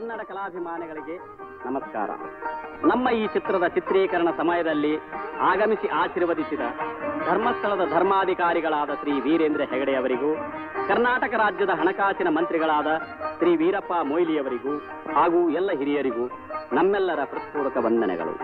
ಕನ್ನಡ ಕಲಾಭಿಮಾನಿಗಳಿಗೆ ನಮಸ್ಕಾರ. ನಮ್ಮ ಈ ಚಿತ್ರದ ಚಿತ್ರೀಕರಣ ಸಮಯದಲ್ಲಿ ಆಗಮಿಸಿ ಆಶೀರ್ವದಿಸಿದ ಧರ್ಮಸ್ಥಳದ ಧರ್ಮಾಧಿಕಾರಿಗಳಾದ ಶ್ರೀ ವೀರೇಂದ್ರ ಹೆಗಡೆ ಅವರಿಗೂ, ಕರ್ನಾಟಕ ರಾಜ್ಯದ ಹಣಕಾಸಿನ ಮಂತ್ರಿಗಳಾದ ಶ್ರೀ ವೀರಪ್ಪ ಮೊಯ್ಲಿಯವರಿಗೂ ಹಾಗೂ ಎಲ್ಲ ಹಿರಿಯರಿಗೂ ನಮ್ಮೆಲ್ಲರ ಹೃತ್ಪೂರ್ವಕ ವಂದನೆಗಳು.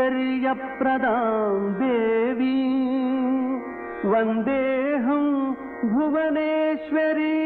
सर्वैश्वर्यप्रदां देवी। वन्देऽहं भुवनेश्वरी।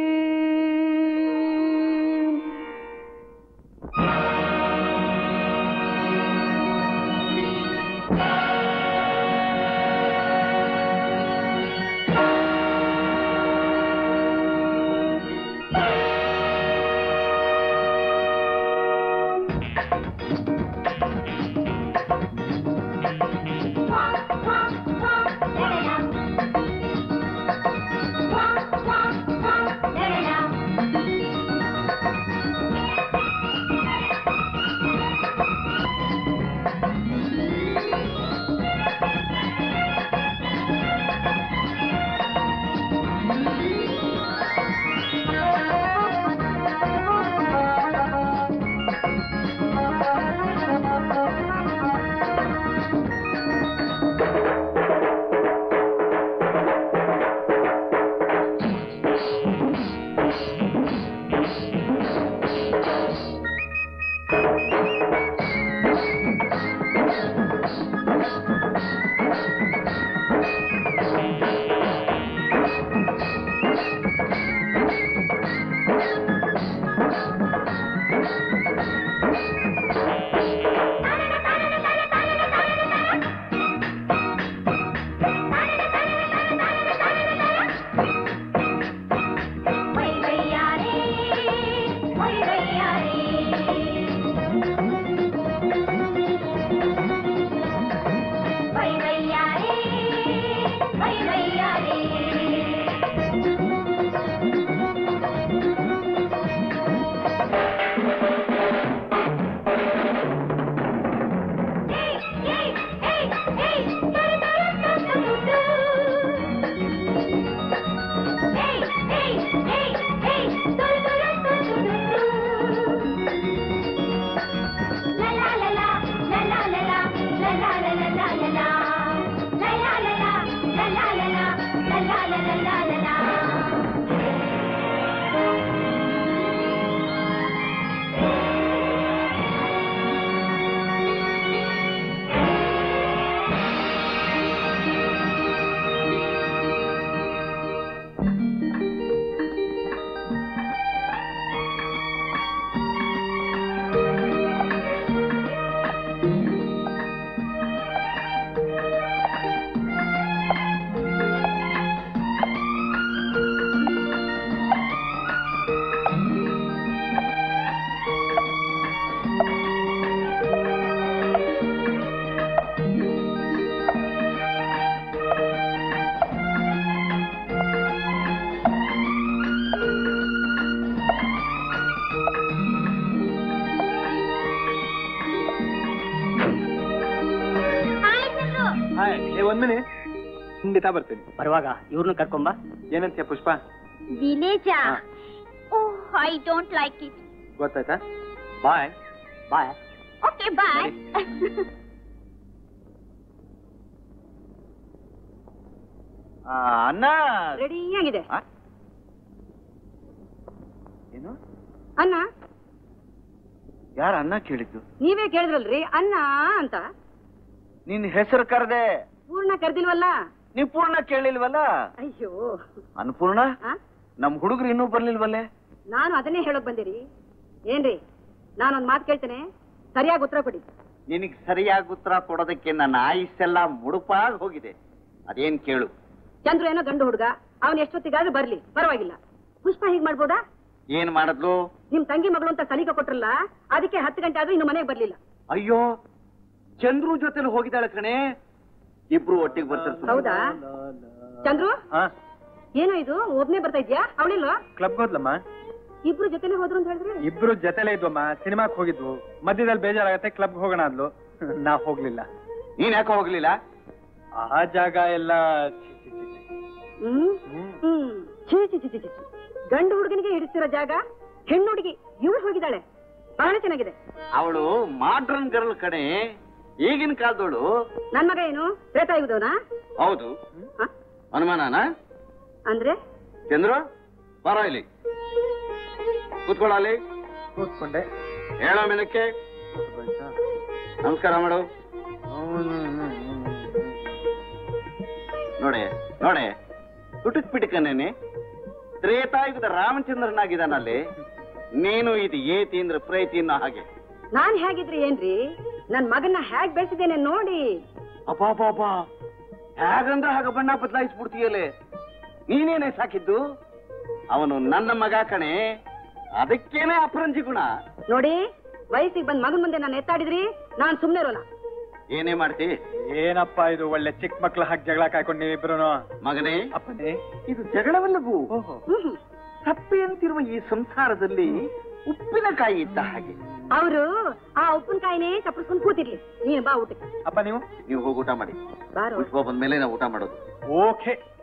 ಖಂಡಿತ ಬರ್ತೀನಿ. ಬರುವಾಗ ಇವ್ರನ್ನ ಕರ್ಕೊಂಬ. ಏನಂತೀಯ Pushpa? ವಿಲೇಜ? Oh I don't like it. ಗೊತ್ತಾಯ್ತಾ? ಬಾಯ್. ಬಾಯ್. Okay bye. ಅನ್ನ. ರೆಡಿ ಆಗಿದೆ ಏನು? ಅನ್ನ? ಯಾರ ಅನ್ನ ಕೇಳಿದ್ದು? ನೀವೇ ಕೇಳಿದ್ರಲ್ರಿ ಅನ್ನ ಅಂತ. ನಿನ್ ಹೆಸರು ಕರೆದೆ. ಪೂರ್ಣ ಕರ್ದಿಲ್ವಲ್ಲ? ನೀವು ಪೂರ್ಣ ಕೇಳಿಲ್ವಲ್ಲ? ಅಯ್ಯೋ. ಅನ್ಪೂರ್ಣ? ನಮ್ ಹುಡುಗರು ಇನ್ನೂ ಬರ್ಲಿಲ್ವಲ್ಲೇ? ನಾನು ಅದನ್ನೇ ಹೇಳೋಕ್ ಬಂದಿರಿ. ಏನ್ರಿ ನಾನೊಂದ್ ಮಾತು ಕೇಳ್ತೇನೆ. ಸರಿಯಾಗಿ ಉತ್ತರ ಕೊಡಿ. ನಿನಗ್ ಸರಿಯಾಗಿ ಉತ್ತರ ಕೊಡೋದಕ್ಕೆ ನನ್ನ ಆಯುಸ್ಸೆಲ್ಲ ಮುಡುಪಾಗಿ ಹೋಗಿದೆ. ಅದೇನ್ ಕೇಳು. ಚಂದ್ರು ಏನೋ ಗಂಡು ಹುಡುಗ ಅವನ್ ಎಷ್ಟೊತ್ತಿಗಾದ್ರೂ ಬರ್ಲಿ ಪರವಾಗಿಲ್ಲ. ಪುಷ್ಪ ಹೀಗ್ ಮಾಡ್ಬೋದಾ? ಏನ್ ಮಾಡಿದ್ಲು? ನಿಮ್ ತಂಗಿ ಮಗಳು ಅಂತ ಕಲಿಕೆ ಕೊಟ್ರಲ್ಲ ಅದಕ್ಕೆ ಹತ್ತು ಗಂಟೆ ಆದ್ರೂ ಇನ್ನು ಮನೆಗೆ ಬರ್ಲಿಲ್ಲ. ಅಯ್ಯೋ ಚಂದ್ರು ಜೊತೆಲಿ ಹೋಗಿದ್ದಾಳೆ ಕಣೆ. ಇಬ್ರು ಒಟ್ಟಿಗೆ ಬರ್ತಾರೆ ಹೌದಾ? ಚಂದ್ರು? ಏನೋ ಇದು? ಒಬ್ನೇ ಬರ್ತಾ ಇದ್ಯಾ? ಅವಳಿಲ್ಲ ಕ್ಲಬ್ ಹೋದ್ಲಮ್ಮ? ಇಬ್ರು ಜೊತೆಲೆ ಹೋದ್ರು ಅಂತ ಹೇಳಿದ್ರೆ? ಇಬ್ರು ಜೊತೆಲೆ ಇದ್ವಮ್ಮ. ಸಿನಿಮಾಕ್ ಹೋಗಿದ್ವು. ಮಧ್ಯದಲ್ಲಿ ಬೇಜಾರಾಗತ್ತೆ ಕ್ಲಬ್ ಹೋಗೋಣ ಅಂದ್ಲು. ನಾ ಹೋಗ್ಲಿಲ್ಲ. ನೀನ್ ಯಾಕೆ ಹೋಗ್ಲಿಲ್ಲ? ಆ ಜಾಗ ಎಲ್ಲ ಛೀ, ಛೀ, ಛೀ, ಛೀ. ಹ್ಮ್? ಹ್ಮ್. ಛೀ ಛೀ ಛೀ ಛೀ ಛೀ. ಗಂಡು ಹುಡುಗನಿಗೆ ಹಿಡಿಸ್ತಿರೋ ಜಾಗ? ಹೆಣ್ಣು ಹುಡುಗಿ ಇವಳು ಹೋಗಿದ್ದಾಳೆ. ಬಹಳ ಚೆನ್ನಾಗಿದೆ. ಅವಳು ಮಾಡ್ರನ್ ಗರ್ಲ್ ಕಣೆ. ಈಗಿನ ಕಾಲದೋಳು ನನ್ ಮಗ ಏನು? ತ್ರೇತಾಯುಗದವನಾ ಹೌದು. ಹನುಮಾನ ಅನುಮಾನನ ಅಂದ್ರೆ? ಚಂದ್ರ ಬರ ಇಲ್ಲಿ. ಕೂತ್ಕೊಳ್ಳಿ ಕೂತ್ಕೊಂಡೆ. ಹೇಳೋ ಮೇನಕ್ಕೆ. ನಮಸ್ಕಾರ ಮಾಡು. ನೋಡೆ ನೋಡೆ. ತುಟುಕ್ ಪಿಟಕನೇನೆ ತ್ರೇತಾಯುಗದ ರಾಮಚಂದ್ರನಾಗಿದ್ದಾನಲ್ಲಿ. ನೀನು ಇದು ಏತಿ ಅಂದ್ರೆ ಪ್ರೇತಿ ಅನ್ನೋ ಹಾಗೆ. ನಾನ್ ಹೇಗಿದ್ರಿ ಏನ್ರಿ? ನನ್ ಮಗನ್ನ ಹೇಗ್ ಬೆಳೆಸಿದ್ದೇನೆ ನೋಡಿ. ಅಪ್ಪ ಹೇಗಂದ್ರೆ ಹಾಗ ಬಣ್ಣ ಬದಲಾಯಿಸ್ಬಿಡ್ತೀಯಲೆ ನೀನೇನೆ ಸಾಕಿದ್ದು? ಅವನು ನನ್ನ ಮಗ ಕಣೆ. ಅದಕ್ಕೇನೆ ಅಪರಂಜಿ ಗುಣ. ನೋಡಿ ವಯಸ್ಸಿಗೆ ಬಂದ್ ಮಗನ್ ಮುಂದೆ ನಾನು ಎತ್ತಾಡಿದ್ರಿ ನಾನ್ ಸುಮ್ನೆ ಇರೋಲ್ಲ. ಏನೇ ಮಾಡ್ತಿ? ಏನಪ್ಪ ಇದು ಒಳ್ಳೆ ಚಿಕ್ಕ ಮಕ್ಳ ಹಾಕಿ ಜಗಳ ಕಾಯ್ಕೊಂಡು ನೀವಿಬ್ರು ಮಗನೇ ಅಪ್ಪನೇ. ಇದು ಜಗಳವಲ್ಲವೂ? ಸಪ್ಪೆ ಅಂತಿರುವ ಈ ಸಂಸಾರದಲ್ಲಿ ಉಪ್ಪಿನಕಾಯಿ ಇದ್ದ ಹಾಗೆ. ಅವರು ಆ ಉಪ್ಪಿನಕಾಯಿನೇ ಚಪ್ಪಸ್ಕೊಂಡ್ ಕೂತಿರ್ಲಿ. ನೀನು ಬಾ ಊಟಕ್ಕೆ. ಅಪ್ಪ ನೀವು? ನೀವು ಹೋಗಿ ಊಟ ಮಾಡಿ. ಬಾರೋ. ಪುಷ್ಪ ಬಂದ್ಮೇಲೆ ನಾವು ಊಟ ಮಾಡೋದು. ಓಕೆ.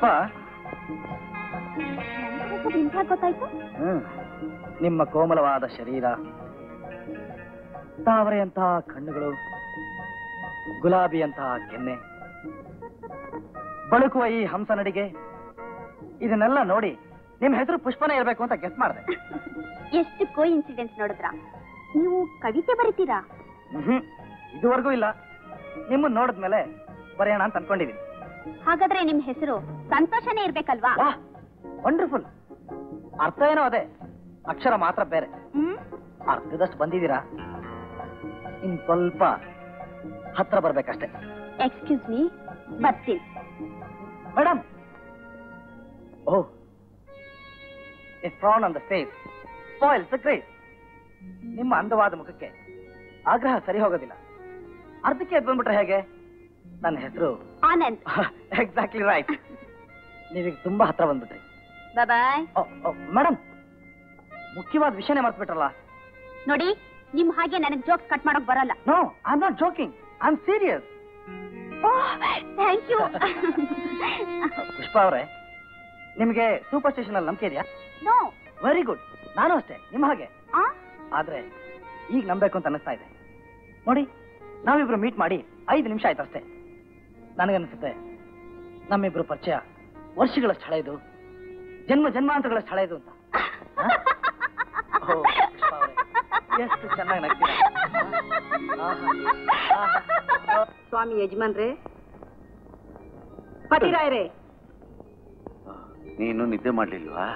ಪುಷ್ಪ ಗೊತ್ತಾಯ್ತು? ನಿಮ್ಮ ಕೋಮಲವಾದ ಶರೀರ ತಾವರೆಯಂತಹ ಕಣ್ಣುಗಳು ಗುಲಾಬಿಯಂತಹ ಕೆನ್ನೆ ಬಳುಕುವ ಈ ಹಂಸ ನಡಿಗೆ ಇದನ್ನೆಲ್ಲ ನೋಡಿ ನಿಮ್ ಹೆಸರು ಪುಷ್ಪನೇ ಇರಬೇಕು ಅಂತ ಗೆಸ್ ಮಾಡಿದೆ. ಎಷ್ಟು ಕೋ ಇನ್ಸಿಡೆಂಟ್ ನೋಡಿದ್ರ? ನೀವು ಕವಿತೆ ಬರೀತೀರಾ? ಹ್ಮ್ ಇದುವರೆಗೂ ಇಲ್ಲ. ನಿಮ್ಮನ್ನ ನೋಡಿದ್ಮೇಲೆ ಬರೆಯೋಣ ಅಂತ ಅನ್ಕೊಂಡಿದೀನಿ. ಹಾಗಾದ್ರೆ ನಿಮ್ ಹೆಸರು ಸಂತೋಷನೇ ಇರ್ಬೇಕಲ್ವಾ? ವಂಡರ್ಫುಲ್ ಅರ್ಥ ಏನೋ ಅದೇ. ಅಕ್ಷರ ಮಾತ್ರ ಬೇರೆ. ಅರ್ಧದಷ್ಟು ಬಂದಿದ್ದೀರಾ? ಇನ್ ಸ್ವಲ್ಪ ಹತ್ರ ಬರ್ಬೇಕಷ್ಟೇ. ಎಕ್ಸ್ಕ್ಯೂಸ್ ಮೀ ಬರ್ತೀನಿ. Madam oh a frown on the face spoil the grace ನಿಮ್ಮ ಅಂದವಾದ ಮುಖಕ್ಕೆ. ಆಗ್ರಹ ಸರಿ ಹೋಗೋದಿಲ್ಲ. ಅರ್ಧಕ್ಕೆ ಎದ್ ಬಂದ್ಬಿಟ್ರೆ ಹೇಗೆ? ನನ್ನ ಹೆಸರು ಆನಂದ್. ಎಕ್ಸಾಕ್ಟ್ಲಿ ರೈಟ್ ನೀವೀಗ ತುಂಬಾ ಹತ್ರ ಬಂದ್ಬಿಟ್ರಿ. ಬಾಯ್ ಮೇಡಮ್ ಮುಖ್ಯವಾದ ವಿಷಯನೇ ಮರ್ತ್ಬಿಟ್ರಲ್ಲ? ನೋಡಿ ನಿಮ್ ಹಾಗೆ ನನಗೆ ಜೋಕ್ಸ್ ಕಟ್ ಮಾಡೋಕ್ ಬರಲ್ಲ. No I am not joking I am serious thank you Pushpa ಅವರೇ ನಿಮಗೆ ಸೂಪರ್ ಸ್ಟೇಷನ್ ಅಲ್ಲಿ ನಂಬಿಕೆ ಇದೆಯಾ? ನೋ ವೆರಿ ಗುಡ್ ನಾನು ಅಷ್ಟೇ ನಿಮ್ಮ ಹಾಗೆ. ಆದ್ರೆ ಈಗ ನಂಬೇಕು ಅಂತ ಅನಿಸ್ತಾ ಇದೆ. ನೋಡಿ ನಾವಿಬ್ರು ಮೀಟ್ ಮಾಡಿ ಐದು ನಿಮಿಷ ಆಯ್ತು ಅಷ್ಟೇ ನನಗನ್ಸುತ್ತೆ. ನಮ್ಮಿಬ್ರು ಪರಿಚಯ. ವರ್ಷಗಳ ಸ್ಥಳ ಇದು. ಜನ್ಮ ಜನ್ಮಾಂತರಗಳ ಸ್ಥಳ ಇದು ಅಂತ. ಎಷ್ಟು ಚೆನ್ನಾಗಿ ನಗ್ತೀರ. ಸ್ವಾಮಿ ಯಜಮಾನ್ರೆ. ಪತಿರಾಯರೇ. ನೀನು ನಿದ್ದೆ ಮಾಡ್ಲಿಲ್ವಾ?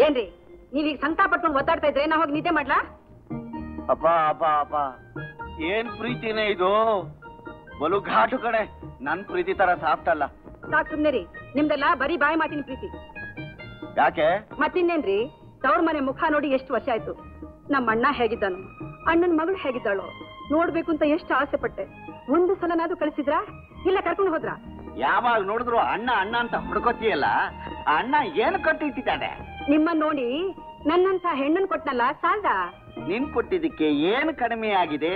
ಏನ್ರಿ ನೀವೀಗ ಸಂತಾಪ ಪಟ್ಕೊಂಡು ಒತ್ತಾಡ್ತಾ ಇದ್ರೆ ನಾ ಹೋಗಿ ನಿದ್ದೆ ಮಾಡ್ಲಾ? ಅಪ್ಪ ಅಪ್ಪ ಅಪ್ಪ ಏನ್ ಪ್ರೀತಿನೇ ಇದು? ಬಲು ಘಾಟು ಕಡೆ ನನ್ ಪ್ರೀತಿ ತರ ಸಾಫ್ಟ್ ಅಲ್ಲ. ಸಾಕ್ ಸುಮ್ನೆ ರೀ ನಿಮ್ದೆಲ್ಲ ಬರೀ ಬಾಯಿ ಮಾತಿನ ಪ್ರೀತಿ. ಯಾಕೆ? ಮತ್ತಿನ್ನೇನ್ರಿ? ತವ್ರ ಮನೆ ಮುಖ ನೋಡಿ ಎಷ್ಟು ವರ್ಷ ಆಯ್ತು. ನಮ್ಮ ಅಣ್ಣ ಹೇಗಿದ್ದಾನು ಅಣ್ಣನ ಮಗಳು ಹೇಗಿದ್ದಾಳು ನೋಡ್ಬೇಕು ಅಂತ ಎಷ್ಟು ಆಸೆ ಪಟ್ಟೆ ಒಂದು ಸಲನಾದ್ರು ಕಳಿಸಿದ್ರ? ಇಲ್ಲ ಕರ್ಕೊಂಡು ಹೋದ್ರ? ಯಾವಾಗ ನೋಡಿದ್ರು ಅಣ್ಣ ಅಣ್ಣ ಅಂತ ಹುಡ್ಕೋತಿಯಲ್ಲ. ಅಣ್ಣ ಏನು ಕಟ್ಟಿಟ್ಟಿದ್ದಾನೆ? ನಿಮ್ಮನ್ನ ನೋಡಿ ನನ್ನಂತ ಹೆಣ್ಣನ್ ಕೊಟ್ನಲ್ಲ ಸಾಲ್ದ? ನಿನ್ ಕೊಟ್ಟಿದ್ದಕ್ಕೆ ಏನು ಕಡಿಮೆ ಆಗಿದೆ?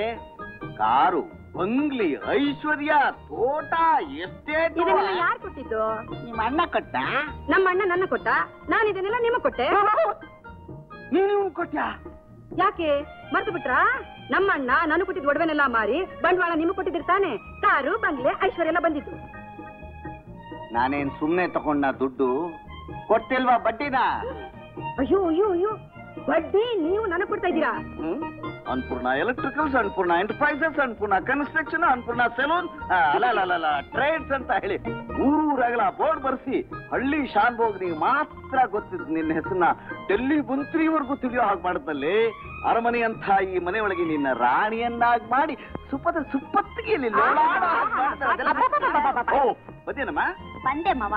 ಕಾರು. ಬಂಗ್ಲಿ ಐಶ್ವರ್ಯ ತೋಟ ಎಸ್ಟೇಟ್ ಇದನ್ನೆಲ್ಲ ಯಾರು ಕೊಟ್ಟಿದ್ದು? ನಿಮ್ಮ ಅಣ್ಣ ಕೊಟ್ಟ? ನಮ್ಮ ಅಣ್ಣ ನನ್ನ ಕೊಟ್ಟ? ನಾನು ಇದನ್ನೆಲ್ಲ ನಿಮಗ್ ಕೊಟ್ಟೆ. ನೀನು ಕೊಟ್ಟ ಯಾಕೆ? ಮರ್ತು ಬಿಟ್ರಾ? ನಮ್ಮ ಅಣ್ಣ ನಾನು ಕೊಟ್ಟಿದ್ ಒಡವೆನೆಲ್ಲ ಮಾರಿ ಬಂಡವಾಳ ನಿಮಗ್ ಕೊಟ್ಟಿದ್ದಿರ್ತಾನೆ ತಾನೆ. ಕಾರು ಬಂಗ್ಲೆ ಐಶ್ವರ್ಯ ಎಲ್ಲ ಬಂದಿದ್ದು. ನಾನೇನ್ ಸುಮ್ನೆ ತಗೊಂಡ ದುಡ್ಡು ಕೊಟ್ಟಿಲ್ವಾ ಬಡ್ಡಿನ? ಅಯ್ಯೋ ಅಯ್ಯೋ ಅಯ್ಯೋ. ಬಡ್ಡಿ ನೀವು ನನಗ್ ಕೊಡ್ತಾ ಇದ್ದೀರಾ? Annapurna electricals Annapurna enterprises Annapurna construction Annapurna saloon ಅಲ್ಲ ಟ್ರೇಡ್ಸ್ ಅಂತ ಹೇಳಿ ಊರೂರಾಗಲ ಬೋರ್ಡ್ ಬರ್ಸಿ ಹಳ್ಳಿ ಶಾನ್ ನೀವು ಮಾತ್ರ ಗೊತ್ತಿದ್ದು ನಿನ್ನ ಹೆಸರನ್ನ ಡೆಲ್ಲಿ ಮುಂತ್ರಿವರೆಗೂ ತಿಳಿಯೋ ಹಾಗೆ ಮಾಡಿದ್ನಲ್ಲಿ ಅರಮನೆಯಂಥ ಈ ಮನೆಯೊಳಗೆ ನಿನ್ನ ರಾಣಿಯನ್ನಾಗಿ ಮಾಡಿ ಸುಪ್ಪದ ಸುಪ್ಪತ್ತಿಗೆ ಬದೇನಮ್ಮ ಬಂದೆ ಮವ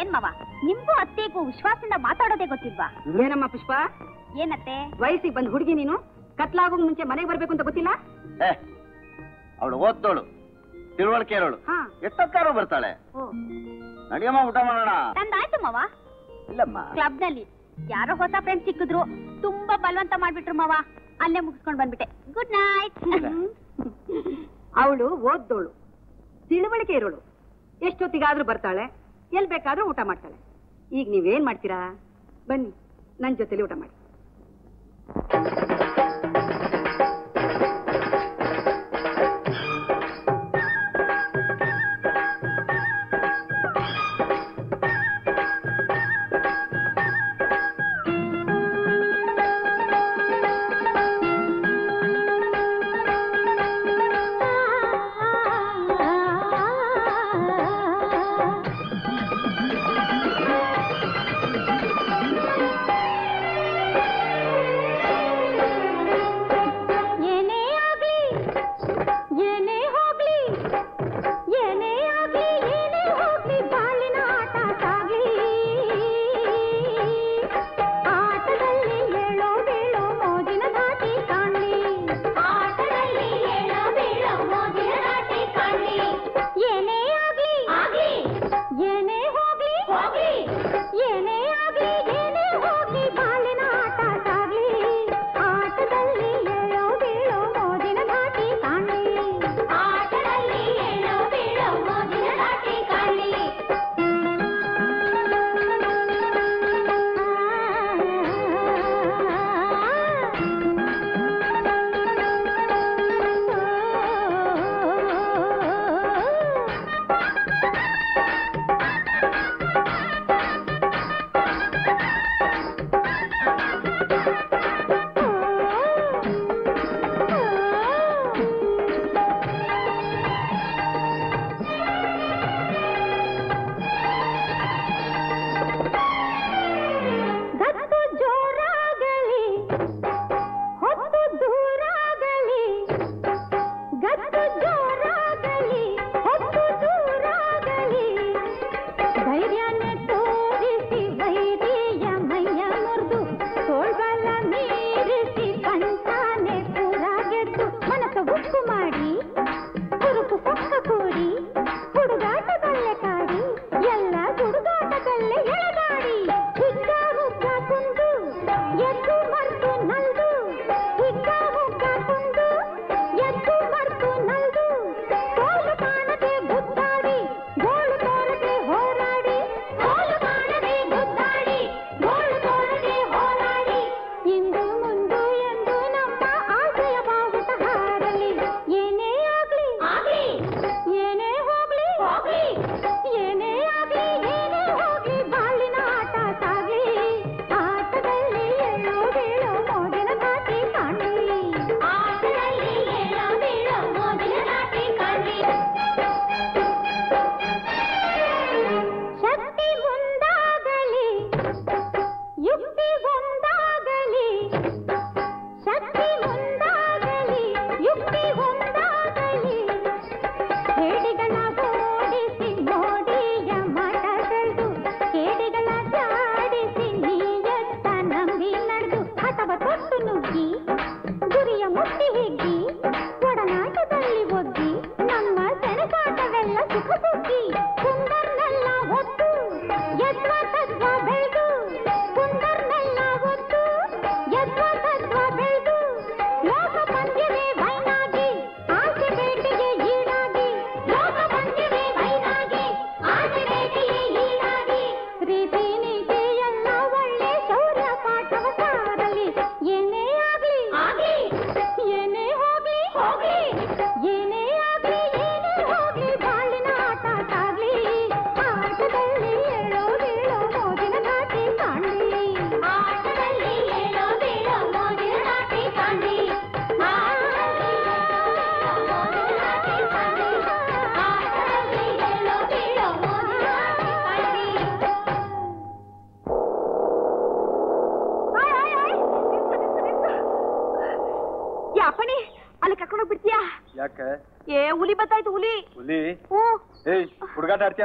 ಏನ್ ಮವ ನಿಮ್ಗೂ ಅತ್ತೆಗೂ ವಿಶ್ವಾಸದಿಂದ ಮಾತಾಡೋದೇ ಗೊತ್ತಿಲ್ವಾ ಏನಮ್ಮ ಪುಷ್ಪ ಏನತ್ತೆ ವಯಸ್ಸಿಗೆ ಬಂದ್ ಹುಡುಗಿ ನೀನು ಕತ್ಲಾಗೋ ಮುಂಚೆ ಮನೆಗೆ ಬರ್ಬೇಕು ಅಂತ ಗೊತ್ತಿಲ್ಲ? ಅವಳು ಓದ್ದೋಳು ತಿಳುವಳಿಕೆ ಇರೋಳು ಎಷ್ಟೊತ್ತಾರು ಬರ್ತಾಳೆ? ನಡಿಯಮ್ಮ ಊಟ ಮಾಡೋಣ. ನಂದಾಯ್ತು ಮಾವಾ. ಇಲ್ಲಮ್ಮ. ಕ್ಲಬ್ನಲ್ಲಿ ಯಾರೋ ಹೊಸ ಫ್ರೆಂಡ್ ಸಿಕ್ಕಿದ್ರು ತುಂಬಾ ಬಲವಂತ ಮಾಡ್ಬಿಟ್ರು ಮಾವ. ಅಲ್ಲೇ ಮುಗಿಸ್ಕೊಂಡ್ ಬಂದ್ಬಿಟ್ಟೆ. ಗುಡ್ ನೈಟ್ ಅವಳು ಓದ್ದೋಳು ತಿಳುವಳಿಕೆ ಇರೋಳು. ಎಷ್ಟೊತ್ತಿಗಾದ್ರೂ ಬರ್ತಾಳೆ ಎಲ್ ಬೇಕಾದ್ರೂ ಊಟ ಮಾಡ್ತಾಳೆ. ಈಗ ನೀವೇನ್ ಮಾಡ್ತೀರಾ? ಬನ್ನಿ ನನ್ ಜೊತೆಲಿ ಊಟ ಮಾಡಿ.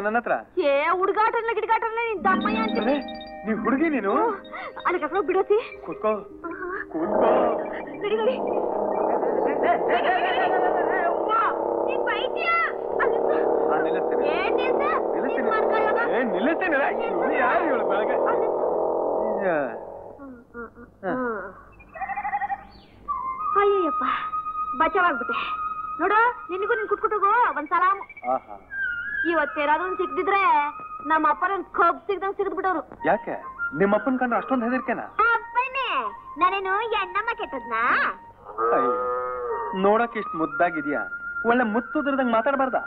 ನನ್ನ ಹತ್ರ? ಏ ಹುಡುಗಾಟಲ್ಲ ಗಿಡಗಾಟಲ್ಲ ನಿನ್ ದಮ್ಮಯ್ಯ ಅಂತ. ನೀ ಹುಡುಗಿ ನೀನು? ಅಲ್ಲಿ ಬಿಡೋತಿ? ಕೂತ್ಕೋ. ಬಿಡಿ ನೀನ್ ಬೈತೀಯಾ? ಅಲ್ಲಿ ಸು- ನಾನ್ ನಿಲ್ಲಿಸ್ತೀನಿ. ಏ ನಿಲ್ಸು. ನೀನ್ ನಿಲ್ಲಿಸ್ತೀನಿ ಏ ನಿಲ್ಲಿಸ್ತೀನಿ ರಾ. ಈ ಯಾರು ಇವಳು ಬೆಳಗ್ಗೆ? ಅಯ್ಯ. ಹ. ಅಯ್ಯಯ್ಯಪ್ಪ ಬಚಾವಾಗ್ಬಿಟ್ಟೆ ನೋಡು ನಿನಗೂ ನಿನ್ ಕುಟ್ಕುಟುಗು ಒಂದ್ ಸಲಾಮ್ ಆಹಾ. ಇವತ್ತೇನಾದ್ರು ಒಂದ್ ಸಿಕ್ದಿದ್ರೆ ನಮ್ಮ ಅಪ್ಪನ ಕಬ್ ಸಿಗ್ದಂಗ್ ಸಿಗದ್ಬಿಟ್ಟವ್ರು. ಯಾಕೆ? ನಿಮ್ಮಪ್ಪನ್ ಕಂಡ್ರೆ ಅಷ್ಟೊಂದು ಹೆದರ್ಕೇನ? ಅಪ್ಪನೇ ನಾನೇನು ಎಣ್ಣಮ್ಮ ಕೆಟ್ಟದ್ನ. ನೋಡಕ್ ಇಷ್ಟ್ ಮುದ್ದಾಗಿದ್ಯಾ? ಒಳ್ಳೆ ಮುತ್ತುದ್ರದಂಗ್ ಮಾತಾಡಬಾರ್ದ?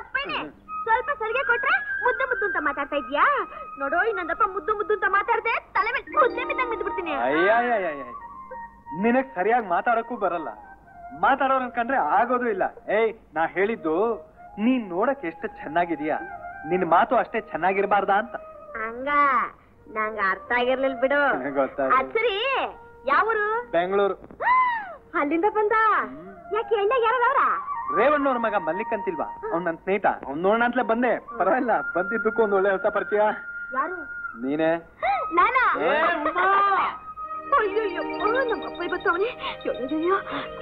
ಅಪ್ಪನೇ ಸ್ವಲ್ಪ ಸರಿಗೆ ಕೊಟ್ರೆ ಮುದ್ದು ಮುದ್ದು ಅಂತ ಮಾತಾಡ್ತಾ ಇದ್ಯಾ ನೋಡು ಇನ್ನೊಂದಪ್ಪ ಮುದ್ದು ಮುದ್ದು ಅಂತ ಮಾತಾಡ್ದೆ ತಲೆ ಮೇಲೆ ಮುದ್ದೆ ಬಿದ್ದಂಗ್ ಬಿದ್ದು ಬಿಡ್ತೀನಿ ಅಯ್ಯಯ್ಯಯ್ಯ ನಿನಗ್ ಸರಿಯಾಗಿ ಮಾತಾಡಕ್ಕೂ ಬರಲ್ಲ ಮಾತಾಡೋರ್ ಅನ್ಕಂಡ್ರೆ ಆಗೋದು ಇಲ್ಲ ಏಯ್ ನಾ ಹೇಳಿದ್ದು ನೀನ್ ನೋಡಕ್ ಎಷ್ಟು ಚೆನ್ನಾಗಿದೀಯ? ನಿನ್ ಮಾತು ಅಷ್ಟೇ ಚೆನ್ನಾಗಿರ್ಬಾರ್ದ ಅಂತ. ಹಂಗ ನಂಗ ಅರ್ಥ ಆಗಿರ್ಲಿಲ್ಲ ಬಿಡು. ಸರಿ ಯಾವೂರು? ಬೆಂಗಳೂರು. ಅಲ್ಲಿಂದ ಬಂದ? ಯಾಕೆ ಎಣ್ಣ ಯಾರವ್ರ ರೇವಣ್ಣವ್ರ ಮಗ ಮಲ್ಲಿಕ್ ಅಂತಿಲ್ವಾ? ಅವ್ನ್ ನನ್ ಸ್ನೇಹಿತ. ಅವ್ನ್ ನೋಡೋಣ ಅಂತಲೇ ಬಂದೆ. ಪರವಾಗಿಲ್ಲ ಬಂದಿದ್ದಕ್ಕೂ ಒಂದ್ ಒಳ್ಳೆ ಹೊಸ ಪರಿಚಯ. ಯಾರು? ನೀನೇ?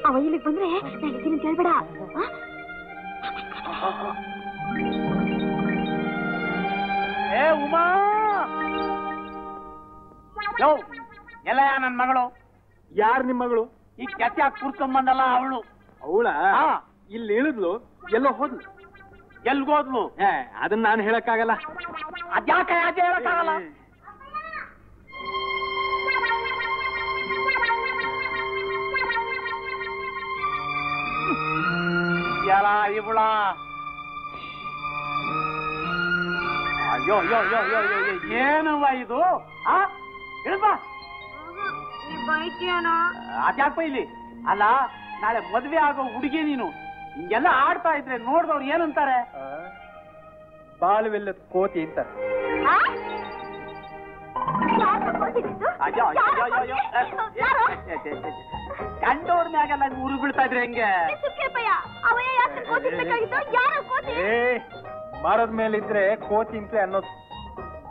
ಅವ ಇಲ್ಲಿಗೆ ಬಂದ್ರೆ ನಾನು ಇದೀನಿ ಅಂತ ಹೇಳ್ಬೇಡ. ಆ? ಏ ಉಮಾ! ಯೋ ಎಲ್ಲ ನನ್ ಮಗಳು? ಯಾರು ನಿಮ್ಮ ಮಗಳು? ಈ ಕೆತ್ತ ಕೂರ್ಕೊಂಬಂದಲ್ಲ ಅವಳು. ಅವಳ? ಹಾ. ಇಲ್ಲಿ ಇಳಿದ್ಲು ಎಲ್ಲೋ ಹೋದ್ಲು. ಎಲ್ಗೋದ್ಲು? ಅದನ್ನ ನಾನು ಹೇಳಕ್ಕಾಗಲ್ಲ. ಅದ್ಯಾಕೆ ಯಾಕೆ ಹೇಳಕ್ಕಾಗಲ್ಲ? ಎಲ್ಲ ಇವಳ ಅಯ್ಯೋ ಅಯ್ಯೋ ಅಯ್ಯೋ ಅಯ್ಯೋ ಅಯ್ಯೋ ಅಯ್ಯೋ, ಏನವ್ವ ಇದು ಆ ಬೈತೀಯನೋ ಅದ್ಯಾಕಪ್ಪ ಇಲ್ಲಿ ಅಲ್ಲ ನಾಳೆ ಮದ್ವೆ ಆಗೋ ಹುಡುಗಿ ನೀನು ಹಿಂಗೆಲ್ಲ ಆಡ್ತಾ ಇದ್ರೆ ನೋಡ್ದವ್ರು ಏನಂತಾರೆ ಬಾಳುವೆಲ್ಲದ ಕೋತಿ ಅಂತ ಆ? ಯಾರ್ನ ಕೊಡ್ತಿದ್ದಿದ್ದು? ಅಯ್ಯೋ ಅಯ್ಯೋ ಅಯ್ಯೋ ಅಯ್ಯೋ ಯಾರು? ಮ್ಯಾಗ ಮ್ಯಾಗೆಲ್ಲ ಉರು ಬೀಳ್ತಾ ಇದ್ರೆ ಹೆಂಗೆ? ಯಾಕೆ ಕೂತಿರ್ಬೇಕಾಗಿತ್ತು? ಯಾರು ಕೂತಿ? ಏ ಮರದ ಮೇಲಿದ್ರೆ ಕೋತಿ ಅಂತ ಅನ್ನೋದು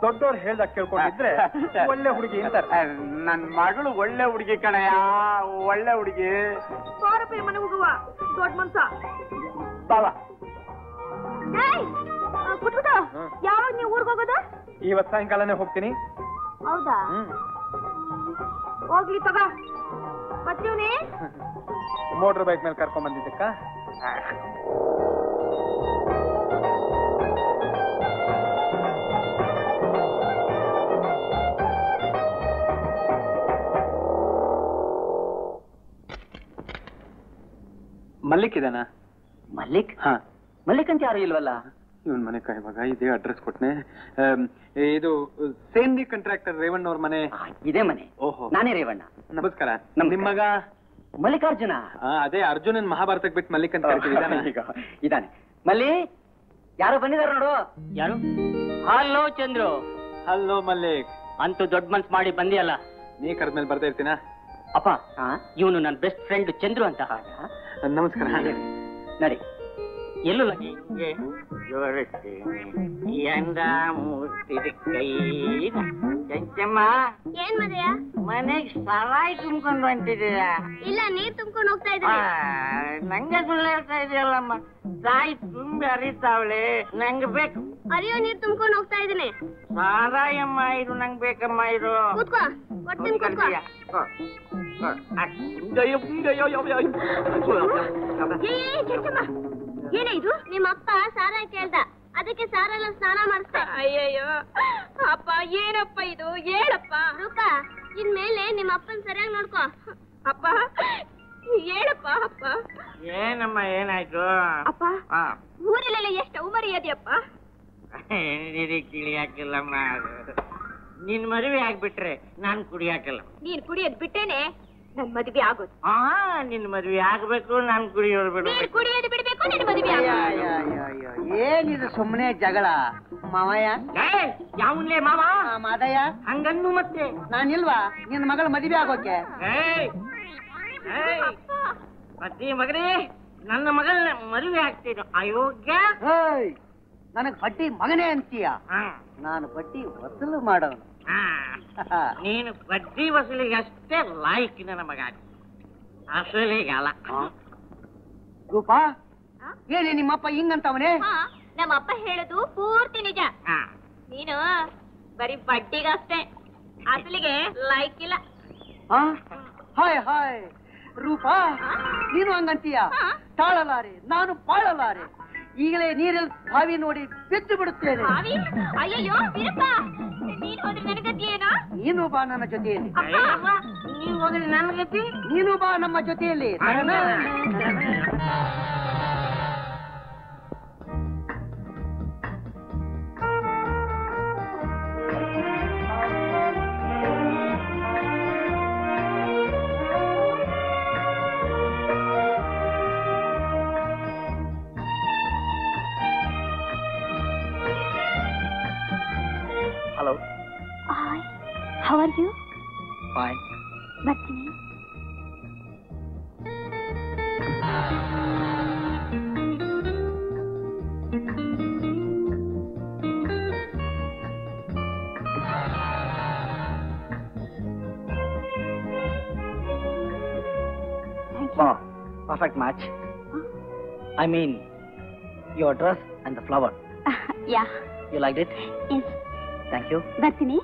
ದೊಡ್ಡವ್ರು ಹೇಳ್ದ ಕೇಳ್ಕೊಂಡಿದ್ರೆ ಒಳ್ಳೆ ಹುಡುಗಿ ಅಂತಾರೆ ನನ್ ಮಗಳು ಒಳ್ಳೆ ಹುಡುಗಿ ಕಣಯ್ಯ ಒಳ್ಳೆ ಹುಡುಗಿ. ಮನೆ ಹೋಗುವ ದೊಡ್ಡ ಮನ್ಸ. ಬಾವ. ಯಾವಾಗ ನೀವು ಊರ್ಗ್ ಹೋಗೋದು? ಇವತ್ ಸಾಯಂಕಾಲನೇ ಹೋಗ್ತೀನಿ. ಹೌದಾ? ಹೋಗ್ಲಿ ತಗ. ಬರ್ತೀವ್ನಿ ಮೋಟರ್ ಬೈಕ್ ಮೇಲೆ ಕರ್ಕೊಂಡ್ ಬಂದಿದ್ದಕ್ಕ ಮಲ್ಲಿಕ್ ಇದಾನ ಮಲ್ಲಿಕ್ ಹಾ ಮಲ್ಲಿಕ್ ಅಂತ ಯಾರು ಇಲ್ವಲ್ಲ ಇವನ್ ಮನೆ ಇವಾಗ ಇದೇ ಅಡ್ರೆಸ್ ಕೊಟ್ನೆ. ಇದು ಸೇಂದಿ ಕಾಂಟ್ರಾಕ್ಟರ್ ರೇವಣ್ಣ ಅವ್ರ ಮನೆ. ಇದೇ ಮನೆ. ಓಹೋ. ನಾನೇ ರೇವಣ್ಣ. ನಮಸ್ಕಾರ. ನಿಮ್ಮ ನಿಮ್ ಮಗ? ಮಲ್ಲಿಕಾರ್ಜುನ. ಅದೇ ಅರ್ಜುನನ್ ಮಹಾಭಾರತಕ್ಕೆ ಬಿಟ್ಟು ಮಲ್ಲಿಕ್ ಅಂತ ಕರಿತೀವಿ ಇದಾನೆ? ಈಗ ಇದಾನೆ ಮಲ್ಲಿ ಯಾರು ಬಂದಿದಾರ ನೋಡು. ಯಾರು? ಹಲೋ ಚಂದ್ರು. ಹಲೋ ಮಲ್ಲಿಕ್. ಅಂತೂ ದೊಡ್ಡ ಮನ್ಸ್ ಮಾಡಿ ಬಂದಿಯಲ್ಲ? ನೀ ಕರೆದ್ಮೇಲೆ ಬರ್ತಾ ಇರ್ತೀನ? ಅಪ್ಪ ಹಾ ಇವನು ನನ್ನ ಬೆಸ್ಟ್ ಫ್ರೆಂಡ್ ಚಂದ್ರು ಅಂತ. ನಮಸ್ಕಾರ. ನಡಿ. ಎಲ್ಲೂ ಲಕ್ಕಿ ಚಂಚಮ್ಮ ಏನ್ ಮದಯ? ಮನೆಗ್ ಸರಾಯಿ ತುಂಬ್ಕೊಂಡು ಹೊಂಟಿದೀಯ ಇಲ್ಲ ನೀರ್ ತುಂಬ್ಕೊಂಡು ಹೋಗ್ತಾ ಇದ್ದೀನಿ ನಂಗೆ ಸುಳ್ಳು ಹೇಳ್ತಾ ಇದೆಯಲ್ಲಮ್ಮ. ತಾಯಿ ತುಂಬಿ ಹರಿತಾವಳೆ ನಂಗೆ ಬೇಕು. ಅರಿಯೋ ನೀರ್ ತುಂಬ್ಕೊಂಡು ಹೋಗ್ತಾ ಇದ್ದೀನಿ. ಸಾರಾಯಮ್ಮ ಇದು ನಂಗೆ ಬೇಕಮ್ಮ ಇದು ಕೂತ್ಕೋ ಕೊಡ್ತೀನಿ ಕೂತ್ಕೋ. ಕೆಂಚಮ್ಮ. ಏನೇ ಇದು? ನಿಮ್ಮ ಅಪ್ಪ ಸಾರ ಕೇಳ್ದ ಅದಕ್ಕೆ ಸಾರೆಲ್ಲ ಸ್ನಾನ ಮಾಡಿಸ್ದೆ. ಅಯ್ಯಯ್ಯೋ. ಅಪ್ಪ ಏನಪ್ಪ ಇದು? ಹೇಳಪ್ಪ. ರುಕ ಇನ್ಮೇಲೆ ನಿಮ್ಮ ಅಪ್ಪನ್ ಸರಿಯಾಗಿ ನೋಡ್ಕೋ. ಅಪ್ಪ ಹೇಳಪ್ಪ ಅಪ್ಪ. ಏನಮ್ಮ ಏನಾಯ್ತು? ಅಪ್ಪ ಹಾ ಊರಲ್ಲೆಲ್ಲ ಎಷ್ಟು ಅವಮರ್ಯಾದೆಯಪ್ಪ? ಕಿಳಿಯಾಕಿಲ್ಲಮ್ಮ ನಿನ್ ಮದುವೆ ಆಗ್ಬಿಟ್ರೆ ನಾನ್ ಕುಡಿಯಾಕಲ್ಲ. ನೀನ್ ಕುಡಿಯೋದ್ ಬಿಟ್ಟೇನೆ. ನನ್ ಮದ್ವೆ ಆಗೋದು. ಹಾ ನಿನ್ ಮದ್ವೆ ಆಗ್ಬೇಕು ನಾನ್ ಕುಡಿಯೋರು ನೀನ್ ಬಿಡ್ಬೇಕು ಕುಡಿಯೋದು ಬಿಡ್ಬೇಕು ನಿನ್ ಮದ್ವೆ ಆಗೋದು. ಏನಿದು ಸುಮ್ಮನೆ ಜಗಳ? ಮಾವಯ್ಯ? ಯಾವನ್ಲೇ ಮಾವ? ಆ, ಮಾದಯ್ಯ? ಹಂಗನ್ನು ಮತ್ತೆ. ನಾನಿಲ್ವಾ? ನಿನ್ನ ಮಗಳ ಮದುವೆ ಆಗೋಕೆ? ಏಯ್! ಏಯ್! ಅತ್ತಿ ಮಗನೇ ನನ್ನ ಮಗಳನ್ನ ಮದುವೆ ಆಗ್ತಿರೋ ಅಯೋಗ್ಯ? ನನಗ್ ಬಡ್ಡಿ ಮಗನೇ ಅಂತೀಯ? ಹಾ. ನಾನು ಬಟ್ಟಿ ವಸೂಲು ಮಾಡೋನು. ಆ, ನೀನು ಬಡ್ಡಿ ವಸೂಲಿಗೆ ಅಷ್ಟೇ ಲಾಯಕ್ ಇದೆ ನಮಗ ಅಸಲಿಗಲ್ಲ ರೂಪಾ ಏನೇ ನಿಮ್ಮಪ್ಪ ಹಿಂಗಂತವನೇ? ಹಾ ಹೇಳುದು ಅಪ್ಪ ಹೇಳೋದು ಪೂರ್ತಿ ನಿಜ. ಆ, ನೀನು ಬರೀ ಬಡ್ಡಿಗಷ್ಟೇ. ಅಸಲಿಗೆ ಲೈಕ್ ಇಲ್ಲ ಆ? Hi hi. ರೂಪಾ ನೀನು ಹಂಗಂತೀಯ? ತಾಳಲಾರಿ ನಾನು ಬಾಳಲಾರೆ ಈಗಲೇ ನೀರಲ್ಲಿ ಬಾವಿ ನೋಡಿ ಬಿದ್ದು ಬಿಡುತ್ತೇನೆ. ವೀರಪ್ಪ ನೀನು ಹೋದ್ರೆ ಬಾ ನನ್ನ ಜೊತೆಯಲ್ಲಿ. ಅಯ್ಯವ್ವ, ನೀವ್ ಹೋದ್ರೆ ನನ್ನ ಗತಿ? ನೀನು ಬಾ ನಮ್ಮ ಜೊತೆಯಲ್ಲಿ. Dress and the flower ya you like it yes thank you ಬರ್ತೀನಿ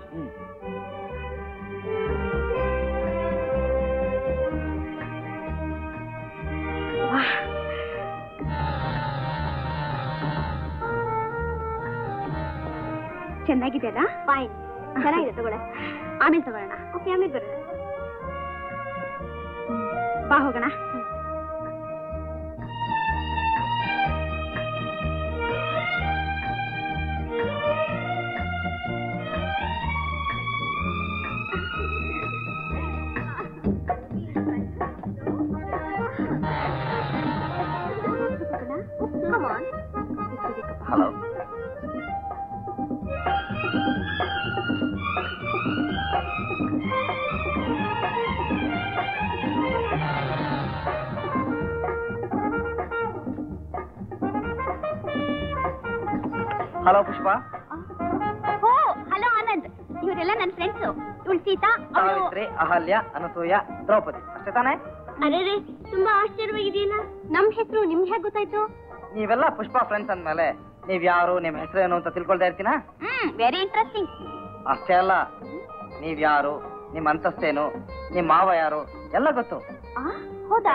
ಚೆನ್ನಾಗಿದೆ ಅಲ್ಲ ಫೈನ್ ಚೆನ್ನಾಗಿದೆ ತಗೊಳ್ಳ. ಆಮೇಲೆ ತಗೊಳ್ಳೋಣ. ಓಕೆ ಆಮೇಲೆ ಬರೋಣ. ಬಾ ಹೋಗೋಣ. Hello Pushpa. Oh hello Anand. ಇವರೆಲ್ಲ ನನ್ನ ಫ್ರೆಂಡ್ಸ್ ಇವಳು ಸೀತಾ ಸಾವಿತ್ರಿ ಅಹಲ್ಯ ಅನಸೂಯ ದ್ರೌಪದಿ. ಅಷ್ಟೇ ತಾನೇ? ಅರೆ ರೇ ತುಂಬಾ ಆಶ್ಚರ್ಯವಾಗಿದೆಯಲ್ಲ. ನಮ್ ಹೆಸರು ನಿಮ್ಗೆ ಹೇಗೆ ಗೊತ್ತಾಯ್ತು? ನೀವೆಲ್ಲ ಪುಷ್ಪ ಫ್ರೆಂಡ್ಸ್ ಅಂದ್ಮೇಲೆ ನೀವ್ ಯಾರು ನಿಮ್ ಏನು ಅಂತ ತಿಳ್ಕೊಳ್ತಾ ಇರ್ತೀನಾ ಹ್ಮ್ ವೆರಿ ಇಂಟ್ರೆಸ್ಟಿಂಗ್ ಅಷ್ಟೇ ಅಲ್ಲ ನೀವ್ ಯಾರು ನಿಮ್ ಅಂತಸ್ತೇನು ನಿಮ್ ಮಾವ ಯಾರು ಎಲ್ಲ ಗೊತ್ತು. ಹೌದಾ?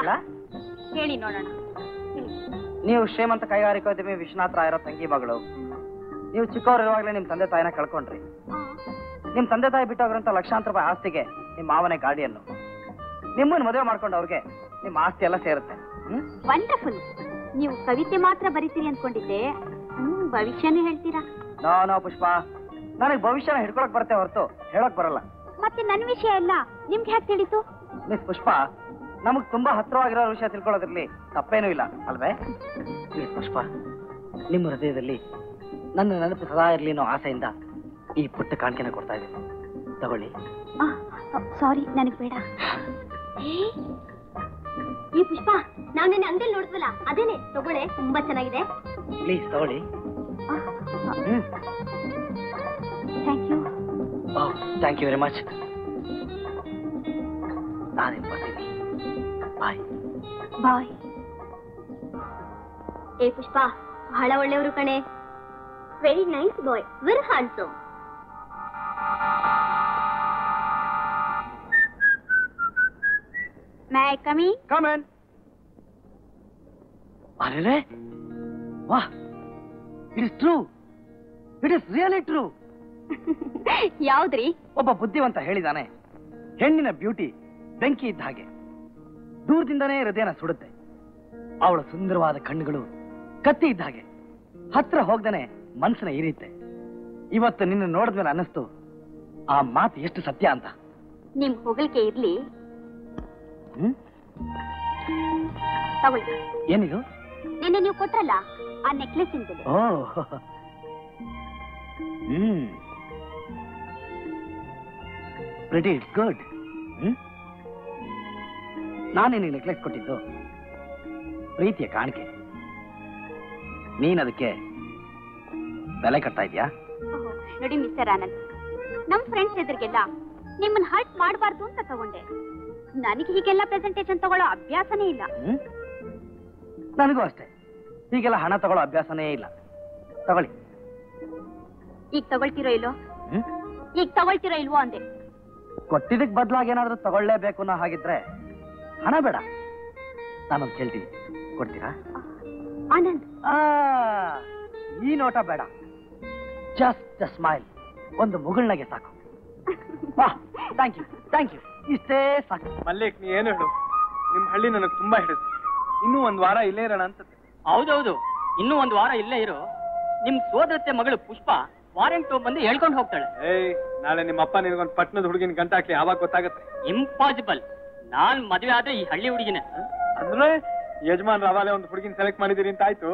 ಹೇಳಿ ನೋಡೋಣ. ನೀವು ಶ್ರೀಮಂತ ಕೈಗಾರಿಕೋದ್ಯಮಿ ವಿಶ್ವನಾಥ್ ರಾಯರ ತಂಗಿ ಮಗಳು. ನೀವು ಚಿಕ್ಕವರಿರುವಾಗಲೇ ನಿಮ್ಮ ತಂದೆ ತಾಯಿನ ಕಳ್ಕೊಂಡ್ರಿ. ನಿಮ್ಮ ತಂದೆ ತಾಯಿ ಬಿಟ್ಟೋಗ್ರಂತ ಲಕ್ಷಾಂತರ ರೂಪಾಯಿ ಆಸ್ತಿಗೆ ನಿಮ್ಮ ಮಾವನೇ ಗಾಡಿಯನ್ನು. ನಿಮ್ಮನ್ನು ಮದುವೆ ಮಾಡ್ಕೊಂಡು ಅವ್ರಿಗೆ ನಿಮ್ಮ ಆಸ್ತಿ ಎಲ್ಲ ಸೇರುತ್ತೆ. ವಂಡರ್ಫುಲ್ ನೀವು ಕವಿತೆ ಮಾತ್ರ ಬರೀತೀರಿ ಅನ್ಕೊಂಡಿದ್ದೆ. ಭವಿಷ್ಯನೇ ಹೇಳ್ತೀರಾ? No no Pushpa. ನನಗೆ ಭವಿಷ್ಯನ ಹಿಡ್ಕೊಳಕ್ ಬರುತ್ತೆ ಹೊರತು ಹೇಳಕ್ ಬರಲ್ಲ. ಮತ್ತೆ ನನ್ನ ವಿಷಯ ಎಲ್ಲ ನಿಮ್ಗೆ ಹೇಗೆ ತಿಳಿತು? ಮಿಸ್ ಪುಷ್ಪ ನಮಗ್ ತುಂಬಾ ಹತ್ರವಾಗಿರೋ ವಿಷಯ ತಿಳ್ಕೊಳ್ಳೋದ್ರಲ್ಲಿ ತಪ್ಪೇನೂ ಇಲ್ಲ ಅಲ್ವೇ? ಮಿಸ್ ಪುಷ್ಪ ನಿಮ್ಮ ಹೃದಯದಲ್ಲಿ ನನ್ನ ನೆನಪು ಸದಾ ಇರ್ಲಿ ಅನ್ನೋ ಆಸೆಯಿಂದ ಈ ಪುಟ್ಟ ಕಾಣಿಕೆನ ಕೊಡ್ತಾ ಇದ್ದೀನಿ. ತಗೊಳ್ಳಿ. ಸಾರಿ ನನಗೆ ಬೇಡ. ಈ ಪುಷ್ಪ ನಾನು ನಿನ್ನೆ ಅಂಗಡಿಯಲ್ಲಿ ನೋಡಿದ್ವಲ್ಲ ಅದೇನೆ? ತಗೊಳ್ಳೆ ತುಂಬಾ ಚೆನ್ನಾಗಿದೆ. ಪ್ಲೀಸ್ ತಗೊಳ್ಳಿ. Thank you thank you very much ಬರ್ತೀನಿ. ಬಾಯ್ ಬಾಯ್ ಏ ಪುಷ್ಪ ಬಹಳ ಒಳ್ಳೆಯವರು ಕಣೆ. Very handsome. May I come in? Come in. Arele? Wow. It is true. It is really true. ಯಾವ್ದ್ರಿ ಒಬ್ಬ ಬುದ್ಧಿವಂತ ಹೇಳಿದಾನೆ ಹೆಣ್ಣಿನ ಬ್ಯೂಟಿ ಬೆಂಕಿ ಇದ್ದ ಹಾಗೆ ದೂರದಿಂದನೇ ಹೃದಯನ ಸುಡುತ್ತೆ ಅವಳ ಸುಂದರವಾದ ಕಣ್ಣುಗಳು ಕತ್ತಿ ಇದ್ದ ಹಾಗೆ ಹತ್ರ ಹೋಗ್ದೇನೆ ಮನ್ಸನ್ನ ಇರಿಯುತ್ತೆ ಇವತ್ತು ನಿನ್ನ ನೋಡಿದ್ಮೇಲೆ ಅನ್ನಿಸ್ತು ಆ ಮಾತು ಎಷ್ಟು ಸತ್ಯ ಅಂತ. ನಿಮ್ ಹೊಗಳಿಕೆ ಇರ್ಲಿ. ಹ್ಮ್? ತಗೊಳ್ಳಿ. ಏನಿದು? ನಿನ್ನೆ ನೀವು ಕೊಟ್ರಲ್ಲ ಆ necklace oh. Hmm. Pretty it's good hmm? ನಾನೇ ನಿನಗೆ ನೆಕ್ಲೆಸ್ ಕೊಟ್ಟಿದ್ದು. ಪ್ರೀತಿಯ ಕಾಣಿಕೆ. ನೀನ್ ಅದಕ್ಕೆ ಬೆಲೆ ಕಟ್ತಾ ಇದೆಯಾ? ನೋಡಿ ಮಿಸ್ಟರ್ ಆನಂದ್. ನಮ್ ಫ್ರೆಂಡ್ಸ್ ಎದುರಿಗೆಲ್ಲ ನಿಮ್ಮನ್ನ ಹರ್ಟ್ ಮಾಡಬಾರ್ದು ಅಂತ ತಗೊಂಡೆ. ನನಗೆ ಹೀಗೆಲ್ಲ ಪ್ರೆಸೆಂಟೇಶನ್ ತಗೊಳ್ಳೋ ಅಭ್ಯಾಸನೇ ಇಲ್ಲ. ನನಗೂ ಅಷ್ಟೇ. ಹೀಗೆಲ್ಲ ಹಣ ತಗೊಳ್ಳೋ ಅಭ್ಯಾಸನೇ ಇಲ್ಲ. ತಗೊಳ್ಳಿ. ಈಗ ತಗೊಳ್ತಿರೋ ಇಲ್ವೋ ಈಗ ತಗೊಳ್ತಿರೋ ಇಲ್ವೋ ಅಂದೆ. ಕೊಟ್ಟಿದ್ದಕ್ ಬದಲಾಗಿ ಏನಾದ್ರೂ ತಗೊಳ್ಳೇಬೇಕು ಅನ್ನೋ ಹಾಗಿದ್ರೆ ಹಣ ಬೇಡ. ನಾನು ಕೇಳ್ತೀನಿ. ಕೊಡ್ತೀರಾ? ಆನಂದ್. ಆ, ಈ ನೋಟ ಬೇಡ. ಜಸ್ಟ್ ಸ್ಮೈಲ್ ಒಂದು ಮುಗುಳ್ನಾಗೆ ಸಾಕು. ಥ್ಯಾಂಕ್ ಯು ಥ್ಯಾಂಕ್ ಯು ಇಷ್ಟೇ ಸಾಕು ಮಲ್ಲಿಕ್ ನೀ ಏನು ಹೇಳು? ನಿಮ್ ಹಳ್ಳಿ ನನಗೆ ತುಂಬಾ ಹಿಡಿದು ಇನ್ನೂ ಒಂದ್ ವಾರ ಇಲ್ಲೇ ಇರೋಣ ಅಂತ ಹೌದೌದು. ಇನ್ನೂ ಒಂದು ವಾರ ಇಲ್ಲೇ ಇರು. ನಿಮ್ ಸೋದರತ್ತೆ ಮಗಳು ಪುಷ್ಪ ವಾರೆಂಟ್ ಬಂದು ಹೇಳ್ಕೊಂಡು ಹೋಗ್ತಾಳೆ. ಏಯ್ ನಾಳೆ ನಿಮ್ಮ ಅಪ್ಪ ನಿನಗೊಂದು ಪಟ್ಟಣದ ಹುಡುಗಿನ ಗಂಟ ಹಾಕಿ ಯಾವಾಗ ಗೊತ್ತಾಗತ್ತೆ? ಇಂಪಾಸಿಬಲ್ ನಾನ್ ಮದುವೆ ಆದ್ರೆ ಈ ಹಳ್ಳಿ ಹುಡುಗಿನ. ಅಂದ್ರೆ ಯಜಮಾನ್ ರವಾಲೆ ಒಂದು ಹುಡುಗಿನ ಸೆಲೆಕ್ಟ್ ಮಾಡಿದಿರಿ ಅಂತ ಆಯ್ತು?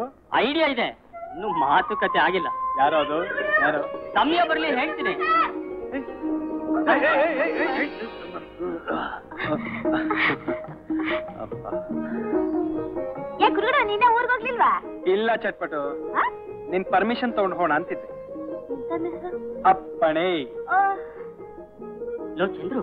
ಐಡಿಯಾ ಇದೆ. ಇನ್ನು ಮಾತುಕತೆ ಆಗಿಲ್ಲ. ಯಾರೋ ಅದು? ಯಾರು? ಸಮಯ ಬರ್ಲಿ ಹೇಳ್ತೀನಿ. ಏ ಗುರುಡ ಊರ್ಗ್ ಹೋಗ್ಲಿಲ್ವಾ? ಇಲ್ಲ ಚಟ್ಪಟು. ನಿನ್ ಪರ್ಮಿಷನ್ ತಗೊಂಡು ಹೋಣ ಅಂತಿದ್ದೆ. ಹೆಸ್ರು? ಅಪ್ಪಣೆ. ಲೋ ಚಂದ್ರು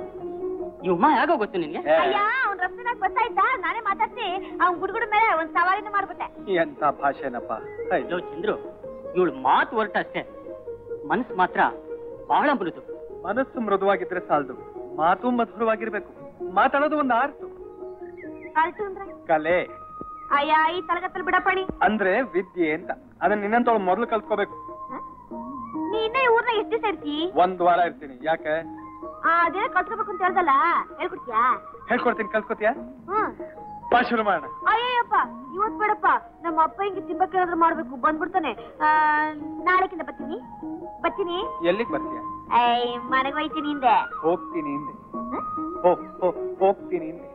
ಈ ಉಮಾ ಯಾಗೋ ಗೊತ್ತು ನಿನ್ಗೆ? ಅಯ್ಯ ಅವ್ನ್ ರಸ್ತೆನಾಗ ಗೊತ್ತಾಯ್ತಾ ನಾನೇ ಮಾತಾಡ್ಸಿ ಅವ್ನ್ ಗುಡ್ಗುಡ ಮೇಲೆ ಒಂದ್ ಸವಾಲಿನ ಮಾಡ್ಬಿಟ್ಟೆ. ಎಂತ ಭಾಷೆನಪ್ಪ? ಹೈ. ಲೋ ಚಂದ್ರು ಇವಳು ಮಾತು ಹೊರಟ ಅಷ್ಟೇ. ಮನಸ್ಸು ಮಾತ್ರ ಬಹಳ ಮೃದು. ಮನಸ್ಸು ಮೃದುವಾಗಿದ್ರೆ ಸಾಲದು. ಮಾತು ಮಧುರವಾಗಿರ್ಬೇಕು. ಮಾತಾಡೋದು ಒಂದು ಆರ್ತು. ಆಲ್ಟು ಅಂದ್ರೆ? ಕಲೆ. ಅಯ್ಯ ಈ ತಲಗತ್ತಲ್ ಬಿಡಪ್ಪಣಿ. ಅಂದ್ರೆ ವಿದ್ಯೆ ಅಂತ. ಅದನ್ನ ನಿನ್ನಂತವಳು ಮೊದಲು ಕಲ್ತ್ಕೋಬೇಕು. ನೀ ಇನ್ನೇ ಊರ್ನ ಎಷ್ಟು ದಿವಸ ಇರ್ತಿ? ಒಂದ್ ವಾರ ಇರ್ತೀನಿ. ಯಾಕೆ? ಆ ಕಲ್ಸ್ಕೋಬೇಕು ಅಂತ ಹೇಳ್ದಲ್ಲ ಹೇಳ್ಕೊಡ್ತೀಯಾ? ಹೇಳ್ಕೊಡ್ತೀನಿ ಕಲ್ಸ್ಕೊತೀಯಾ ಹ್ಮ್. ಬಾ ಶುರು ಮಾಡೋಣ ಅಯ್ಯಪ್ಪ ಇವತ್ ಬೇಡಪ್ಪ ನಮ್ಮ ಅಪ್ಪ ಹಿಂಗೆ ತಿಂಬಕ್ಕೆ ಏನಾದ್ರು ಮಾಡ್ಬೇಕು ಬಂದ್ಬಿಡ್ತಾನೆ. ಆ, ನಾಳೆಕಿಂದ ಬರ್ತೀನಿ. ಬರ್ತೀನಿ? ಎಲ್ಲಿಗೆ ಬರ್ತೀಯ? ಮನೆಗೆ ಹೋಯ್ತೀನಿ ಹಿಂದೆ ಹೋಗ್ತೀನಿ ಹಿಂದೆ ಹೋಗ್ತೀನಿ ಹಿಂದೆ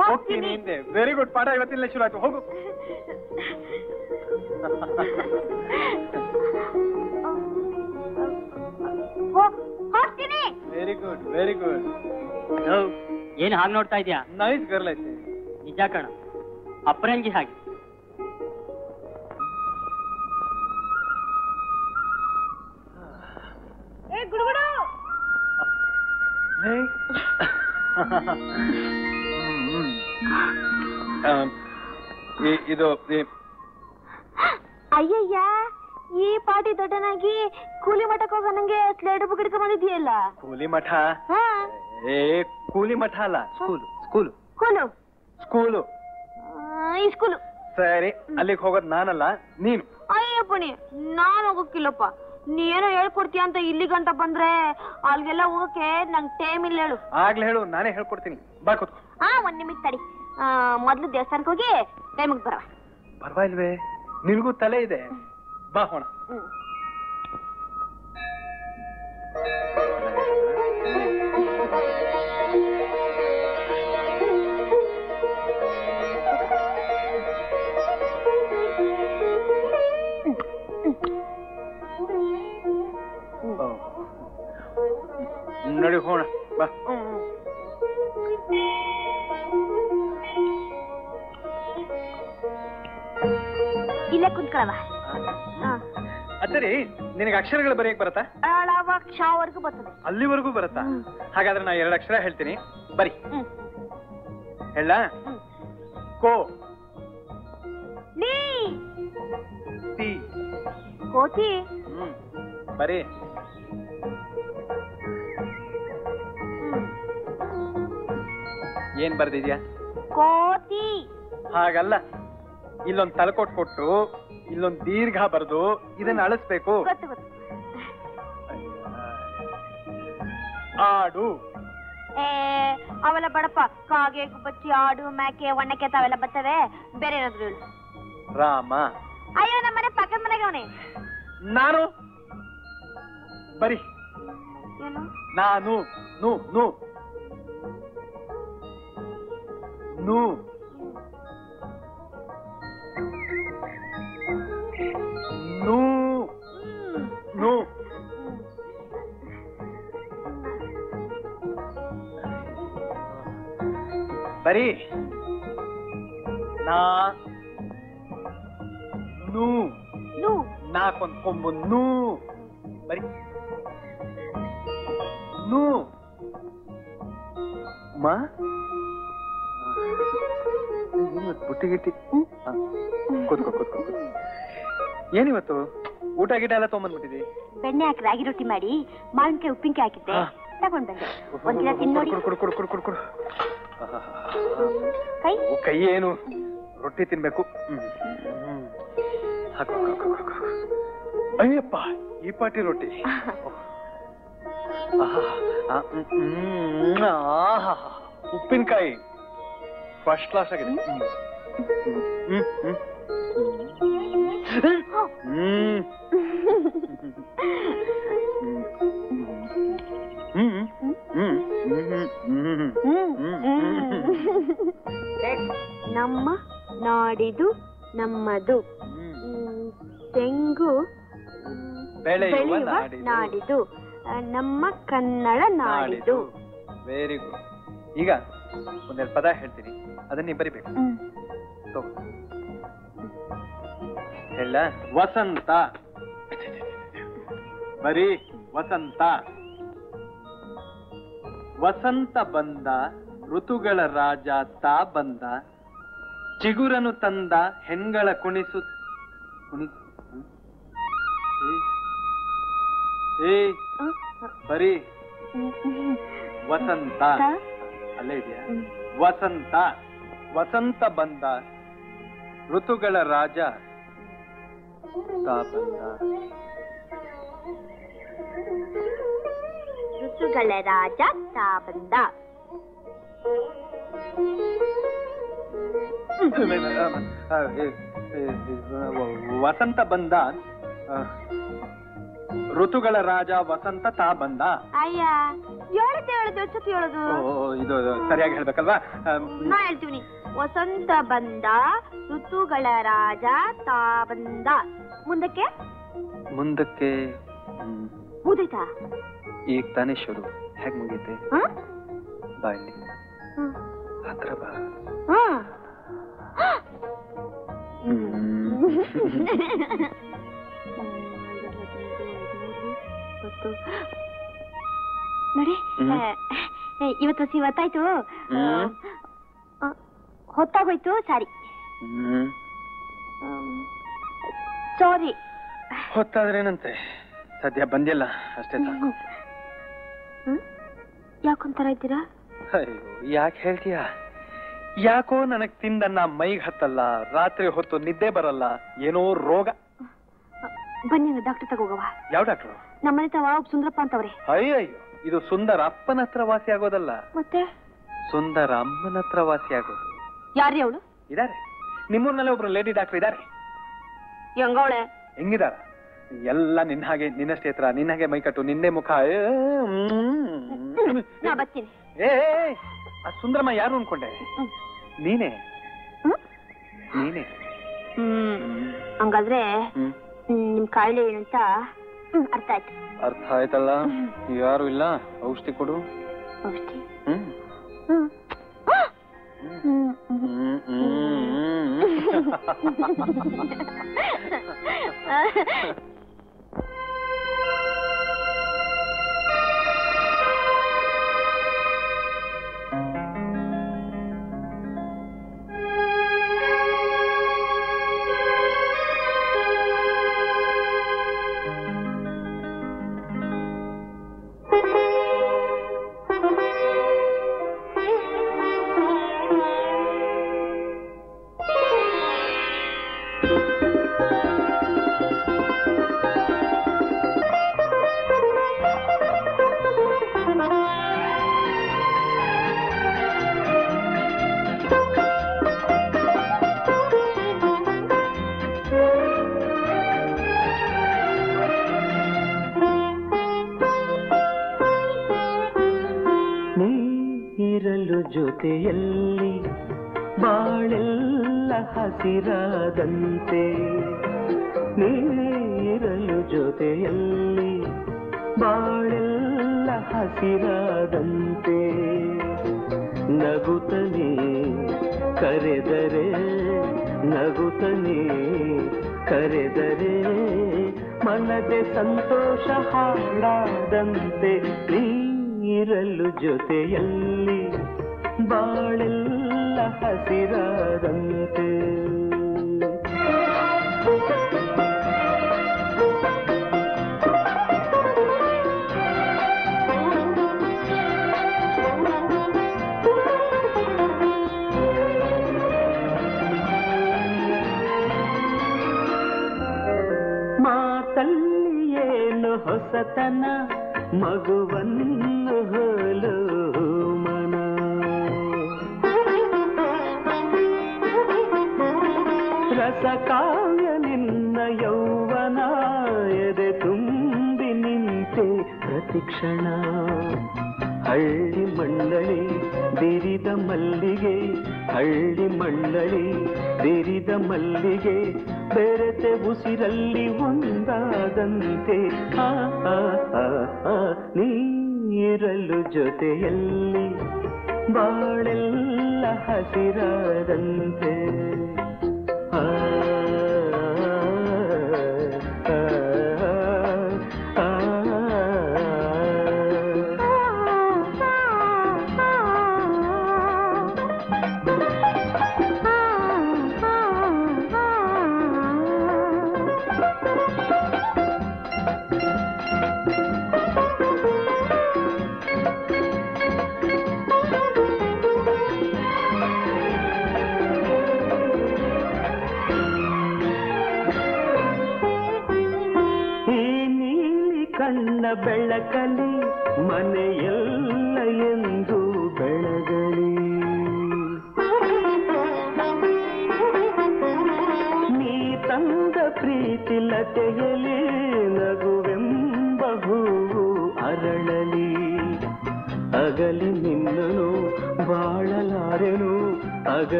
ಹೋಗ್ತೀನಿ. ಹಿಂದೆ ವೆರಿ ಗುಡ್ ಪಾಠ ಇವತ್ತಿನ ಶುರು ಆಯ್ತು. ಹೋಗು. ವೆರಿ ಗುಡ್ ವೆರಿ ಗುಡ್ ಲೋ, ಏನ್ ಹಾಗೆ ನೋಡ್ತಾ ಇದೀಯಾ? ನೈಸ್ ಗರ್ಲ್ ಐತೆ. ನಿಜ ಕಣ ಅಪರಂಗಿ ಹಾಗೆ. ಏ ಗುಡುಗುಡು. ಹೇ. ಹ್ಮ್, ಹ್ಮ್. ಈ- ಇದು ಈ- ಅಯ್ಯಯ್ಯ ಈ ಪಾಟಿ ದೊಡ್ಡನಾಗಿ ಕೂಲಿ ಮಠಕ್ಕೆ ಹೋಗ ನಂಗೆ ಸ್ಲೇಡ್ ಬುಕ್ ಹಿಡ್ಕೊಂಡ್ ಬಂದಿದ್ಯಲ್ಲ ಕೂಲಿ ಮಠ? ಹಾ. ಏ ಕೂಲಿ ಮಠ ಅಲ್ಲ ಸ್ಕೂಲು ಸ್ಕೂಲು ಸ್ಕೂಲು ಸ್ಕೂಲು ಈ ಸ್ಕೂಲು ಸರಿ ಅಲ್ಲಿಗೆ ಹೋಗೋದ್ ನಾನಲ್ಲ ನೀನು. ನೀ ನಾನ್ ಹೋಗಕ್ಕಿಲ್ಲಪ್ಪ. ನೀ ಏನೋ ಹೇಳ್ಕೊಡ್ತೀಯ ಅಂತ ಇಲ್ಲಿ ಗಂಟ ಬಂದ್ರೆ ಅಲ್ಗೆಲ್ಲ ಹೋಗಕ್ಕೆ ನಂಗ್ ಟೈಮ್ ಇಲ್ಲ ಹೇಳು. ಆಗ್ಲೇ ಹೇಳು ನಾನೇ ಹೇಳ್ಕೊಡ್ತೀನಿ. ಬಾ ಕೂತ್ಕೋ. ಆ ಒಂದ್ ನಿಮಿಷ ತಡಿ. ಆ, ಮೊದ್ಲು ದೇವಸ್ಥಾನಕ್ಕೆ ಹೋಗಿ ಟೈಮಿಗೆ ಬರವ. ಪರವಾಗಿಲ್ವೇ ನಿನಗೂ ತಲೆ ಇದೆ. ಬಾ ಹೋಣ ನೋಡಿ ಹೋಣ ಬಾ ಇಲ್ಲೇ ಕುಂತ್ಕೊಳವ ಅಚ್ಚರಿ ನಿನಗೆ ಅಕ್ಷರಗಳು ಬರೆಯಕ್ ಬರತ್ತಾ? ಕ್ಷವರೆಗೂ ಬರ್ತದೆ. ಅಲ್ಲಿವರೆಗೂ ಬರುತ್ತಾ? ಹಾಗಾದ್ರೆ ನಾ ಎರಡು ಅಕ್ಷರ ಹೇಳ್ತೀನಿ. ಬರಿ. ಹೇಳ. ಕೋ. ನೀ. ತಿ. ಕೋತಿ. ಹ್ಮ್. ಬರಿ. ಏನ್ ಬರ್ದಿದ್ಯಾ? ಕೋತಿ. ಹಾಗಲ್ಲ. ಇಲ್ಲೊಂದ್ ತಲಕೋಟ್ ಕೊಟ್ಟು ಇಲ್ಲೊಂದ್ ದೀರ್ಘ ಬರ್ದು ಇದನ್ನ ಅಳಿಸ್ಬೇಕು. ಗೊತ್ತು ಗೊತ್ತು. ಆಡು. ಏ ಅವೆಲ್ಲ ಬಡಪ್ಪ. ಕಾಗೆ ಗುಬ್ಬಚ್ಚಿ ಆಡು ಮೇಕೆ ಒಣ್ಣಕ್ಕೆ ತಾವೆಲ್ಲ ಬರ್ತವೆ. ಬೇರೆ ಏನಾದ್ರು ಹೇಳು. ರಾಮ. ಅಯ್ಯೋ ನಮ್ಮ ಮನೆ ಪಕ್ಕದ ಮನೆಗೆ ಅವನೇ. ನಾನು. ಬರಿ. ಏನು? ನಾನು. ನು ನು. ನು. ಬರಿ ನಾ ನೂ. ನೂ. ನಾಕೊಂದು ಕೊಂಬು ನೂ. ಬರಿ ನೂ. ಮಾ? ಬುಟ್ಟಿ ಗಿಟ್ಟಿ. ಕೂತ್ಕೋ ಕೂತ್ಕೋ. ಏನಿವತ್ತು? ಊಟ ಗಿಟ ಎಲ್ಲ ತೊಗೊಂಬಂದ್ಬಿಟ್ಟಿದಿ ಬೆಣ್ಣೆ ಹಾಕಿ ರಾಗಿ ರೊಟ್ಟಿ ಮಾಡಿ ಮಾವಿನಕಾಯಿ ಉಪ್ಪಿನಕಾಯಿ ಹಾಕಿದ್ದೆ. ತಗೊಂಡ್ ಬಂದೆ. ಒಂದಿನ ತಿನ್ನೋಡಿ. ಕುಡು ಕುಡು ಕುಡು ಕುಡು ಕುಡು. ಕೈ? ಕೈ ಏನು? ರೊಟ್ಟಿ ತಿನ್ಬೇಕು. ಅಯ್ಯಪ್ಪ ಈ ಪಾಟಿ ರೊಟ್ಟಿ. ಉಪ್ಪಿನಕಾಯಿ. ಫಸ್ಟ್ ಕ್ಲಾಸ್ ಆಗಿದೆ. ಹ್ಮ್. ಹ್ಮ್, ಹ್ಮ್, ನಮ್ಮ ನಾಡಿದು ನಮ್ಮದು. ತೆಂಗು ಬೆಳೆಯುವ ನಾಡಿದು. ನಮ್ಮ ಕನ್ನಡ ನಾಡಿದು. ವೆರಿ ಗುಡ್ ಈಗ ಒಂದೆರಡು ಪದ ಹೇಳ್ತೀನಿ. ಅದನ್ನ ನೀವು ಬರಿಬೇಕು. ಹೇಳ. ವಸಂತ. ಬರೀ ವಸಂತ. ವಸಂತ ಬಂದ ಋತುಗಳ ರಾಜ ತಾ ಬಂದ ಚಿಗುರನು ತಂದ ಹೆಂಗಳ ಕುಣಿಸು. ಕುಣಿ? ಏ ಬರಿ. ವಸಂತ. ಅಲ್ಲೇ ಇದೆಯಾ? ವಸಂತ. ವಸಂತ ಬಂದ ಋತುಗಳ ರಾಜ ತಾ ಬಂದ. ಋತುಗಳ ರಾಜ ತಾ ಬಂದ ವಸಂತ ಬಂದ. ಋತುಗಳ ರಾಜ ವಸಂತ ತಾ ಬಂದ. ಅಯ್ಯ ಎಷ್ಟೊತ್ತು ಹೇಳೋದು ಓ, ಇದು ಸರಿಯಾಗಿ ಹೇಳ್ಬೇಕಲ್ವಾ? ನಾ ಹೇಳ್ತೀವಿ ವಸಂತ ಬಂದ ಋತುಗಳ ರಾಜ ತಾ ಬಂದ ಮುಂದಕ್ಕೆ ಮುಂದಕ್ಕೆ ಮುಗಿತಾ ಈಗ ತಾನೇ ಶುರು. ಹೇಗ್ ಮುಗೀತೆ? ಹ? ಬಾ ಇಲ್ಲಿ. ಹತ್ರ ಬಾ. ನೋಡಿ ಇವತ್ತು ಹೊಸ. ಆ, ಹೊತ್ತಾಗೋಯ್ತು ಸಾರಿ. ಸಾರಿ ಹೊತ್ತಾದ್ರೇನಂತೆ? ಸದ್ಯ ಬಂದಿಲ್ಲ ಅಷ್ಟೇ ಸಾಕು. ಯಾಕೊಂತರ ಇದ್ದೀರಾ? ಅಯ್ಯೋ ಯಾಕೆ ಹೇಳ್ತೀಯಾ? ಯಾಕೋ ನನಗ್ ತಿಂದನ್ನ ಮೈಗ್ ಹತ್ತಲ್ಲ ರಾತ್ರಿ ಹೊತ್ತು ನಿದ್ದೆ ಬರಲ್ಲ ಏನೋ ರೋಗ. ಬನ್ನಿ ಡಾಕ್ಟರ್ ತಗೋಗವ ಯಾವ ಡಾಕ್ಟರ್? ನಮ್ಮನೆ ತವ ಸುಂದರಪ್ಪ ಅಂತವ್ರೆ. ಅಯ್ಯಯ್ಯೋ ಇದು ಸುಂದರ ಅಪ್ಪನ ಹತ್ರ ವಾಸಿ ಆಗೋದಲ್ಲ. ಮತ್ತೆ? ಸುಂದರ ಅಮ್ಮನ ಹತ್ರ ವಾಸಿ ಆಗೋದು. ಯಾರೀ ಅವಳು? ಇದಾರೆ. ನಿಮ್ಮೂರ್ನಲ್ಲಿ ಒಬ್ರು ಲೇಡಿ ಡಾಕ್ಟರ್ ಇದಾರೆ. ಹೆಂಗವಳೆ ಹೆಂಗಿದಾರ? ಎಲ್ಲ ನಿನ್ನ ಹಾಗೆ ನಿನ್ನಷ್ಟೇ ಹತ್ರ ನಿನ್ನ ಹಾಗೆ ಮೈಕಟ್ಟು ನಿನ್ನೆ ಮುಖ. ಏ, ಆ ಸುಂದರಮ್ಮ ಯಾರು ಅನ್ಕೊಂಡೆ. ನೀನೇ? ನೀನೇ? ಹ್ಮ್. ಹಂಗಾದ್ರೆ ನಿಮ್ ಕಾಯಿಲೆ ಏನಂತ ಅರ್ಥ ಆಯ್ತು. ಅರ್ಥ ಆಯ್ತಲ್ಲ? ಯಾರು ಇಲ್ಲ? ಔಷಧಿ ಕೊಡು. ಔಷಧಿ? ಹ್ಮ್.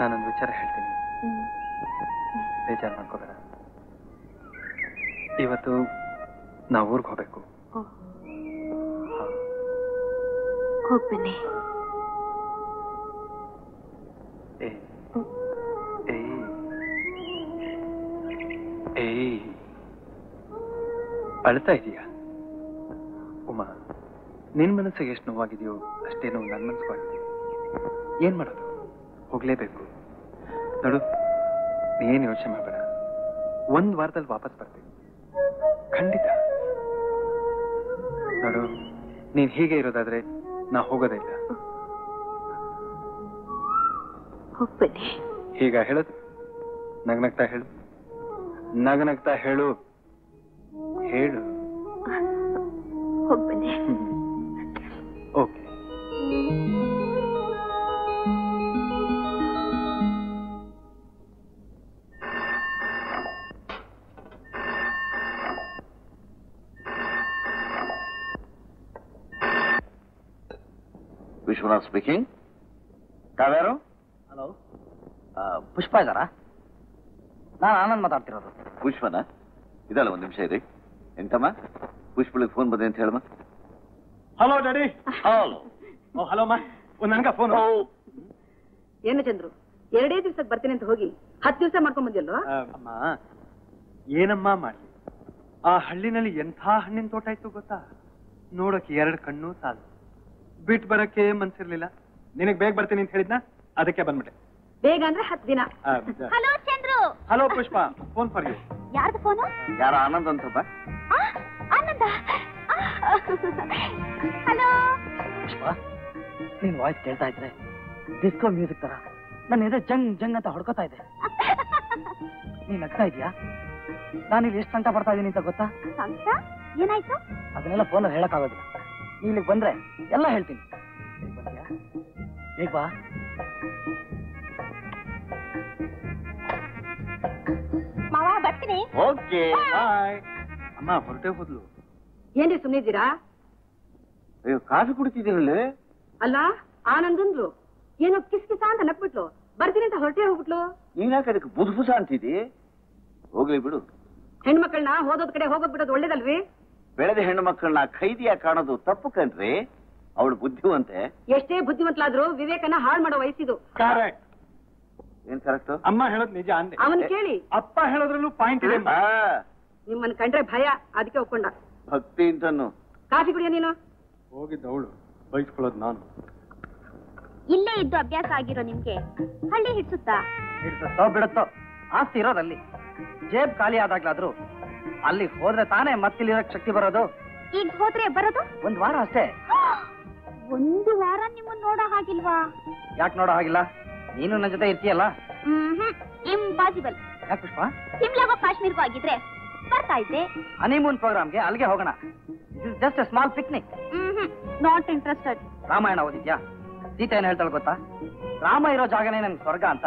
ನಾನೊಂದು ವಿಚಾರ ಹೇಳ್ತೀನಿ. ಬೇಜಾರು ಮಾಡ್ಕೋಬೇಡ ಇವತ್ತು ನಾವು ಊರಿಗೆ ಹೋಗ್ಬೇಕು. ಹೋಗ್ಬನ್ನಿ ಏ. ಏಯ್ ಏಯ್ ಅಳ್ತಾ ಇದೀಯಾ? ಉಮಾ ನಿನ್ ಮನಸ್ಸಿಗೆ ಎಷ್ಟು ನೋವಾಗಿದೆಯೋ ಅಷ್ಟೇ ನೋವು ನನ್ನ ಮನಸ್ಸಿಗೂ ಆಗಿದೆ ಏನ್ ಮಾಡೋದು? ಹೋಗ್ಲೇಬೇಕು. ನೋಡು ಏನು ಯೋಚನೆ ಮಾಡಬೇಡ. ಒಂದ್ ವಾರದಲ್ಲಿ ವಾಪಸ್ ಬರ್ತೀನಿ. ಖಂಡಿತ. ನೋಡು ನೀನ್ ಹೀಗೆ ಇರೋದಾದ್ರೆ ನಾ ಹೋಗೋದೇ ಇಲ್ಲ. ಹೋಗ್ಬನ್ನಿ ಹೀಗ ಹೇಳೋದು ನಗ್ನಗ್ತಾ ಹೇಳು. ನಗ್ನಗ್ತಾ ಹೇಳು. Speaking ತಾವ್ಯಾರು hello. ಪುಷ್ಪ ಇದ್ದಾರಾ? ನಾನು ಆನಂದ್ ಮಾತಾಡ್ತಿರೋದು. ಪುಷ್ಪನ? ಇದಲ್ಲ ಒಂದು ನಿಮಿಷ ಇದೆ ಎಂತಮ್ಮ? ಪುಷ್ಪಳಿಗೆ ಫೋನ್ ಬಂದೆ ಅಂತ ಹೇಳಮ್ಮ. Hello daddy. Hello. Oh hello ನನ್ಗ ಫೋನ್ ಏನು ಚಂದ್ರು ಎರಡೇ ದಿವ್ಸಕ್ಕೆ ಬರ್ತೀನಿ ಅಂತ ಹೋಗಿ ಹತ್ತು ದಿವಸ ಮಾಡ್ಕೊಂಡ್ ಬಂದಿಲ್ವಾ ಅಮ್ಮ ಏನಮ್ಮ ಮಾಡ್ಲಿ? ಆ ಹಳ್ಳಿನಲ್ಲಿ ಎಂಥ ಹಣ್ಣಿನ ತೋಟ ಇತ್ತು ಗೊತ್ತಾ? ನೋಡಕ್ಕೆ ಎರಡು ಕಣ್ಣು ಸಾಲು. ಬಿಟ್ ಬರಕ್ಕೆ ಮನ್ಸಿರ್ಲಿಲ್ಲ. ನಿನಗ್ ಬೇಗ ಬರ್ತೀನಿ ಅಂತ ಹೇಳಿದ್ನ? ಅದಕ್ಕೆ ಬಂದ್ಬಿಟ್ಟೆ. ಬೇಗ ಅಂದ್ರೆ ಹತ್ತು ದಿನ. Hello Chandru. Hello Pushpa. Phone for you. ಯಾರ್ದು ಫೋನು? ಯಾರ ಆನಂದ್ ಅಂತ ಬಾ ಆನಂದ. ಹಲೋ. ಪುಷ್ಪ ನಿನ್ ವಾಯ್ಸ್ ಕೇಳ್ತಾ ಇದ್ರೆ ಡಿಸ್ಕೋ ಮ್ಯೂಸಿಕ್ ತರ. ನನ್ನ ಎದೆ ಜಂಗ್ ಜಂಗ್ ಅಂತ ಹೊಡ್ಕೋತಾ ಇದೆ. ನೀನ್ ನಗ್ತಾ ಇದೀಯಾ ನಾನು ಇಲ್ಲಿ ಎಷ್ಟು ಸಂಕಟ ಪಡ್ತಾ ಇದೀನಿ ಅಂತ ಗೊತ್ತಾ? ಸಂತ ಏನಾಯ್ತು? ಅದನ್ನೆಲ್ಲ ಫೋನ್ ಹೇಳಕ್ಕಾಗೋದಿಲ್ಲ. ನೀ ಇಲ್ಲಿಗೆ ಬಂದ್ರೆ ಎಲ್ಲ ಹೇಳ್ತೀನಿ. ಬಾ. ಮಾವ ಬರ್ತೀನಿ. ಓಕೆ ಅಮ್ಮ ಹೊರಟೆ ಹೋದ್ಲು. ಏನ್ರಿ ಸುಮ್ಮನಿದ್ದೀರಾ ಅಯ್ಯೋ ಕಾಫಿ ಕುಡಿತಿದ್ದೀರಲ್ಲ? ಅಲ್ಲ ಆನಂದಂದ್ರು. ಏನೋ ಕಿಸ್ ಕಿಸ ಅಂತ ನಕ್ಬಿಟ್ಲು ಬರ್ತೀನಿ ಅಂತ ಹೊರಟೇ ಹೋಗ್ಬಿಟ್ಲು. ನೀನ್ಯಾಕೆ ಅದಕ್ಕೆ ಬುದ್ಬುಸ ಅಂತಿದಿ ಹೋಗ್ಲಿ ಬಿಡು. ಹೆಣ್ಮಕ್ಳನ್ನ ಹೋದೋದ್ ಕಡೆ ಹೋಗೋದ್ ಬಿಡೋದು ಒಳ್ಳೇದಲ್ರಿ? ಬೆಳೆದ ಹೆಣ್ಣು ಮಕ್ಕಳನ್ನ ಖೈದಿಯ ಕಾಣೋದು ತಪ್ಪು ಕಣ್ರಿ. ಅವಳು ಬುದ್ಧಿವಂತೆ. ಎಷ್ಟೇ ಬುದ್ಧಿವಂತಲಾದ್ರು ವಿವೇಕನ ಹಾಳು ಮಾಡೋ ವಯಸ್ಸಿದು. ಕರೆಕ್ಟ್ ಏನ್ ಕರೆಕ್ಟ್? ಅಮ್ಮ ಹೇಳೋದ್ ನಿಜ ಅಂದೆ. ಅವನ್ ಕೇಳಿ. ಅಪ್ಪ ಹೇಳೋದ್ರಲ್ಲೂ ಪಾಯಿಂಟ್ ಇದೆ ನಿಮ್ಮನ್ನ ನಿಮ್ಮನ್ ಕಂಡ್ರೆ ಭಯ ಅದಕ್ಕೆ ಒಪ್ಕೊಂಡ. ಭಕ್ತಿ ಅಂತನು ಕಾಫಿ ಕುಡಿಯ ನೀನು? ಹೋಗಿದ್ದ ಅವಳು ಬೈಸ್ಕೊಳ್ಳೋದು ನಾನು. ಇಲ್ಲೇ ಇದ್ದು ಅಭ್ಯಾಸ ಆಗಿರೋ ನಿಮ್ಗೆ ಹಳ್ಳಿ ಹಿಡ್ಸುತ್ತಾ? ಹಿಡ್ಸುತ್ತೋ ಬಿಡುತ್ತೋ ಆಸ್ತಿ ಇರೋದಲ್ಲಿ ಜೇಬ್ ಖಾಲಿ ಆದಾಗ್ಲಾದ್ರೂ ಅಲ್ಲಿ ಹೋದ್ರೆ ತಾನೇ ಮತ್ತಿಲ್ಲಿರೋಕ್ ಶಕ್ತಿ ಬರೋದು? ಈಗ ಹೋದ್ರೆ ಬರೋದು? ಒಂದ್ ವಾರ ಅಷ್ಟೇ. ಒಂದು ವಾರ ನಿಮ್ಮನ್ನ ನೋಡೋ ಹಾಗಿಲ್ವಾ? ಯಾಕೆ ನೋಡೋ ಹಾಗಿಲ್ಲ? ನೀನು ನನ್ನ ಜೊತೆ ಇರ್ತೀಯಲ್ಲ? ಇಂಪಾಸಿಬಲ್. ಯಾಕೆ ಪುಷ್ಪ? ಸಿಮ್ಲಾಗೋ ಕಾಶ್ಮೀರ್ಗೂ ಆಗಿದ್ರೆ ಬರ್ತಾ ಇದ್ದೆ. ಹನಿಮೂನ್ ಪ್ರೋಗ್ರಾಮ್ಗೆ ಅಲ್ಲಿಗೆ ಹೋಗೋಣ. Is just small picnic not interested Ramayana ಓದಿದ್ಯಾ? Sita ಏನ್ ಹೇಳ್ತಾಳೆ ಗೊತ್ತಾ? ರಾಮ ಇರೋ ಜಾಗನೇ ನನ್ಗೆ ಸ್ವರ್ಗ ಅಂತ.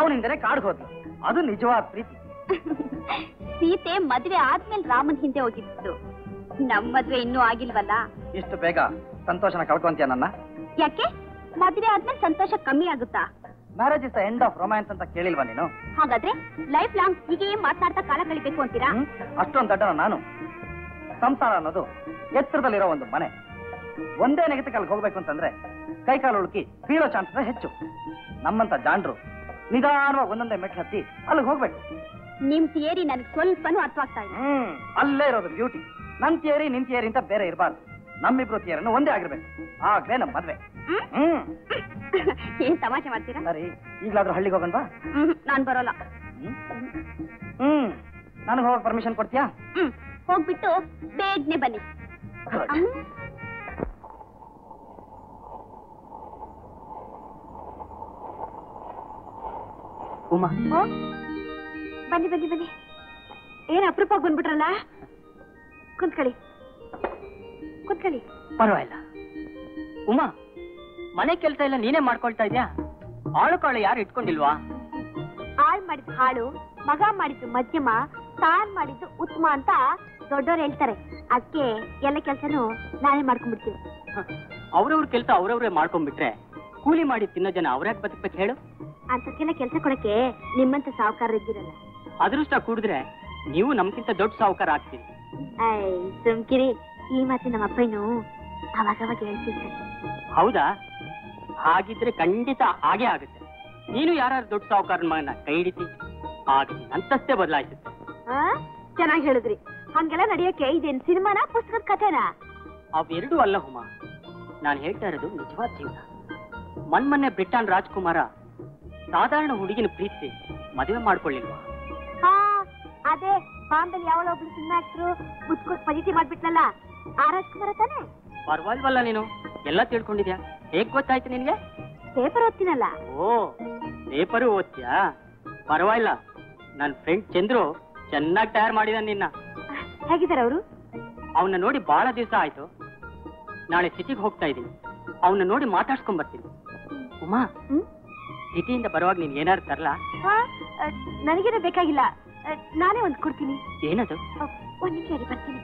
ಅವನಿಂದನೇ ಕಾಡ್ಗೋದ್ಲು ಅದು ನಿಜವಾದ ಪ್ರೀತಿ. ಸೀತೆ ಮದುವೆ ಆದ್ಮೇಲೆ ರಾಮನ್ ಹಿಂದೆ ಹೋಗಿದ್ದು ನಮ್ ಮದ್ವೆ ಇನ್ನೂ ಆಗಿಲ್ವಲ್ಲ? ಇಷ್ಟು ಬೇಗ ಸಂತೋಷನ ಕಳ್ಕೊಂತೀಯ ನನ್ನ? ಯಾಕೆ? ಮದುವೆ ಆದ್ಮೇಲೆ ಸಂತೋಷ ಕಮ್ಮಿ ಆಗುತ್ತಾ? Marriage is end of romance ಅಂತ ಕೇಳಿಲ್ವಾ ನೀನು? ಹಾಗಾದ್ರೆ ಲೈಫ್ ಲಾಂಗ್ ಹೀಗೆ ಮಾತಾಡ್ತಾ ಕಾಲ ಕಳಿಬೇಕು ಅಂತೀರಾ? ಅಷ್ಟೊಂದು ದಡ್ಡನ ನಾನು. ಸಂಸಾರ ಅನ್ನೋದು ಎತ್ತರದಲ್ಲಿರೋ ಒಂದು ಮನೆ. ಒಂದೇ ನೆಗೆತ ಅಲ್ಲಿ ಹೋಗ್ಬೇಕು ಅಂತಂದ್ರೆ ಕೈಕಾಲು ಹುಡುಕಿ ಬೀಳೋ ಚಾನ್ಸ್ ಹೆಚ್ಚು. ನಮ್ಮಂತ ಜಾಂಡ್ರು ನಿಧಾನವಾಗಿ ಒಂದೊಂದೇ ಮೆಟ್ಲು ಹತ್ತಿ ಅಲ್ಲಿಗೆ ಹೋಗ್ಬೇಕು. ನಿಮ್ ಥಿಯರಿ ನನಗೆ ಸ್ವಲ್ಪನೂ ಅರ್ಥವಾಗ್ತಾ ಇಲ್ಲ. ಹ್ಮ್ ಅಲ್ಲೇ ಇರೋದು ಬ್ಯೂಟಿ ನನ್ ಥಿಯರಿ ನಿನ್ ಥಿಯರಿ ಅಂತ ಬೇರೆ ಇರಬಾರ್ದು. ನಮ್ಮಿಬ್ರು ಥಿಯರಿನ ಒಂದೇ ಆಗಿರ್ಬೇಕು. ಆಗ್ಲೇ ನಮ್ ಮದ್ವೆ. ಹ್ಮ್? ಏನ್ ತಮಾಷೆ ಮಾಡ್ತೀರಾ? ಸರಿ ಈಗ್ಲಾದ್ರೂ ಹಳ್ಳಿಗೆ ಹೋಗಣ್ವಾ? ಹ್ಮ್ ನಾನ್ ಬರೋಲ್ಲ. ಹ್ಮ್? ನನಗ್ ಹೋಗಕ್ ಪರ್ಮಿಷನ್ ಕೊಡ್ತೀಯಾ? ಹ್ಮ್ ಹೋಗ್ಬಿಟ್ಟು ಬೇಗನೆ ಬನ್ನಿ. ಉಮಾ. ಬನ್ನಿ ಬನ್ನಿ ಬನ್ನಿ. ಏನ್ ಅಪರೂಪ ಬಂದ್ಬಿಟ್ರಲ್ಲ? ಕುಂತ್ಕೊಳ್ಳಿ. ಕುಂತ್ಕಳಿ ಪರವಾಗಿಲ್ಲ. ಉಮಾ ಮನೆ ಕೆಲಸ ಎಲ್ಲ ನೀನೇ ಮಾಡ್ಕೊಳ್ತಾ ಇದ್ಯಾ? ಆಳು ಕಾಳು ಯಾರು ಇಟ್ಕೊಂಡಿಲ್ವಾ? ಆಳ್ ಮಾಡಿದ್ದು ಹಾಳು ಮಗ ಮಾಡಿದ್ದು ಮಧ್ಯಮ ತಾನ್ ಮಾಡಿದ್ದು ಉತ್ತಮ ಅಂತ ದೊಡ್ಡವ್ರು ಹೇಳ್ತಾರೆ. ಅದಕ್ಕೆ ಎಲ್ಲ ಕೆಲ್ಸನೂ ನಾನೇ ಮಾಡ್ಕೊಂಡ್ಬಿಡ್ತೀವಿ. ಅವ್ರವ್ರ ಕೆಲಸ ಅವ್ರವ್ರೇ ಮಾಡ್ಕೊಂಡ್ಬಿಟ್ರೆ ಕೂಲಿ ಮಾಡಿ ತಿನ್ನೋ ಜನ ಅವ್ರ್ಯಾಕ್ ಬದುಕ್ಬೇಕು ಹೇಳು? ಅಂತಕ್ಕೆಲ್ಲ ಕೆಲಸ ಕೊಡಕ್ಕೆ ನಿಮ್ಮಂತ ಸಾವುಕಾರ ಇದ್ದೀರಲ್ಲ ಅದೃಷ್ಟ ಕೂಡಿದ್ರೆ ನೀವು ನಮ್ಗಿಂತ ದೊಡ್ಡ ಸಾವುಕಾರ ಆಗ್ತೀರಿ. ಸುಮ್ಕಿರಿ. ಈ ಮತ್ತೆ ನಮ್ಮ ಅಪ್ಪಯ್ಯನು ಅವಾಗವಾಗ ಹೇಳ್ತಿರ್ತಾರೆ ಹೌದಾ? ಹಾಗಿದ್ರೆ ಖಂಡಿತ ಹಾಗೆ ಆಗುತ್ತೆ. ನೀನು ಯಾರು ದೊಡ್ಡ ಸಾವುಕಾರನ ಮಗನ ಕೈ ಹಿಡಿತಿ? ಆಗ ಅಂತಸ್ತೇ ಬದಲಾಯಿಸುತ್ತೆ ಚೆನ್ನಾಗಿ ಚೆನ್ನಾಗ್ ಹೇಳಿದ್ರಿ. ಹಂಗೆಲ್ಲ ನಡೆಯಕ್ಕೆ ಇದೇನ್ ಸಿನಿಮಾನ ಪುಸ್ತಕದ ಕಥೆನಾ? ಅವೆರಡು ಅಲ್ಲ ಹುಮಾ ನಾನು ಹೇಳ್ತಾ ಇರೋದು ನಿಜವಾದ ಜೀವನ. ಮನ್ಮನ್ನೆ ಬ್ರಿಟನ್ ರಾಜ್ಕುಮಾರ ಸಾಧಾರಣ ಹುಡುಗಿನ ಪ್ರೀತಿ ಮದುವೆ ಮಾಡ್ಕೊಳ್ಳಿಲ್ವಾ? ಅದೇ ಬಾಂಬೆಲ್ ಯಾವಳ ಒಬ್ಳು ಸಿನಿಮಾ ಆಕ್ಟ್ರು ಮುಚ್ಕೊಟ್ ಪಜಿತಿ ಮಾಡ್ಬಿಟ್ಲಲ್ಲ ಆ ರಾಜ್ಕುಮಾರ ತಾನೆ? ಪರವಾಗಿಲ್ವಲ್ಲ ನೀನು ಎಲ್ಲ ತಿಳ್ಕೊಂಡಿದ್ಯಾ? ಹೇಗ್ ಗೊತ್ತಾಯ್ತು ನಿನ್ಗೆ? ಪೇಪರ್ ಓದ್ತೀನಲ್ಲ? ಓ ಪೇಪರ್ ಓದ್ತೀಯಾ? ಪರವಾಗಿಲ್ಲ ನನ್ ಫ್ರೆಂಡ್ ಚಂದ್ರು ಚೆನ್ನಾಗಿ ತಯಾರು ಮಾಡಿದ ನಿನ್ನ. ಹೇಗಿದ್ದಾರೆ ಅವರು? ಅವನ್ನ ನೋಡಿ ಬಹಳ ದಿವಸ ಆಯ್ತು. ನಾಳೆ ಸಿಟಿಗೆ ಹೋಗ್ತಾ ಇದ್ದೀನಿ ಅವನ್ನ ನೋಡಿ ಮಾತಾಡ್ಸ್ಕೊಂಡ್ ಬರ್ತೀನಿ ಉಮಾ ಸಿಟಿಯಿಂದ ಬರುವಾಗ ನೀನ್ ಏನಾರು ತರಲಾ? ನನಗೇನು ಬೇಕಾಗಿಲ್ಲ. ನಾನೇ ಒಂದು ಕೊಡ್ತೀನಿ. ಏನದು? ಒಂದು ಒಂದ್ ನಿಮಿಷ ಬರ್ತೀನಿ.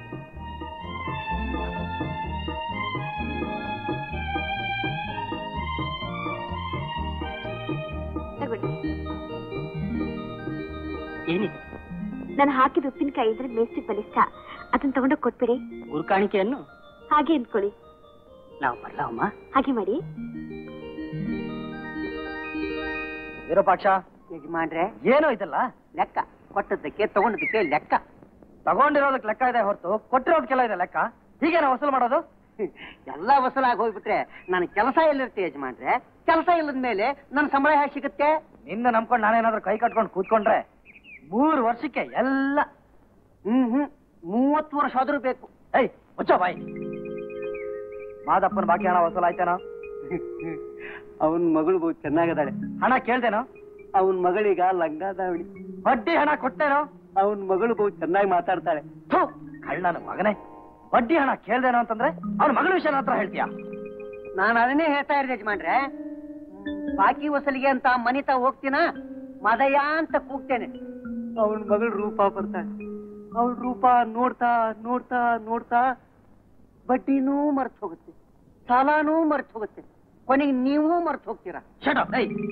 ಏನಿದೆ? ನಾನು ಹಾಕಿದ ಉಪ್ಪಿನಕಾಯಿ ಇದ್ರೆ ಮೇಸ್ತಿ ಬಲಿಷ್ಠ ಅದನ್ನ ತಗೊಂಡೋಗಿ ಕೊಟ್ಬಿಡಿ. ಗುರುಕಾಣಿಕೆಯನ್ನು ಹಾಗೆ ಅಂದ್ಕೊಳ್ಳಿ. ನಾವು ಬರ್ಲಾ ಅಮ್ಮ ಹಾಗೆ ಮಾಡಿ. ವಿರೂಪಾಕ್ಷ. ಯಜಮಾನ್ರೆ. ಏನೋ ಇದಲ್ಲ? ಲೆಕ್ಕ. ಕೊಟ್ಟದ್ದಕ್ಕೆ ತಗೊಂಡದಕ್ಕೆ ಲೆಕ್ಕ. ತಗೊಂಡಿರೋದಕ್ಕೆ ಲೆಕ್ಕ ಇದೆ ಹೊರತು ಕೊಟ್ಟಿರೋದಕ್ಕೆಲ್ಲ ಇದೆ ಲೆಕ್ಕ? ಹೀಗೆ ನಾವು ವಸೂಲ್ ಮಾಡೋದು? ಎಲ್ಲ ವಸೂಲಾಗಿ ಹೋಗ್ಬಿಟ್ರೆ ನನ್ನ ಕೆಲಸ ಎಲ್ಲಿರ್ತಿ ಯಜಮಾನ್ರೆ? ಕೆಲಸ ಇಲ್ಲದ ಮೇಲೆ ನನ್ನ ಸಂಬಳ ಹೇಗೆ ಸಿಗುತ್ತೆ? ನಿನ್ನ ನಂಬ್ಕೊಂಡು ನಾನೇನಾದ್ರೂ ಕೈ ಕಟ್ಕೊಂಡು ಕೂತ್ಕೊಂಡ್ರೆ ಮೂರು ವರ್ಷಕ್ಕೆ ಎಲ್ಲ. ಹ್ಮ್ ಹ್ಮ್. ಮೂವತ್ತು ವರ್ಷ ಆದ್ರೂ ಬೇಕು. ಏಯ್ ಹೊಚ್ಚ ಬಾಯಿ. ಮಾದಪ್ಪನ ಬಾಕಿ ಹಣ ವಸೂಲಾಯ್ತೇನೋ ಅವನ್ ಮಗಳು ಚೆನ್ನಾಗಿದಾಳೆ. ಹಣ ಕೇಳ್ದೇನೋ ಅವನ್ ಮಗಳಿಗ ಲಂಗ ದಾವಣಿ. ಬಡ್ಡಿ ಹಣ ಕೊಟ್ಟೇನೋ? ಅವನ್ ಮಗಳು ಬಹು ಚೆನ್ನಾಗಿ ಮಾತಾಡ್ತಾಳೆ. ಕಳ್ಳನ ಮಗನೇ. ಬಡ್ಡಿ ಹಣ ಕೇಳ್ದೇನೋ ಅಂತಂದ್ರೆ ಅವನ ಮಗಳ ವಿಷಯ ಹತ್ರ ಹೇಳ್ತೀಯ? ನಾನು ಅದನ್ನೇ ಹೇಳ್ತಾ ಇರ್ದೆ ಯಜಮಾನ್ರೆ. ಬಾಕಿ ವಸಲಿಗೆ ಅಂತ ಮನಿತಾ ಹೋಗ್ತೀನ? ಮದಯ ಅಂತ ಕೂಗ್ತೇನೆ. ಅವನ್ ಮಗಳು ರೂಪ ಬರ್ತಾಳೆ. ಅವಳ ರೂಪ ನೋಡ್ತಾ ನೋಡ್ತಾ ನೋಡ್ತಾ ಬಡ್ಡಿನೂ ಮರ್ತು ಹೋಗುತ್ತೆ. ಸಾಲಾನೂ ಮರ್ತ್ ಹೋಗುತ್ತೆ. ಕೊನೆಗೆ ನೀವು ಮರ್ತು ಹೋಗ್ತೀರಾ?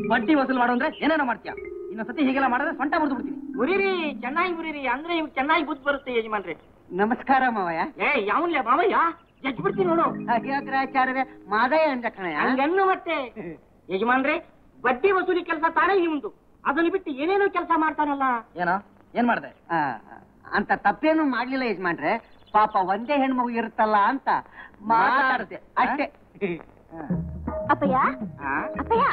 ಬಡ್ಡಿ ವಸೂಲ್ ಮಾಡು ಅಂದ್ರೆ ಏನೇನೋ ಮಾಡ್ತೀಯ? ಇನ್ನೊಂದ್ಸತಿ ಹೀಗೆಲ್ಲ ಮಾಡಿದ್ರೆ ಸೊಂಟ ಮುರಿದು ಬಿಡ್ತೀನಿ ಮುರಿರಿ ಚೆನ್ನಾಗಿ ಮುರಿರಿ ಅಂದ್ರೆ ಇವ್ ಚೆನ್ನಾಗಿ ಬುದ್ಧಿ ಬರುತ್ತೆ ಯಜಮಾನ್ರಿ. ನಮಸ್ಕಾರ ಮಾವಯ್ಯ. ಏ ಯಾವನ್ಲೆ ಮಾವಯ್ಯ? ಜಜ್ಬಿಡ್ತೀನಿ ನೋಡು. ಅಗ್ರಾಚಾರ್ಯ ಮಾದಯ್ಯ ಅಂದ ಕಣಯ್ಯ. ಹಂಗನ್ನು ಮತ್ತೆ. ಯಜಮಾನ್ರಿ ಬಡ್ಡಿ ವಸೂಲಿ ಕೆಲಸ ತಾನೇ ಇವಂದು ಅದನ್ನ ಬಿಟ್ಟು ಏನೇನೋ ಕೆಲಸ ಮಾಡ್ತಾನಲ್ಲ. ಏನೋ? ಏನ್ ಮಾಡ್ದೆ? ಆ, ಅಂತ ತಪ್ಪೇನು ಮಾಡ್ಲಿಲ್ಲ ಯಜಮಾನ್ರೆ. ಪಾಪ ಒಂದೇ ಹೆಣ್ಮಗು ಇರುತ್ತಲ್ಲ ಅಂತ ಮಾತಾಡ್ದೆ. ಅಷ್ಟೇ. ಅಪ್ಪಯ್ಯ? ಅಪ್ಪಯ್ಯ?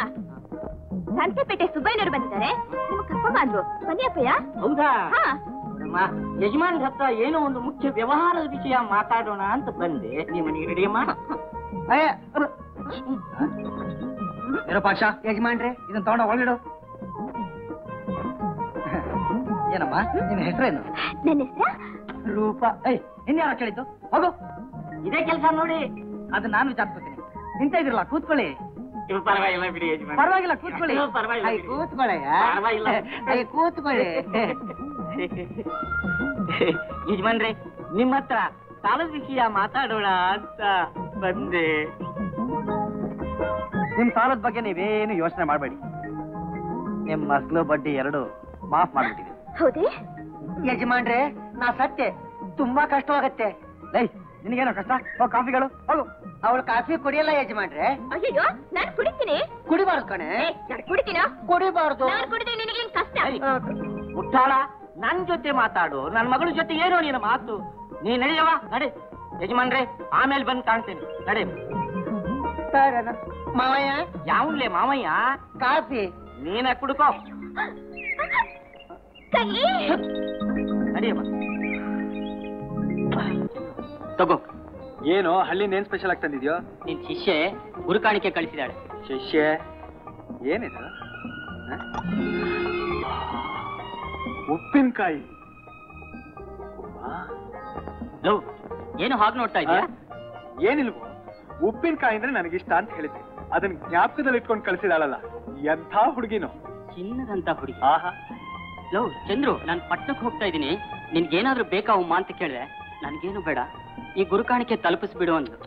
ಸಂತೆಪೇಟೆ ಸುಬ್ಬಯ್ಯನವರು ಬಂದಿದ್ದಾರೆ. ಯಜಮಾನ್ ಕರ್ಕೊಂಡ್ ಬಂದ್ರು. ಬನ್ನಿ ಅಪ್ಪಯ್ಯ. ಹೌದಾ? ಹಾ. ನೋಡಮ್ಮ, ಯಜಮಾನ್ರ ಹತ್ರ ಏನೋ ಒಂದು ಮುಖ್ಯ ವ್ಯವಹಾರದ ವಿಷಯ ಮಾತಾಡೋಣ ಅಂತ ಬಂದೆ. ನೀವು ರೆಡಿಯಮ್ಮ ಅಯ್ಯ, ಅಬ್ಬ. ವಿರೂಪಾಕ್ಷ ಯಜಮಾನ್ರೆ ಇದನ್ನ ತಗೊಂಡ ಒಳಗಿಡು. ಏನಮ್ಮ? ನಿನ್ನ ಹೆಸರೇನು? ನನ್ನ ಹೆಸರ? ರೂಪ. ಏಯ್ ಇನ್ಯಾರ ಕೇಳಿದ್ದು? ಹೋಗು. ಇದೇ ಕೆಲಸ ನೋಡಿ. ಅದು ನಾನು ವಿಚಾರಿಸ್ಕೊತೀನಿ. ನಿಂತ ಇದ್ರಲ್ಲ ಕೂತ್ಕೊಳ್ಳಿ. ಪರವಾಗಿಲ್ಲ ಬಿಡಿ ಯಜಮಾನ್ ಪರವಾಗಿಲ್ಲ ಕೂತ್ಕೊಳ್ಳಿ. ಪರವಾಗಿಲ್ಲ ಅಯ್ಯ. ಕೂತ್ಕೊಳ್ಳಯ್ಯ ಪರವಾಗಿಲ್ಲ. ಅಯ್ಯ ಕೂತ್ಕೊಳ್ಳಿ. ಯಜಮಾನ್ರೆ ನಿಮ್ಮ ಹತ್ರ ಸಾಲದ ವಿಷಯ ಮಾತಾಡೋಣ ಅಂತ ಬಂದೆ. ನಿಮ್ ಸಾಲದ ಬಗ್ಗೆ ನೀವೇನು ಯೋಚನೆ ಮಾಡಬೇಡಿ. ನಿಮ್ ಅಸ್ಲು ಬಡ್ಡಿ ಎರಡು ಮಾಫ್ ಮಾಡ್ಬಿಟ್ಟಿದೆ. ಹೌದೇ? ಯಜಮಾನ್ರೆ ನಾ ಸತ್ಯ ತುಂಬಾ ಕಷ್ಟವಾಗತ್ತೆ. ಲೈ ನಿನಗೇನೋ ಕಷ್ಟ? ಹೋಗ್ ಕಾಫಿಗಳು ಹೋಗು. ಅವಳು ಕಾಫಿ ಕುಡಿಯಲ್ಲ ಯಜಮಾನ್ರೆ. ಅಯ್ಯೋ ನಾನು ಕುಡಿತೀನಿ. ಕುಡಿಬಾರ್ದು ಕಣೆ. ಏ, ನಾನ್ ಕುಡಿತೀನೋ? ಕುಡಿಬಾರ್ದು. ನಾನು ಕುಡಿದ್ರೆ ನಿನಗೇನ್ ಕಷ್ಟ? ಮುಟ್ಟಾಳ ನನ್ ಜೊತೆ ಮಾತಾಡು. ನನ್ ಮಗಳ ಜೊತೆ ಏನೋ ನಿನ್ನ ಮಾತು? ನೀ ನಡೆಯವ ನಡೆ. ಯಜಮಾನ್ರೆ ಆಮೇಲೆ ಬಂದು ಕಾಣ್ತೇನೆ. ನಡೆ. ಮಾವಯ್ಯ. ಯಾವ್ಲೇ ಮಾವಯ್ಯ? ಕಾಫಿ. ನೀನ ಕುಡ್ಕೋ. ನಡೆಯವ ತಗೋ. ಏನು? ಹಳ್ಳಿ ಏನ್ ಸ್ಪೆಷಲ್ ಆಗಿ ತಂದಿದ್ಯೋ? ನಿನ್ ಶಿಷ್ಯೆ ಗುರುಕಾಣಿಕೆ ಕಳಿಸಿದಾಳೆ. ಶಿಷ್ಯ? ಏನಿದು? ಉಪ್ಪಿನಕಾಯಿ. ಲವ್ ಏನು ಹಾಗೆ ನೋಡ್ತಾ ಇದೀಯಾ ಏನಿಲ್ವೋ? ಉಪ್ಪಿನಕಾಯಿ ಅಂದ್ರೆ ಇಷ್ಟ ಅಂತ ಹೇಳಿದ್ದೆ. ಅದನ್ನ ಜ್ಞಾಪಕದಲ್ಲಿ ಇಟ್ಕೊಂಡು ಕಳಿಸಿದಾಳಲ್ಲ. ಎಂಥ ಹುಡುಗಿನೋ? ಚಿನ್ನದಂತ ಹುಡುಗಿ. ಆಹಾ. ಲವ್ ಚಂದ್ರು ನಾನು ಪಟ್ಟಕ್ಕೆ ಹೋಗ್ತಾ ಇದ್ದೀನಿ. ನಿನ್ಗೇನಾದ್ರೂ ಬೇಕಾ ಉಮ್ಮ ಅಂತ ಕೇಳಿದೆ. ನನ್ಗೇನು ಬೇಡ. ಈ ಗುರುಕಾಣಿಕೆ ತಲುಪಿಸ್ಬಿಡು ಅಂದ್ರು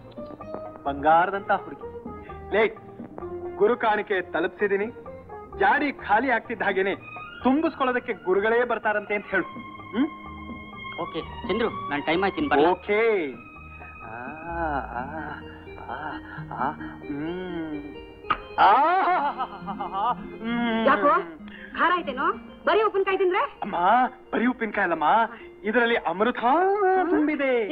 ಬಂಗಾರದಂತ ಹುಡುಗಿ. ಲೇಟ್ ಗುರುಕಾಣಿಕೆ ತಲುಪಿಸಿದೀನಿ. ಜಾಡಿ ಖಾಲಿ ಆಗ್ತಿದ್ದ ಹಾಗೇನೆ ತುಂಬಿಸ್ಕೊಳ್ಳೋದಕ್ಕೆ ಗುರುಗಳೇ ಬರ್ತಾರಂತೆ ಅಂತ ಹೇಳು. ಹ್ಮ್? ಓಕೆ ಚಂದ್ರು ನಾನು ಟೈಮ್ ಆಯ್ತೀನಿ ಬರಲ್ಲ ಓಕೆ. ಯಾಕೋ? ಖಾರ ಆಯ್ತೇನೋ? ಬರೀ ಉಪ್ಪಿನಕಾಯಿ ತಿಂದ್ರೆ? ಅಮ್ಮ ಬರೀ ಉಪ್ಪಿನಕಾಯಿ ಅಲ್ಲಮ್ಮ. ಇದರಲ್ಲಿ ಅಮೃತ ತುಂಬಿದೆ.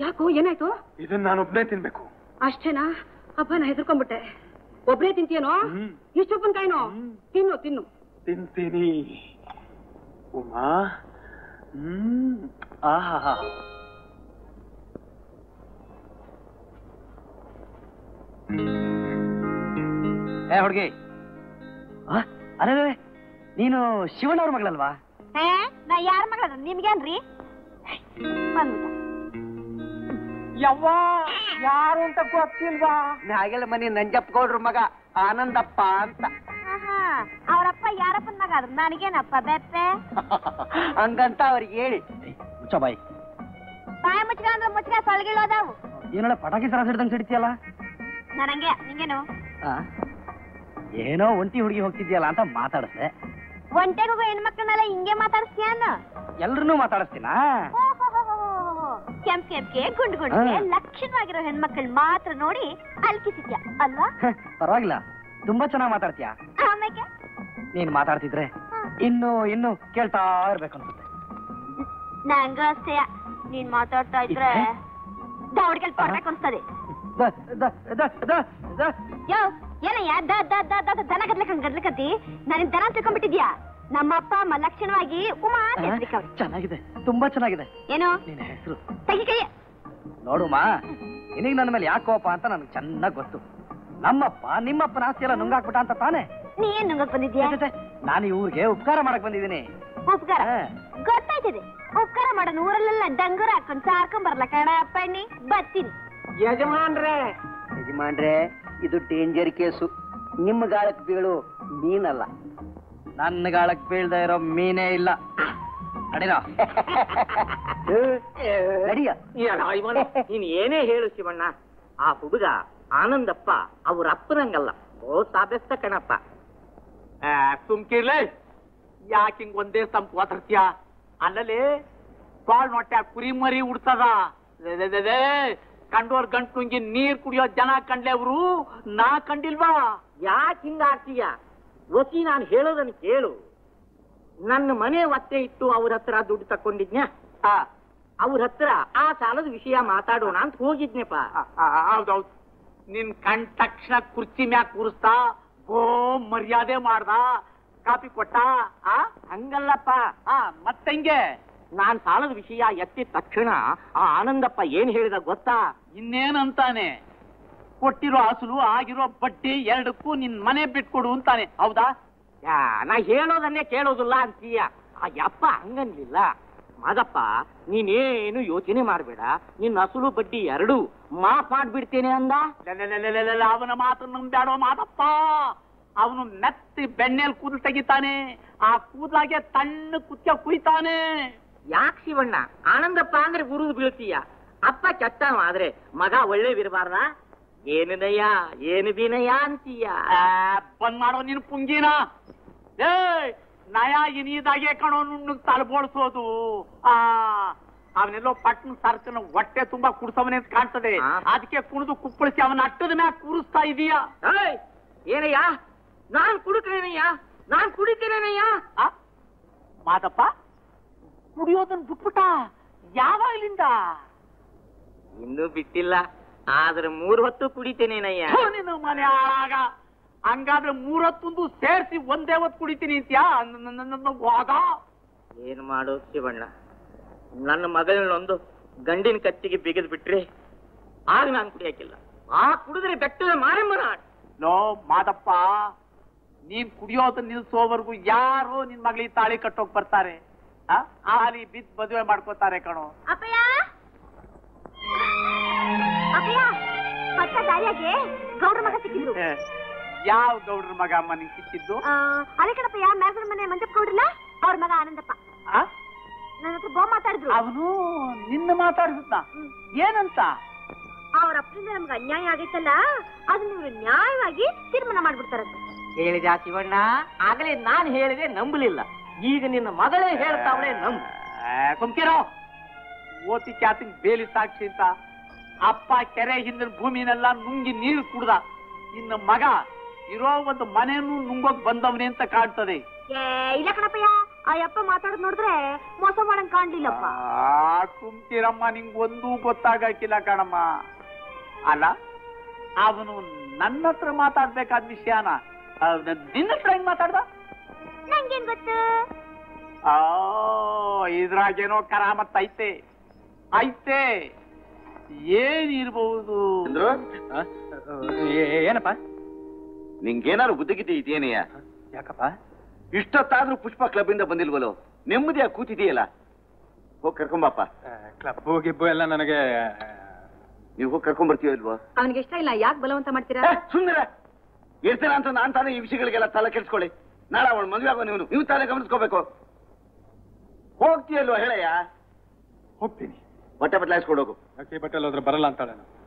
ಯಾಕೋ ಏನಾಯ್ತು? ಇದನ್ನ ನಾನು ಒಬ್ಬನೇ ತಿನ್ಬೇಕು. ಅಷ್ಟೇನಾ? ಅಪ್ಪ ನಾ ಹೆದರ್ಕೊಂಡ್ಬಿಟ್ಟೆ ಒಬ್ರೇ ತಿಂತೀಯನೋ? ಇಷ್ಟು ಇಷ್ಟು ಉಪ್ಪಿನಕಾಯಿನೋ ತಿನ್ನು ತಿನ್ನು. ತಿಂತೀನಿ. ಉಮಾ. ಹ್ಮ್. ಆಹಾ ಏ ಹುಡುಗಿ. ಅರೆ. ನೀನು ಶಿವಣ್ಣವ್ರ ಮಗಳಲ್ವಾ? ನಾ ಯಾರ ಮಗಳ ನಿಮ್ಗೇನ್ರಿ? ಬಂದ್ಬಿಟ್ಟ. ಯವ್ವ ಯಾರು ಅಂತ ಗೊತ್ತಿಲ್ವಾ? ಹಾಗೆಲ್ಲ ಮನೆ ನಂಜಪ್ಪಗೌಡ್ರ ಮಗ ಆನಂದಪ್ಪ ಅಂತ. ಆಹಾ ಅವರಪ್ಪ ಯಾರಪ್ಪನ ಮಗ ಅದ್ರ ನನಗೇನಪ್ಪ ಬೆಪ್ಪೆ? ಹಂಗಂತ ಅವ್ರಿಗೆ ಹೇಳಿ. ಬಾಯ್. ಬಾಯಿ ಮುಚ್ಕ ಅಂದ್ರೆ ಮುಚ್ಕ ಸೊಳಗಿಳೋದಾವು ಏನೊಳ್ಳೆ ಪಟಾಕಿ ಸರ ಸಿಡ್ದಂಗ್ ಸಿಡ್ತಿಯಲ್ಲ? ನನಗೆ ನಿಂಗೇನು? ಆ? ಏನೋ ಒಂಟಿ ಹುಡುಗಿ ಹೋಗ್ತಿದ್ಯಲ್ಲ ಅಂತ ಮಾತಾಡಿಸ್ದೆ. ಒಂಟೆಗೂ ಹೆಣ್ಮಕ್ಳನ್ನೆಲ್ಲ ಹಿಂಗೆ ಮಾತಾಡ್ಸ್ತೀಯನ್ನ ಎಲ್ರನ್ನೂ ಮಾತಾಡಿಸ್ತೀನಾ? ಕೆಂಪ್ ಕೆಂಪ್ಗೆ ಗುಂಡ್ ಗುಂಡ್ಗೆ. ಲಕ್ಷಣವಾಗಿರೋ ಹೆಣ್ಮಕ್ಳು ಮಾತ್ರ ನೋಡಿ ಅಲ್ಕಿಸಿದ್ಯಾ ಅಲ್ವಾ? ಪರವಾಗಿಲ್ಲ. ತುಂಬಾ ಚೆನ್ನಾಗಿ ಮಾತಾಡ್ತೀಯ? ಆಮೇಲೆ ನೀನ್ ಮಾತಾಡ್ತಿದ್ರೆ ಇನ್ನು ಇನ್ನು ಕೇಳ್ತಾ ಇರ್ಬೇಕು ಅನ್ಸುತ್ತೆ. ನಂಗ ಅಷ್ಟೇ. ನೀನ್ ಮಾತಾಡ್ತಾ ಇದ್ರೆ? ದೌಡ್ಗೆಲ್ ಪಟಾಕ್ ಅನ್ಸ್ತದೆ ದ- ದ- ದ- ದ- ದ- ಯೋ ಏನಯ್ಯ? ದ ದ ದ ದ ದ ದನ ಗದ್ಲಕ್ ಗದ್ಲಕತ್ತಿ ನಾನು ದನ ತಿಳ್ಕೊಂಡ್ಬಿಟ್ಟಿದ್ಯಾ ನಮ್ಮಪ್ಪ ಅಮ್ಮ ಲಕ್ಷಣವಾಗಿ ಉಮಾ ಅಂತ ಚೆನ್ನಾಗಿದೆ. ತುಂಬಾ ಚೆನ್ನಾಗಿದೆ. ಏನು? ನಿನ್ನ ಹೆಸರು? ತೆಗಿ ಕೈ. ನೋಡುಮಾ ನಿನಗೆ ನನ್ನ ಮೇಲೆ ಯಾಕೆ ಕೋಪ ಅಂತ ನನಗೆ ಚೆನ್ನಾಗಿ ಗೊತ್ತು. ನಮ್ಮಪ್ಪ ನಿಮ್ಮಪ್ಪನ ಆಸ್ತಿ ಎಲ್ಲ ನುಂಗಾಕ್ಬಿಟ್ಟ ಅಂತ ತಾನೇ? ನೀ ಏನ್ ನುಂಗಕ್ ಬಂದಿದ್ಯಾ? ನಾನು ಈ ಊರಿಗೆ ಉಪಕಾರ ಮಾಡಕ್ ಬಂದಿದ್ದೀನಿ. ಉಪಕಾರ. ಗೊತ್ತಾಯ್ತದೆ. ಉಪಕಾರ ಮಾಡೋಣ ಊರಲ್ಲೆಲ್ಲ ಡಂಗೂರ ಹಾಕೊಂಡ್ ಸಾರ್ಕೊಂಡ್ ಬರಲ್ಲ ಕಣ ಪಣ್ಣಿ ಬತ್ತೀನಿ ಯಜಮಾನ್ರೆ. ಯಜಮಾನ್ರೆ ಇದು ಡೇಂಜರ್ ಕೇಸು. ನಿಮ್ಮ ಗಾಳಕ್ ಬೀಳು ಮೀನಲ್ಲ. ನನ್ನ ಗಾಳಕ್ ಬೀಳ್ದೆ ಇರೋ ಮೀನೇ ಇಲ್ಲ. ನಡೀರ ನಡಿಯ. ನೀನ್ ಏನೇ ಹೇಳು ಶಿವಣ್ಣ. ಆ ಹುಡುಗ ಆನಂದಪ್ಪ ಅವ್ರ ಅಪ್ಪನಂಗಲ್ಲ. ಓ ಸಾಬೆಸ್ತ ಕಣಪ್ಪ. ಸುಮ್ಕಿರ್ಲೆ. ಯಾಕೆ ಹಿಂಗ್ ಒಂದೇ ಸಂಪ್ ಒದರ್ತ್ಯ? ಅಲ್ಲಲ್ಲಿ ಕಾಳ್ ನೋಟ್ಯ ಕುರಿ ಮರಿ ಉಡ್ತದ. ಕಂಡೋರ್ ಗಂಟ್ ನುಂಗಿ ನೀರ್ ಕುಡಿಯೋ ಜನ ಕಂಡ್ಲೆ ಅವ್ರು? ನಾ ಕಂಡಿಲ್ವಾ? ಯಾಕೆ ಹಿಂಗ ಆಡ್ತೀಯ? ವಸಿ ನಾನು ಹೇಳೋದನ್ನ ಕೇಳು. ನನ್ನ ಮನೆ ಒತ್ತೆ ಇಟ್ಟು ಅವ್ರ ಹತ್ರ ದುಡ್ಡು ತಕೊಂಡಿದ್ನ ಆ, ಅವ್ರ ಹತ್ರ ಆ ಸಾಲದ ವಿಷಯ ಮಾತಾಡೋಣ ಅಂತ ಹೋಗಿದ್ನೆಪ್ಪ ಹೌದೌದು. ನಿನ್ ಕಣ್ ತಕ್ಷಣ ಕುರ್ಚಿ ಮ್ಯಾಕ್ ಕೂರಿಸ್ತಾ ಗೋ ಮರ್ಯಾದೆ ಮಾಡ್ದ? ಕಾಪಿ ಕೊಟ್ಟ? ಆ? ಹಂಗಲ್ಲಪ್ಪ. ಮತ್ತೆ ಮತ್ತಂಗೆ ನಾನ್ ಸಾಲದ ವಿಷಯ ಎತ್ತಿದ ತಕ್ಷಣ ಆ ಆನಂದಪ್ಪ ಏನ್ ಹೇಳಿದ ಗೊತ್ತಾ? ಇನ್ನೇನಂತಾನೆ? ಕೊಟ್ಟಿರೋ ಅಸಲು ಆಗಿರೋ ಬಡ್ಡಿ ಎರಡಕ್ಕೂ ನಿನ್ ಮನೆ ಬಿಟ್ಕೊಡು ಅಂತಾನೆ ಹೌದಾ? ಯಾ, ನಾ ಹೇಳೋದನ್ನೇ ಕೇಳೋದಿಲ್ಲ ಅಂತೀಯ. ಆ ಯಪ್ಪ ಹಂಗನ್ಲಿಲ್ಲ. ಮಾದಪ್ಪ ನೀನೇನು ಯೋಚನೆ ಮಾಡ್ಬೇಡ. ನಿನ್ನ ಅಸಲು ಬಡ್ಡಿ ಎರಡು. ಮಾಫ್ ಮಾಡ್ಬಿಡ್ತೇನೆ ಅಂದ? ಲೆಲೆಲೆಲೆಲೆಲೆ, ಅವನ ಮಾತು ನಂಬ್ಯಾಡೋ ಮಾದಪ್ಪ. ಅವನು ಮೆತ್ತಿ ಬೆಣ್ಣೆಲ್ ಕೂದಲು ತೆಗಿತಾನೆ. ಆ ಕೂದಲಾಗೆ ತಣ್ಣ ಕುಚ್ಚ ಕುಯ್ತಾನೆ. ಯಾಕೆ ಶಿವಣ್ಣ ಆನಂದಪ್ಪ ಅಂದ್ರೆ ಗುರುದು ಬೀಳ್ತೀಯ ಅಪ್ಪ ಕೆಟ್ಟವ ಆದ್ರೆ ಮಗ ಒಳ್ಳೆವಿರಬಾರ್ದ ಏನು ನಯ್ಯ ಏನು ದಿನಯ್ಯ ಅಂತೀಯ ಆ, ಬಂದ್ ಮಾಡೋ ನಿನ್ ಪುಂಗಿನ ಏ ನಯ ಇನಿದಾಗೆ ಕಣೋ ನುಣ್ಣಗ್ ತಲಬೋಳ್ಸೋದು ಆ ಅವನೆಲ್ಲೋ ಪಟ್ನ ಸರ್ಕನ ಹೊಟ್ಟೆ ತುಂಬಾ ಕುಡ್ಸವನೆ ಅಂತ ಕಾಣ್ತದೆ ಆ. ಅದಕ್ಕೆ ಕುಣಿದು ಕುಪ್ಪಳಿಸಿ ಅವನ ಅಟ್ಟದ ಮ್ಯಾಗ ಕೂರಿಸ್ತಾ ಇದೀಯಾ ಏಯ್, ಏನಯ್ಯ ನಾನ್ ಕುಡುಕನೇನಯ್ಯ ನಾನ್ ಕುಡಿತೇನೇನಯ್ಯ ಆ? ಮಾದಪ್ಪ ಕುಡಿಯೋದನ್ ಬಿಟ್ಬಿಟ್ಟ. ಯಾವಾಗ್ಲಿಂದ ಇನ್ನೂ ಬಿಟ್ಟಿಲ್ಲ. ಆದ್ರೆ ಮೂರ್ ಹೊತ್ತು ಕುಡಿತೇನೇನಯ್ಯ ಥು, ನಿನ್ನ ಮನೆ ಹಾಳಾಗ. ಹಂಗಾದ್ರೆ ಮೂರತ್ತೊಂದು ಸೇರ್ಸಿ ಒಂದೇ ಹೊತ್ತು ಕುಡಿತೀನಿ ಅಂತ್ಯಾ? ನ- ನ- ನ- ನ- ಏನ್ ಮಾಡೋ ಶಿವಣ್ಣ. ನನ್ನ ಮಗಳನ್ನೊಂದು ಗಂಡಿನ ಕತ್ತಿಗೆ ಬಿಗಿದ್ ಬಿಟ್ರಿ ಆಗ ನಾನು ಕುಡಿಯಕ್ಕಿಲ್ಲ ಆ ಕುಡಿದ್ರೆ ಬೆಟ್ಟದ ಮಾರಮ್ಮನ ಮರ ನೋ ಮಾದಪ್ಪ. ನೀನ್ ಕುಡಿಯೋದನ್ನ ನಿಲ್ಸೋವರೆಗೂ ಯಾರು ನಿನ್ ಮಗಳಿಗೆ ತಾಳಿ ಕಟ್ಟೋಗ್ ಬರ್ತಾರೆ? ಆಲಿ ಬಿದ್ ಮದುವೆ ಮಾಡ್ಕೋತಾರೆ ಕಣೋ. ಅಪ್ಪಯ್ಯ? ಅಪ್ಪಯ್ಯ ಪಕ್ಕ ದಾರಿಯಾಗೆ ಗೌಡ್ರ ಮಗ ಸಿಕ್ಕಿದ್ರು. ಯಾವ ಗೌಡ್ರ ಮಗ ಅಮ್ಮ ನಿಂಗೆ ಸಿಕ್ಕಿದ್ದು? ಆ, ಅದೇ ಕಣಪ್ಪಯ್ಯ ಮ್ಯಾಗನ ಮನೆ ಮಂಜಪ್ಪ ಗೌಡ್ರಲ್ಲ ಅವ್ರ ಮಗ ಆನಂದಪ್ಪ. ಆ? ನನ್ನ ಹತ್ರ ಬೋ ಮಾತಾಡಿದ್ರು. ಅವನು ನಿನ್ನ ಮಾತಾಡಿಸ್ದ ಏನಂತ? ಅವ್ರ ಅಪ್ಪನಿಂದ ನಮ್ಗೆ ಅನ್ಯಾಯ ಆಗೈತಲ್ಲ ಅದನ್ನ ಇವ್ರು ನ್ಯಾಯವಾಗಿ ತೀರ್ಮಾನ ಮಾಡ್ಬಿಡ್ತಾರಂತೆ. ಹೇಳಿದ ಶಿವಣ್ಣ? ಆಗಲೇ ನಾನು ಹೇಳಿದೆ ನಂಬಲಿಲ್ಲ. ಈಗ ನಿನ್ನ ಮಗಳೇ ಹೇಳ್ತಾವಳೆ ನಂಬ ಕುಮ್ಕಿರೋ ಓತಿ ಕ್ಯಾತಿಂಗ್ ಬೇಲಿ ಸಾಕ್ಷಿ ಅಂತ. ಅಪ್ಪ ಕೆರೆ ಹಿಂದಿನ ಭೂಮಿನೆಲ್ಲ ನುಂಗಿ ನೀರು ಕುಡ್ದ. ಇನ್ನು ಮಗ ಇರೋ ಒಂದು ಮನೆಯನ್ನು ನುಂಗೋಕ್ ಬಂದವನೇ ಅಂತ ಕಾಣ್ತದೆ. ಏ ಇಲ್ಲ ಕಣಪ್ಪಯ್ಯ ಆ ಅಪ್ಪ ಮಾತಾಡೋದ್ ನೋಡಿದ್ರೆ ಮೋಸ ಮಾಡಂಗ್ ಕಾಣ್ಲಿಲ್ಲಪ್ಪ. ಆ ಸುಮ್ಕಿರಮ್ಮ ನಿಂಗ್ ಒಂದೂ ಗೊತ್ತಾಗಕ್ಕಿಲ್ಲ ಕಣಮ್ಮ. ಅಲ್ಲ ಅವನು ನನ್ನ ಹತ್ರ ಮಾತಾಡ್ಬೇಕಾದ ವಿಷಯನ? ಅವ್ನ ನಿನ್ನ ಹತ್ರ ಹೆಂಗ್ ಮಾತಾಡ್ದ? ನಂಗೇನ್ ಗೊತ್ತು? ಆ ಇದ್ರಾಗೇನೋ ಕರಾಮತ್ ಐತೆ. ಐತೆ ಏನಿರ್ಬಹುದು ಏನಪ್ಪ? ನಿಂಗೇನಾದ್ರು ಬುದ್ಧಿಗಿದ್ದಿ ಇದೇನೆಯ ಯಾಕಪ್ಪ? ಇಷ್ಟೊತ್ತಾದ್ರೂ ಪುಷ್ಪ ಕ್ಲಬ್ ಇಂದ ಬಂದಿಲ್ವಲ್ಲೋ? ನೆಮ್ಮದಿಯ ಕೂತಿದೆಯಲ್ಲ? ಹೋಗಿ ಕರ್ಕೊಂಬಪ್ಪ. ಕ್ಲಬ್ ಗಿಬ್ಬು ಎಲ್ಲ ನನಗೆ ನೀವು ಹೋಗಿ ಕರ್ಕೊಂಬರ್ತೀವ ಇಲ್ವೋ? ಅವನಿಗೆ ಇಷ್ಟ ಇಲ್ಲ ಯಾಕೆ ಬಲವಂತ ಮಾಡ್ತೀರಾ? ಸುಂದರ ಇರ್ತೀರ ಅಂತ ನಾನ್ ತಾನೇ ಈ ವಿಷಯಗಳಿಗೆಲ್ಲ ತಲೆ ಕೆಡ್ಸ್ಕೊಳ್ಳಿ. ನಾಳೆ ಅವಳು ಮದುವೆ ಆಗೋ ನೀವು ನೀವು ತಾನೇ ಗಮನಿಸ್ಕೋಬೇಕು. ಹೋಗ್ತೀಯಲ್ವ ಹೇಳಯ್ಯ? ಹೋಗ್ತೀನಿ. ಬಟ್ಟೆ ಬದಲಾಯಿಸ್ಕೊಂಡು ಹೋಗು. ಅಕ್ಕಿ ಬಟ್ಟೆಲ್ ಹೋದ್ರೆ ಬರಲ್ಲ ಅಂತಾಳೆ ಚಂದ್ರು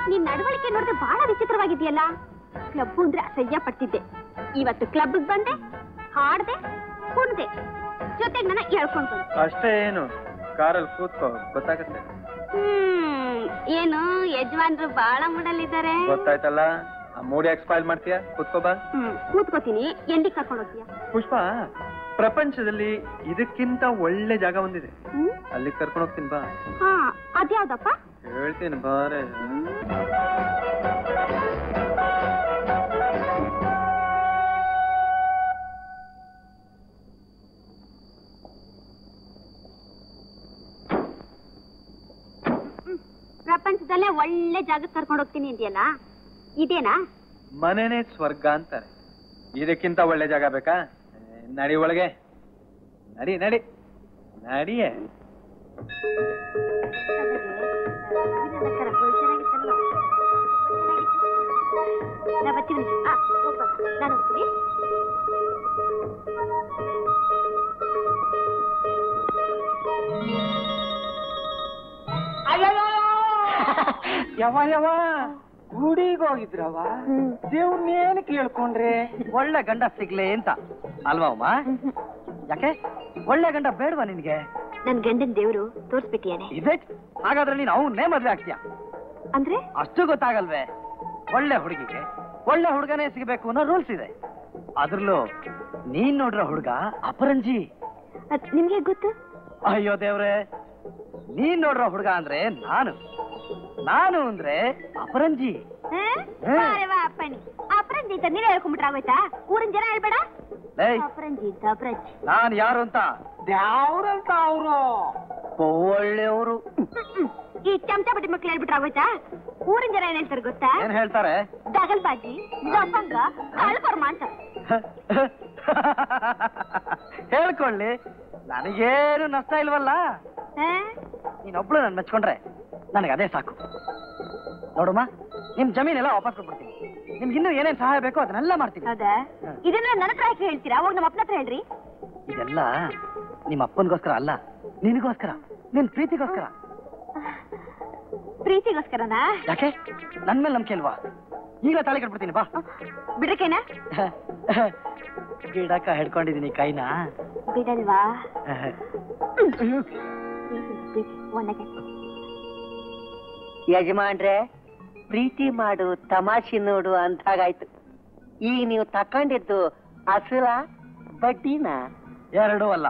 ಇವತ್ ನಿನ್ ನಡವಳಿಕೆ ನೋಡಿದ್ರೆ ಬಹಳ ವಿಚಿತ್ರವಾಗಿದೆಯಲ್ಲ ಕ್ಲಬ್ ಅಂದ್ರೆ ಅಸಹ್ಯ ಪಡ್ತಿದ್ದೆ. ಇವತ್ತು ಕ್ಲಬ್ ಬಂದೆ ಹಾಡ್ದೆ ಕುಣ್ದೆ. ಜೊತೆಗೆ ನನ್ನ ಹೇಳ್ಕೊಂಡ್ ಅಷ್ಟೇ ಏನು? ಕಾರಲ್ಲಿ ಕೂತ್ಕೋ ಗೊತ್ತಾಗತ್ತೆ. ಹ್ಮ್ ಏನು ಯಜಮಾನ್ರು ಬಹಳ ಮೂಡಲ್ಲಿದ್ದಾರೆ. ಗೊತ್ತಾಯ್ತಲ್ಲ? ಮೂಡ್ ಯಾಕೆ ಸ್ಪಾಯ್ಲ್ ಮಾಡ್ತೀಯಾ? ಕೂತ್ಕೋ ಬಾ. ಹ್ಮ್ ಕೂತ್ಕೋತೀನಿ. ಎಲ್ಲಿ ಕರ್ಕೊಂಡು ಹೋಗ್ತೀಯ? ಪುಷ್ಪ ಪ್ರಪಂಚದಲ್ಲಿ ಇದಕ್ಕಿಂತ ಒಳ್ಳೆ ಜಾಗ ಒಂದಿದೆ. ಹ್ಮ್? ಅಲ್ಲಿ ಕರ್ಕೊಂಡು ಹೋಗ್ತೀನಿ ಬಾ. ಹಾ ಅದ್ಯಾವ್ದಪ್ಪ? ಹೇಳ್ತೀನಿ ಬಾರೆ. ಪ್ರಪಂಚದಲ್ಲೇ ಒಳ್ಳೆ ಜಾಗಕ್ಕೆ ಕರ್ಕೊಂಡು ಹೋಗ್ತೀನಿ ಇದೆಯಲ್ಲ ಇದೇನಾ? ಮನೇನೆ ಸ್ವರ್ಗ ಅಂತಾರೆ. ಇದಕ್ಕಿಂತ ಒಳ್ಳೆ ಜಾಗ ಬೇಕಾ? ನಡಿ ಒಳಗೆ. ನಡಿ ನಡಿ. ನಡಿಯೇ. ನಾ ಯಾವ ಕೇಳ್ಕೊಂಡ್ರೆ? ಒಳ್ಳೆ ಗಂಡ ಸಿಗ್ಲೆ ಅಂತ. ಅಲ್ವಾ ಅಮ್ಮ ಯಾಕೆ? ಒಳ್ಳೆ ಗಂಡ ಬೇಡವಾ ನಿನ್ಗೆ? ನನ್ ಗಂಡನ್ ದೇವ್ರು ತೋರ್ಸ್ಬಿಟ್ಟಿಯಾನೆ ಇದೆ ಹಾಗಾದ್ರೆ ನೀನು ಅವನ್ನೇ ಮದ್ವೆ ಆಗ್ತೀಯ? ಅಂದ್ರೆ? ಅಷ್ಟು ಗೊತ್ತಾಗಲ್ವೇ? ಒಳ್ಳೆ ಹುಡುಗಿಗೆ ಒಳ್ಳೆ ಹುಡುಗನೇ ಸಿಗಬೇಕು ಅನ್ನೋ ರೂಲ್ಸ್ ಇದೆ. ಅದ್ರಲ್ಲೂ ನೀನ್ ನೋಡ್ರ ಹುಡುಗ ಅಪರಂಜಿ. ನಿಮ್ಗೆ ಗೊತ್ತು? ಅಯ್ಯೋ ದೇವ್ರೆ ನೀನ್ ನೋಡ್ರ ಹುಡುಗ ಅಂದ್ರೆ ನಾನು. ನಾನು ಅಂದ್ರೆ ಅಪರಂಜಿ. ಅಪರಂಜಿ ಅಂತ ನೀವೇ ಹೇಳ್ಕೊಂಡ್ಬಿಟ್ರಾಗೋಯ್ತಾ ಊರಿನ ಜನ ಹೇಳ್ಬೇಡ. ಅಪರಂಜಿ ಅಂತ ಅಪರಂಜಿ. ನಾನ್ ಯಾರು ಅಂತ? ಯಾವ್ರಂತ ಅವರು? ಒಳ್ಳೆಯವರು ಈ ಚಮಚ ಬಟ್ಟಿ ಮಕ್ಳು ಹೇಳ್ಬಿಟ್ರಾಗೋಯ್ತಾ ಊರಿನ ಜನ ಏನ್ ಹೇಳ್ತಾರೆ ಗೊತ್ತಾ? ಏನ್ ಹೇಳ್ತಾರೆ? ದಗಲ್ಬಾಜಿ ದಫಂಗ ಕಳ್ಕರ್ಮ ಅಂತ. ಹೇಳ್ಕೊಳ್ಳಿ. ನನಗೇನು ನಷ್ಟ ಇಲ್ವಲ್ಲ? ಹಾ? ನೀನೊಬ್ಳು ನನ್ ಮೆಚ್ಕೊಂಡ್ರೆ ನನಗೆ ಅದೇ ಸಾಕು. ನೋಡಮ್ಮ ನಿಮ್ ಜಮೀನೆಲ್ಲ ವಾಪಸ್ ಕೊಟ್ಬಿಡ್ತೀನಿ. ನಿಮ್ಗೆ ಇನ್ನೂ ಏನೇನ್ ಸಹಾಯ ಬೇಕೋ ಅದನ್ನೆಲ್ಲ ಮಾಡ್ತೀನಿ. ಹೌದಾ? ಇದನ್ನ ನನ್ನ ಹತ್ರ ಯಾಕೆ ಹೇಳ್ತೀರಾ? ಅವಾಗ ನಮ್ಮ ಅಪ್ಪನ ಹತ್ರ ಹೇಳ್ರಿ. ಇದೆಲ್ಲ ನಿಮ್ಮ ಅಪ್ಪನಿಗೋಸ್ಕರ ಅಲ್ಲ ನಿನಗೋಸ್ಕರ ನಿನ್ ಪ್ರೀತಿಗೋಸ್ಕರ. ಪ್ರೀತಿಗೋಸ್ಕರನಾ? ಯಾಕೆ? ನನ್ ಮೇಲೆ ನಂಬಿಕೆ ಇಲ್ವಾ? ಈಗ ತಾಳಿ ಕಟ್ಬಿಡ್ತೀನಿ ಬಾ. ಬಿಡಕೇನ ಗಿಡಕ್ಕ ಹಿಡ್ಕೊಂಡಿದೀನಿ ಕೈನ. ಬಿಡಲ್ವಾ? ಯಜಮಾನ್ರೆ ಪ್ರೀತಿ ಮಾಡು ತಮಾಷೆ ನೋಡು ಅಂತಾಗಾಯ್ತು ಈಗ ನೀವು ತಕೊಂಡಿದ್ದು ಅಸಲ ಬಡ್ಡಿನ? ಎರಡೂ ಅಲ್ಲ.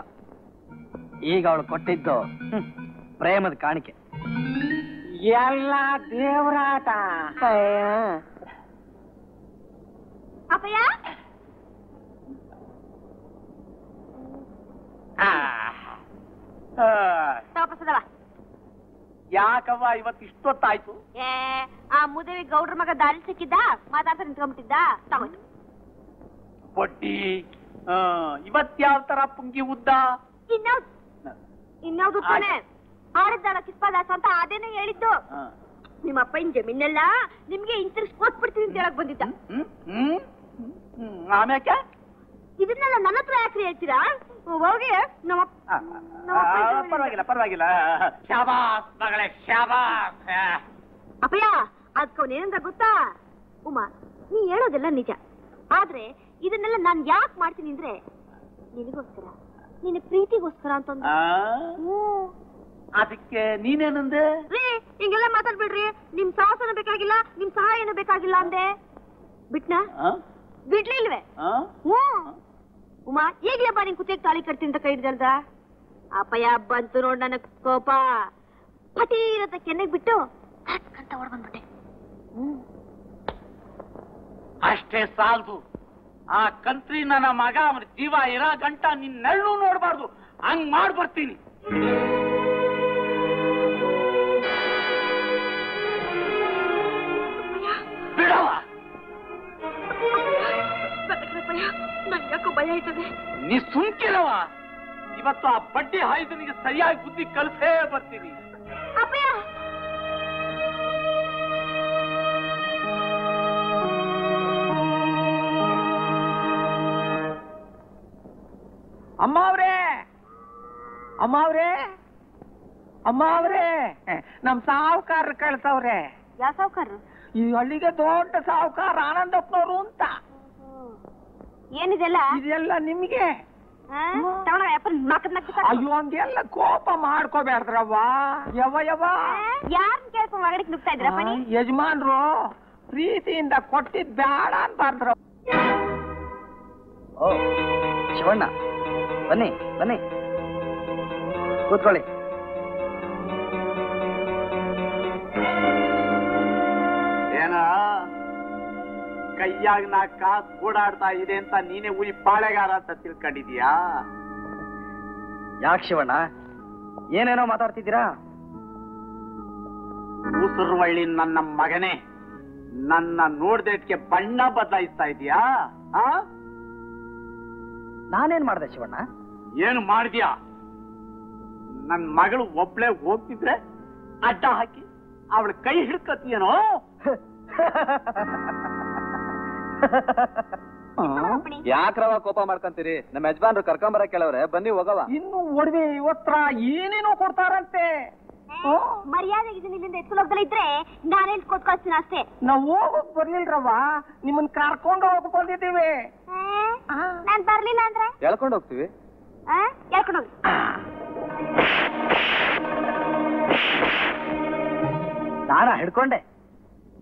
ಈಗ ಅವಳು ಕೊಟ್ಟಿದ್ದು ಪ್ರೇಮದ ಕಾಣಿಕೆ. ಎಲ್ಲ ದೇವರಾಟ. ಅಪ್ಪಯ್ಯ? ತಪಸ್ಸದವ. ಯಾಕವ್ವ ಇವತ್ತು ಇಷ್ಟೊತ್ತಾಯ್ತು? ಏ ಆ ಮುದೇವಿ ಗೌಡ್ರ ಮಗ ದಾರಿ ಸಿಕ್ಕಿದ್ದ? ಮಾತಾಡ್ತಾ ನಿಂತ್ಕೊಂಡ್ಬಿಟ್ಟಿದ್ದ ತಗೋಯ್ತು. ಬಡ್ಡಿ ಆ, ಇವತ್ ಯಾವ ತರ ಪುಂಗಿ ಉದ್ದ? ಇನ್ಯಾವ್ದು ಇನ್ಯಾವ್ದು ತಾನೆ ಆಡಿದ್ದಾಳ ಕಿಸ್ಪಾದಾಸ ಅಂತ ಅದೇನೆ ಹೇಳಿದ್ದು. ಆ, ನಿಮ್ಮ ಅಪ್ಪನ ಜಮೀನೆಲ್ಲ ನಿಮ್ಗೆ ಹಿಂತಿರ್ಸ್ ಕೊಟ್ಬಿಡ್ತೀನಿ ಅಂತ ಹೇಳಕ್ ಬಂದಿದ್ದ. ಹ್ಮ್, ಆಮ್ಯಾಕೆ ಇದನ್ನೆಲ್ಲ ನನ್ನ ಹತ್ರ ಯಾಕ್ರಿ ಹೇಳ್ತೀರಾ? ಹೋಗಿ ನಮ್ಮ ಪರವಾಗಿಲ್ಲ ಪರವಾಗಿಲ್ಲ. ಶಾಬಾಸ್ ಮಗಳೇ ಶಾಬಾಸ್. ಅಪ್ಪಯ್ಯ ಅದಕ್ಕವನ್ ಗೊತ್ತಾ? ಉಮಾ ನೀ ಹೇಳೋದೆಲ್ಲ ನಿಜ. ಆದ್ರೆ ಇದನ್ನೆಲ್ಲ ನಾನ್ ಯಾಕೆ ಮಾಡ್ತೀನಿ ಅಂದ್ರೆ ನಿನಗೋಸ್ಕರ ನಿನ್ನ ಪ್ರೀತಿಗೋಸ್ಕರ ಅಂತ. ಅದಕ್ಕೆ ನೀನೇನಂದೆ? ರೀ ಹಿಂಗೆಲ್ಲ ಮಾತಾಡ್ಬಿಡ್ರಿ. ನಿಮ್ ಸಾಹಸನೂ ಬೇಕಾಗಿಲ್ಲ ನಿಮ್ ಸಹಾಯನೂ ಬೇಕಾಗಿಲ್ಲ ಅಂದೆ. ಬಿಟ್ನಾ? ಬಿಡ್ಲಿಲ್ವೇ? ಉಮಾ ಈಗ್ಲೇ ಬಾ ನಿನ್ ಕುತ್ತಿಗೆ ತಾಳಿ ಕಟ್ತೀನಿ ಅಂತ ಕೈ ಹಿಡ್ದಲ್ದ? ಅಪ್ಪಯ್ಯ ಬಂತು ನೋಡ್ ನನಗ್ ಕೋಪ. ಪಟೀರತ ಕೆನ್ನೆಗ್ ಬಿಟ್ಟು ಅಂತ ಓಡ್ ಬಂದ್ಬಿಟ್ಟೆ. ಅಷ್ಟೇ ಸಾಲದು. ಆ ಕಂತ್ರಿ ನನ್ನ ಮಗ ಅವನ ಜೀವ ಇರೋ ಗಂಟ ನಿನ್ನೆಲ್ಲೂ ನೋಡ್ಬಾರ್ದು. ಹಂಗ್ ಮಾಡ್ಬರ್ತೀನಿ. ಯಾಕೋ ಭಯ ಆಯ್ತದೆ? ನೀ ಸುಮ್ಕಿರವ. ಇವತ್ತು ಆ ಬಡ್ಡಿ ಹಾಯ್ದನಿಗೆ ಸರಿಯಾಗಿ ಬುದ್ಧಿ ಕಲಸೇ ಬರ್ತೀನಿ. ಅಮ್ಮ ಅವ್ರೇ! ಅಮ್ಮ ಅವ್ರೇ! ಅಮ್ಮ ಅವ್ರೇ! ನಮ್ ಸಾಹುಕಾರ ಕಳ್ಸವ್ರೆ. ಯಾವ ಈ ಹಳ್ಳಿಗೆ ದೊಡ್ಡ ಸಾಹುಕಾರ ಆನಂದಪ್ಪನವರು ಅಂತ. ಏನಿದೆಲ್ಲ? ಇದೆಲ್ಲ ನಿಮ್ಗೆ? ಅಯ್ಯೋ ಹಂಗೆಲ್ಲ ಕೋಪ ಮಾಡ್ಕೋಬೇಡ್ರವ್ವ ಯವ ಯವ ಯಾರನ್ನ ಕೇಳ್ಕೊಂಡು ಒಳಗಡೆ ನುಗ್ತಾ ಇದ್ರಪ್ಪ ನೀ ಯಜಮಾನ್ರು ಪ್ರೀತಿಯಿಂದ ಕೊಟ್ಟಿದ್ ಬೇಡ ಅಂತಾರ್ದ್ರ ಓ ಶಿವಣ್ಣ. ಬನ್ನಿ ಬನ್ನಿ. ಕೂತ್ಕೊಳ್ಳಿ. ಕೈಯಾಗ ನಾ ಕಾಸ್ ಓಡಾಡ್ತಾ ಇದೆ ಅಂತ ನೀನೇ ಉಯ್ ಪಾಳೆಗಾರ ಅಂತ ತಿಳ್ಕೊಂಡಿದ್ಯಾ ಯಾಕೆ ಶಿವಣ್ಣ? ಏನೇನೋ ಮಾತಾಡ್ತಿದ್ದೀರಾ? ಉಸುರುವಳ್ಳಿ ನನ್ನ ಮಗನೇ ನನ್ನ ನೋಡ್ದೇಟ್ಗೆ ಬಣ್ಣ ಬದಲಾಯಿಸ್ತಾ ಇದೀಯಾ? ಆ? ನಾನೇನ್ ಮಾಡ್ದೆ ಶಿವಣ್ಣ? ಏನು ಮಾಡಿದ್ಯಾ? ನನ್ ಮಗಳು ಒಬ್ಳೆ ಹೋಗ್ತಿದ್ರೆ ಅಡ್ಡ ಹಾಕಿ ಅವಳ ಕೈ ಹಿಡ್ಕತ್ತೀಯನೋ? ಯಾಕ್ರವ ಕೋಪ ಮಾಡ್ಕಂತೀರಿ? ನಮ್ಮ ಯಜಮಾನ್ರು ಕರ್ಕೊಂಬರ ಕೇಳವ್ರೆ ಬನ್ನಿ ಹೋಗವ ಇನ್ನು ಒಡವೆ ಇವತ್ರ ಏನೇನೋ ಕೊಡ್ತಾರಂತೆ. ಮರ್ಯಾದೆ ಇದು ನಿನ್ನಿಂದ ಎತ್ಕೊಂಡು ಹೋಗ್ದಲ್ಲ ಇದ್ರೆ ನಾನೇ ಕೂತ್ ಕಳ್ಸ್ತೀನಿ ಅಷ್ಟೇ. ನಾವ್ ಹೋಗಕ್ ಬರ್ಲಿಲ್ರವ್ವ. ನಿಮ್ಮನ್ ಕರ್ಕೊಂಡು ಹೋಗಕ್ ಬಂದಿದ್ದೀವಿ. ನಾನ್ ಬರ್ಲಿಲ್ಲ ಅಂದ್ರೆ? ಹೇಳ್ಕೊಂಡು ಹೋಗ್ತೀವಿ. ಆ? ಹೇಳ್ಕೊಂಡು ಹೋಗಿ. ದಾರ ಹಿಡ್ಕೊಂಡೆ.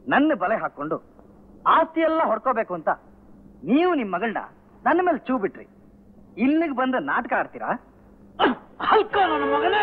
ನನ್ನ ಬಲೆ ಹಾಕೊಂಡು ಆಸ್ತಿ ಎಲ್ಲ ಹೊಡ್ಕೋಬೇಕು ಅಂತ ನೀವು ನಿಮ್ ಮಗಳನ್ನ ನನ್ನ ಮೇಲೆ ಚೂ ಬಿಟ್ರಿ. ಇಲ್ಲಿಗೆ ಬಂದು ನಾಟಕ ಆಡ್ತೀರಾ? ಮಗನೇ.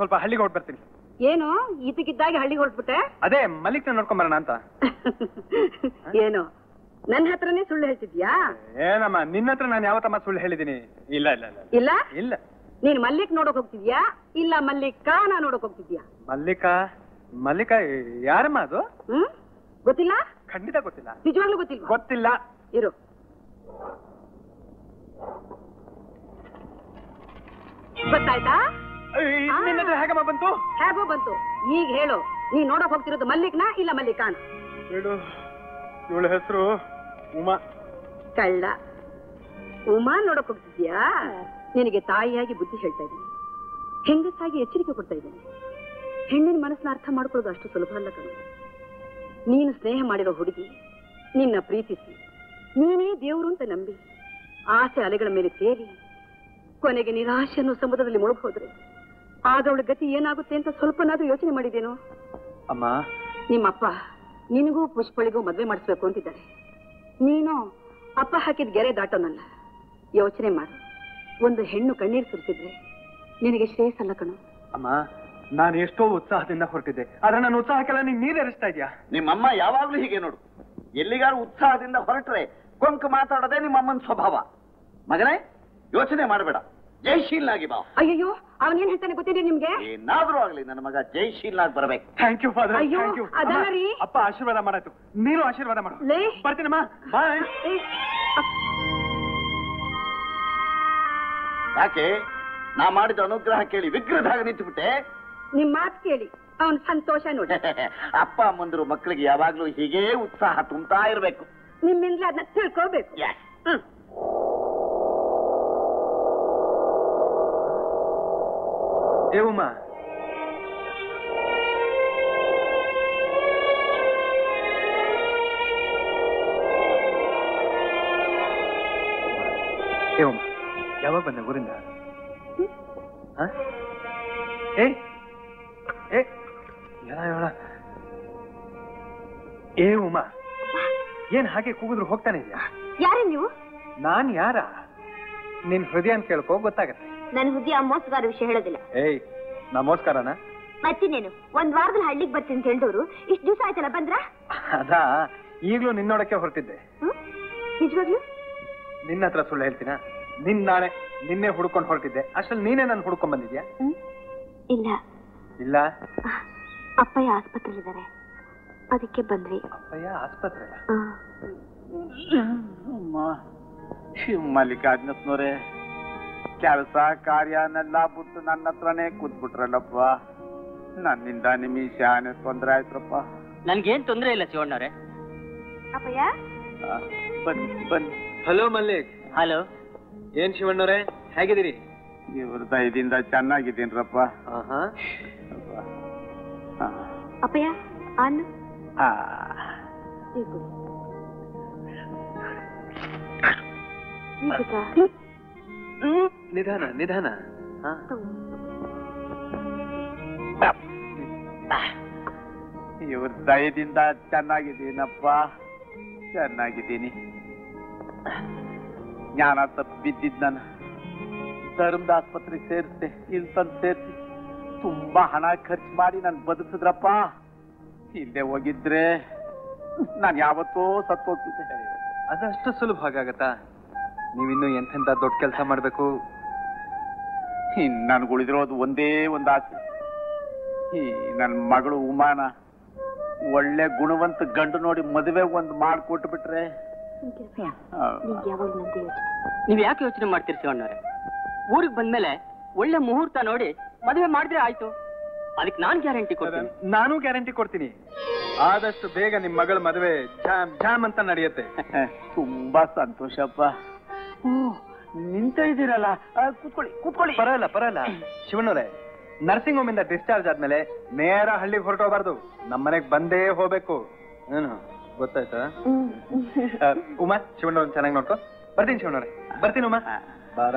ಸ್ವಲ್ಪ ಹಳ್ಳಿಗೆ ಹೊರಟು ಬರ್ತೀನಿ ಏನು? ಈತಕ್ಕಿದ್ದಾಗಿ ಹಳ್ಳಿಗೆ ಹೊರಟ್ಬಿಟ್ಟೆ? ಅದೇ ಮಲ್ಲಿಕ್ ನೋಡ್ಕೊಂಬರೋಣ ಅಂತ. ಏನು? ನನ್ನ ಹತ್ರನೇ ಸುಳ್ಳು ಹೇಳ್ತಿದ್ಯಾ ಏನಮ್ಮ ನಿನ್ನ ಹತ್ರ ನಾನು ಯಾವತ್ತಮ್ಮ ಸುಳ್ಳು ಹೇಳಿದೀನಿ ಇಲ್ಲ ಇಲ್ಲ ಇಲ್ಲ. ಇಲ್ಲ? ನೀನ್ ಮಲ್ಲಿಕ್ ನೋಡಕ್ ಹೋಗ್ತಿದ್ಯಾ? ಇಲ್ಲ ಮಲ್ಲಿಕಾನ ನೋಡಕ್ ಹೋಗ್ತಿದ್ಯಾ? ಮಲ್ಲಿಕಾ ಮಲ್ಲಿಕಾ ಯಾರಮ್ಮ ಅದು? ಹ್ಮ್? ಗೊತ್ತಿಲ್ಲ? ಖಂಡಿತ ಗೊತ್ತಿಲ್ಲ. ನಿಜವಾಗ್ಲೂ ಗೊತ್ತಿಲ್ಲ ಗೊತ್ತಿಲ್ಲ. ಇರು. ಗೊತ್ತಾಯ್ತಾ? ನಿನ್ನ ಹೇಗಮ್ಮ ಬಂತು? ಹೇಗೋ ಬಂತು. ಈಗ ಹೇಳು. ನೀ ನೋಡಕ್ ಹೋಗ್ತಿರೋದು ಮಲ್ಲಿಕ್ನ ಇಲ್ಲ ಮಲ್ಲಿಕಾನ್? ಹೇಳು. ಇವಳ ಹೆಸರು ಉಮಾ. ಕಳ್ಳ. ಉಮಾ ನೋಡಕ್ ಹೋಗ್ತಿದ್ಯಾ? ನಿನಗೆ ತಾಯಿಯಾಗಿ ಬುದ್ಧಿ ಹೇಳ್ತಾ ಇದ್ದೀನಿ. ಹೆಂಗಸಾಗಿ ಎಚ್ಚರಿಕೆ ಕೊಡ್ತಾ ಇದ್ದೀನಿ. ಹೆಣ್ಣಿನ ಮನಸ್ಸನ್ನ ಅರ್ಥ ಮಾಡ್ಕೊಳ್ಳೋದು ಅಷ್ಟು ಸುಲಭ ಅಲ್ಲ ಕಣ. ನೀನು ಸ್ನೇಹ ಮಾಡಿರೋ ಹುಡುಗಿ ನಿನ್ನ ಪ್ರೀತಿಸಿ ನೀನೇ ದೇವರು ಅಂತ ನಂಬಿ ಆಸೆ ಅಲೆಗಳ ಮೇಲೆ ಸೇರಿ ಕೊನೆಗೆ ನಿರಾಶೆಯನ್ನು ಸಮುದ್ರದಲ್ಲಿ ಮುಳುಗೋದ್ರೆ ಆಗ ಅವಳ ಗತಿ ಏನಾಗುತ್ತೆ ಅಂತ ಸ್ವಲ್ಪನಾದ್ರೂ ಯೋಚನೆ ಮಾಡಿದೇನು? ಅಮ್ಮ. ನಿಮ್ಮಪ್ಪ ನಿನಗೂ ಪುಷ್ಪಳಿಗೂ ಮದ್ವೆ ಮಾಡಿಸ್ಬೇಕು ಅಂತಿದ್ದಾರೆ. ನೀನು ಅಪ್ಪ ಹಾಕಿದ ಗೆರೆ ದಾಟೋನಲ್ಲ. ಯೋಚನೆ ಮಾಡು. ಒಂದು ಹೆಣ್ಣು ಕಣ್ಣೀರು ಸುರಿಸಿದ್ರೆ ನಿನಗೆ ಶ್ರೇಯಸ್ಸಲ್ಲ ಕಣು. ಅಮ್ಮ ನಾನು ಎಷ್ಟೋ ಉತ್ಸಾಹದಿಂದ ಹೊರಟಿದ್ದೆ. ಆದ್ರೆ ನನ್ನ ಉತ್ಸಾಹಕ್ಕೆಲ್ಲ ನೀನ್ ನೀರೇರಿಸ್ತಾ ಇದ್ಯಾ? ನಿಮ್ಮಮ್ಮ ಯಾವಾಗ್ಲೂ ಹೀಗೆ ನೋಡು. ಎಲ್ಲಿಗಾರು ಉತ್ಸಾಹದಿಂದ ಹೊರಟ್ರೆ ಕೊಂಕು ಮಾತಾಡೋದೇ ನಿಮ್ಮಮ್ಮನ ಸ್ವಭಾವ. ಮಗನೇ ಯೋಚನೆ ಮಾಡಬೇಡ. ಜೈಶೀಲ್ನಾಗಿ ಬಾ ಅಯ್ಯಯ್ಯೋ ಅವನೇನ್ ಹೇಳ್ತಾನೆ ಗೊತ್ತಿದೆ ನಿಮ್ಗೆ? ಏನಾದ್ರೂ ಆಗ್ಲಿ ನನ್ನ ಮಗ ಜೈಶೀಲ್ನಾಗಿ ಬರಬೇಕು. ಥ್ಯಾಂಕ್ ಯು ಫಾದರ್ ಅಯ್ಯೋ, ಥ್ಯಾಂಕ್ ಯು ಅದಲ್ಲ ರೀ. ಅಪ್ಪ ಆಶೀರ್ವಾದ ಮಾಡಾಯ್ತು. ನೀನು ಆಶೀರ್ವಾದ ಮಾಡು. ಲೇ. ಬರ್ತೀನಮ್ಮ. ಬಾಯ್ ಯಾಕೆ? ನಾ ಮಾಡಿದ ಅನುಗ್ರಹ ಕೇಳಿ ವಿಗ್ರಹದಾಗ ನಿಂತುಬಿಟ್ಟೆ. ನಿಮ್ ಮಾತ್ ಕೇಳಿ. ಅವನ್ ಸಂತೋಷ ನೋಡಿ. ಅಪ್ಪ ಅಮ್ಮಂದ್ರು ಮಕ್ಕಳಿಗೆ ಯಾವಾಗ್ಲೂ ಹೀಗೇ ಉತ್ಸಾಹ ತುಂಬ್ತಾ ಇರ್ಬೇಕು. ನಿಮ್ಮಿಂದ ಅದನ್ನ ತಿಳ್ಕೋಬೇಕು. ಹ್ಮ್. ಏ ಉಮಾ ಏ ಉಮಾ ಯಾವಾಗ ಬಂದೆ ಊರಿಂದ? ಹಾ? ಏ? ಏ? ಏನ ಹೇಳ ಏ ಉಮಾ. ಏನ್ ಹಾಗೆ ಕೂಗಿದ್ರು ಹೋಗ್ತಾನೆ ಇದೆಯಾ? ಯಾರ ನೀವು? ನಾನ್ ಯಾರ? ನಿನ್ ಹೃದಯನ್ ಕೇಳ್ಕೋ ಗೊತ್ತಾಗತ್ತೆ. ನನ್ನ ಹುದ್ದಿ ಆ ಮೋಸಗಾರ ವಿಷಯ ಹೇಳೋದಿಲ್ಲ ಏಯ್ ನಮಸ್ಕಾರನ ಮತ್ತಿನ್ನೇನು ಒಂದ್ ವಾರದಲ್ಲಿ ಹಳ್ಳಿಗೆ ಬರ್ತೀನಿ ಅಂತ ಹೇಳಿದವರು ಇಷ್ಟು ದಿವಸ ಆಯ್ತಲ್ಲ ಬಂದ್ರ ಅದಾ ಈಗ್ಲೂ ನಿನ್ನೋಡಕ್ಕೆ ಹೊರಟಿದ್ದೆ ಹ್ಮ್? ನಿಜವಾಗ್ಲೂ ನಿನ್ನ ಹತ್ರ ಸುಳ್ಳು ಹೇಳ್ತೀನ ನಿನ್ ನಾಳೆ ನಿನ್ನೆ ಹುಡ್ಕೊಂಡು ಹೊರಟಿದ್ದೆ ಅಷ್ಟ್ರಲ್ಲಿ ನೀನೇ ನಾನು ಹುಡ್ಕೊಂಡ್ ಬಂದಿದ್ಯಾ ಹ್ಮ್? ಇಲ್ಲ ಇಲ್ಲ ಅಪ್ಪಯ್ಯ ಆಸ್ಪತ್ರೆಲಿದ್ದಾರೆ ಅದಕ್ಕೆ ಬಂದ್ವಿ ಅಪ್ಪಯ್ಯ ಆಸ್ಪತ್ರೆ ಮಲ್ಲಿಕಾರ್ಜುನತ್ನವ್ರೆ ಕೆಲಸ ಕಾರ್ಯನೆಲ್ಲ ಬಿಟ್ಟು ನನ್ನ ಹತ್ರನೇ ಕೂತ್ಬಿಟ್ರಲ್ಲಪ್ಪ. ನನ್ನಿಂದ ನಿಮಗೆ ಶಾನೆ ತೊಂದ್ರೆ ಆಯ್ತ್ರಪ್ಪ ನನ್ಗೇನ್ ತೊಂದ್ರೆ ಇಲ್ಲ ಶಿವಣ್ಣವ್ರೆ. ಅಪ್ಪಯ್ಯ? ಆ, ಬನ್ನಿ ಬನ್ನಿ. ಹಲೋ ಮಲ್ಲಿಕ್. ಹಲೋ. ಏನ್ ಶಿವಣ್ಣವ್ರೆ? ಹೇಗಿದ್ದೀರಿ? ಇವ್ರ ದಯದಿಂದ ಚೆನ್ನಾಗಿದ್ದೀನ್ರಪ್ಪ. ಅಪ್ಪಯ್ಯ ಅನ್ನು? ಆ. ನಿಧಾನ ನಿಧಾನ. ಹಾ. ಇವ್ರ ದಯದಿಂದ ಚೆನ್ನಾಗಿದ್ದೀನಪ್ಪ. ಚೆನ್ನಾಗಿದ್ದೀನಿ. ಜ್ಞಾನ ತಪ್ಪಿದ್ದಿದ್ ನಾನು. ಧರ್ಮದ ಆಸ್ಪತ್ರೆಗೆ ಸೇರಿಸ್ದೆ ಇಲ್ಲಿ ತಂದು ಸೇರಿಸಿ ತುಂಬಾ ಹಣ ಖರ್ಚು ಮಾಡಿ ನಾನು ಬದುಕಿದ್ರಪ್ಪ ಇಲ್ಲದೆ ಹೋಗಿದ್ರೆ ನಾನು ಯಾವತ್ತೋ ಸತ್ತು ಹೋಗ್ತಿದ್ದೆ ಅದಷ್ಟು ಸುಲಭ ಆಗತ್ತಾ ನೀವಿನ್ನು ಎಂತೆಂತ ದೊಡ್ಡ ಕೆಲಸ ಮಾಡ್ಬೇಕು? ಇನ್ ನನ್ಗೆ ಉಳಿದಿರೋದು ಒಂದೇ ಒಂದು ಆಸೆ ಈ ನನ್ನ ಮಗಳು ಉಮಾನ ಒಳ್ಳೆ ಗುಣವಂತ ಗಂಡು ನೋಡಿ ಮದುವೆ ಒಂದು ಮಾಡಿಕೊಟ್ಟು ಬಿಟ್ರೆ. ನೀವ್ ಯಾಕೆ ಯೋಚನೆ ಮಾಡ್ತೀರಿ ಶಿವಣ್ಣವ್ರೆ ಊರಿಗೆ ಬಂದ್ಮೇಲೆ ಒಳ್ಳೆ ಮುಹೂರ್ತ ನೋಡಿ ಮದುವೆ ಮಾಡಿದ್ರೆ ಆಯ್ತು. ಅದಕ್ಕೆ ನಾನ್ ಗ್ಯಾರಂಟಿ ಕೊಡ್ತೀನಿ. ನಾನು ಗ್ಯಾರಂಟಿ ಕೊಡ್ತೀನಿ. ಆದಷ್ಟು ಬೇಗ ನಿಮ್ ಮಗಳ ಮದುವೆ ಜಾಮ್ ಜಾಮ್ ಅಂತ ನಡೆಯುತ್ತೆ. ತುಂಬಾ ಸಂತೋಷಪ್ಪ. ನಿಂತ ಇದ್ದೀರಲ್ಲ ಕೂತ್ಕೊಳ್ಳಿ ಕೂತ್ಕೊಳ್ಳಿ. ಪರಲ್ಲ ಪರಲ್ಲ ಶಿವಣ್ಣವ್ರೆ ನರ್ಸಿಂಗ್ ಹೋಮ್ ಇಂದ ಡಿಸ್ಚಾರ್ಜ್ ಆದ್ಮೇಲೆ ನೇರ ಹಳ್ಳಿಗೆ ಹೊರಟೋಗ್ಬಾರ್ದು. ನಮ್ಮ ಮನೆಗ್ ಬಂದೇ ಹೋಗ್ಬೇಕು. ಏನು ಗೊತ್ತಾಯ್ತಾ? ಉಮಾ ಶಿವಣ್ಣವ್ರನ್ನ ಚೆನ್ನಾಗಿ ನೋಡ್ಕೊ. ಬರ್ತೀನಿ ಶಿವಣ್ಣವ್ರೆ. ಬರ್ತೀನಿ ಉಮಾ. ಬಾರ.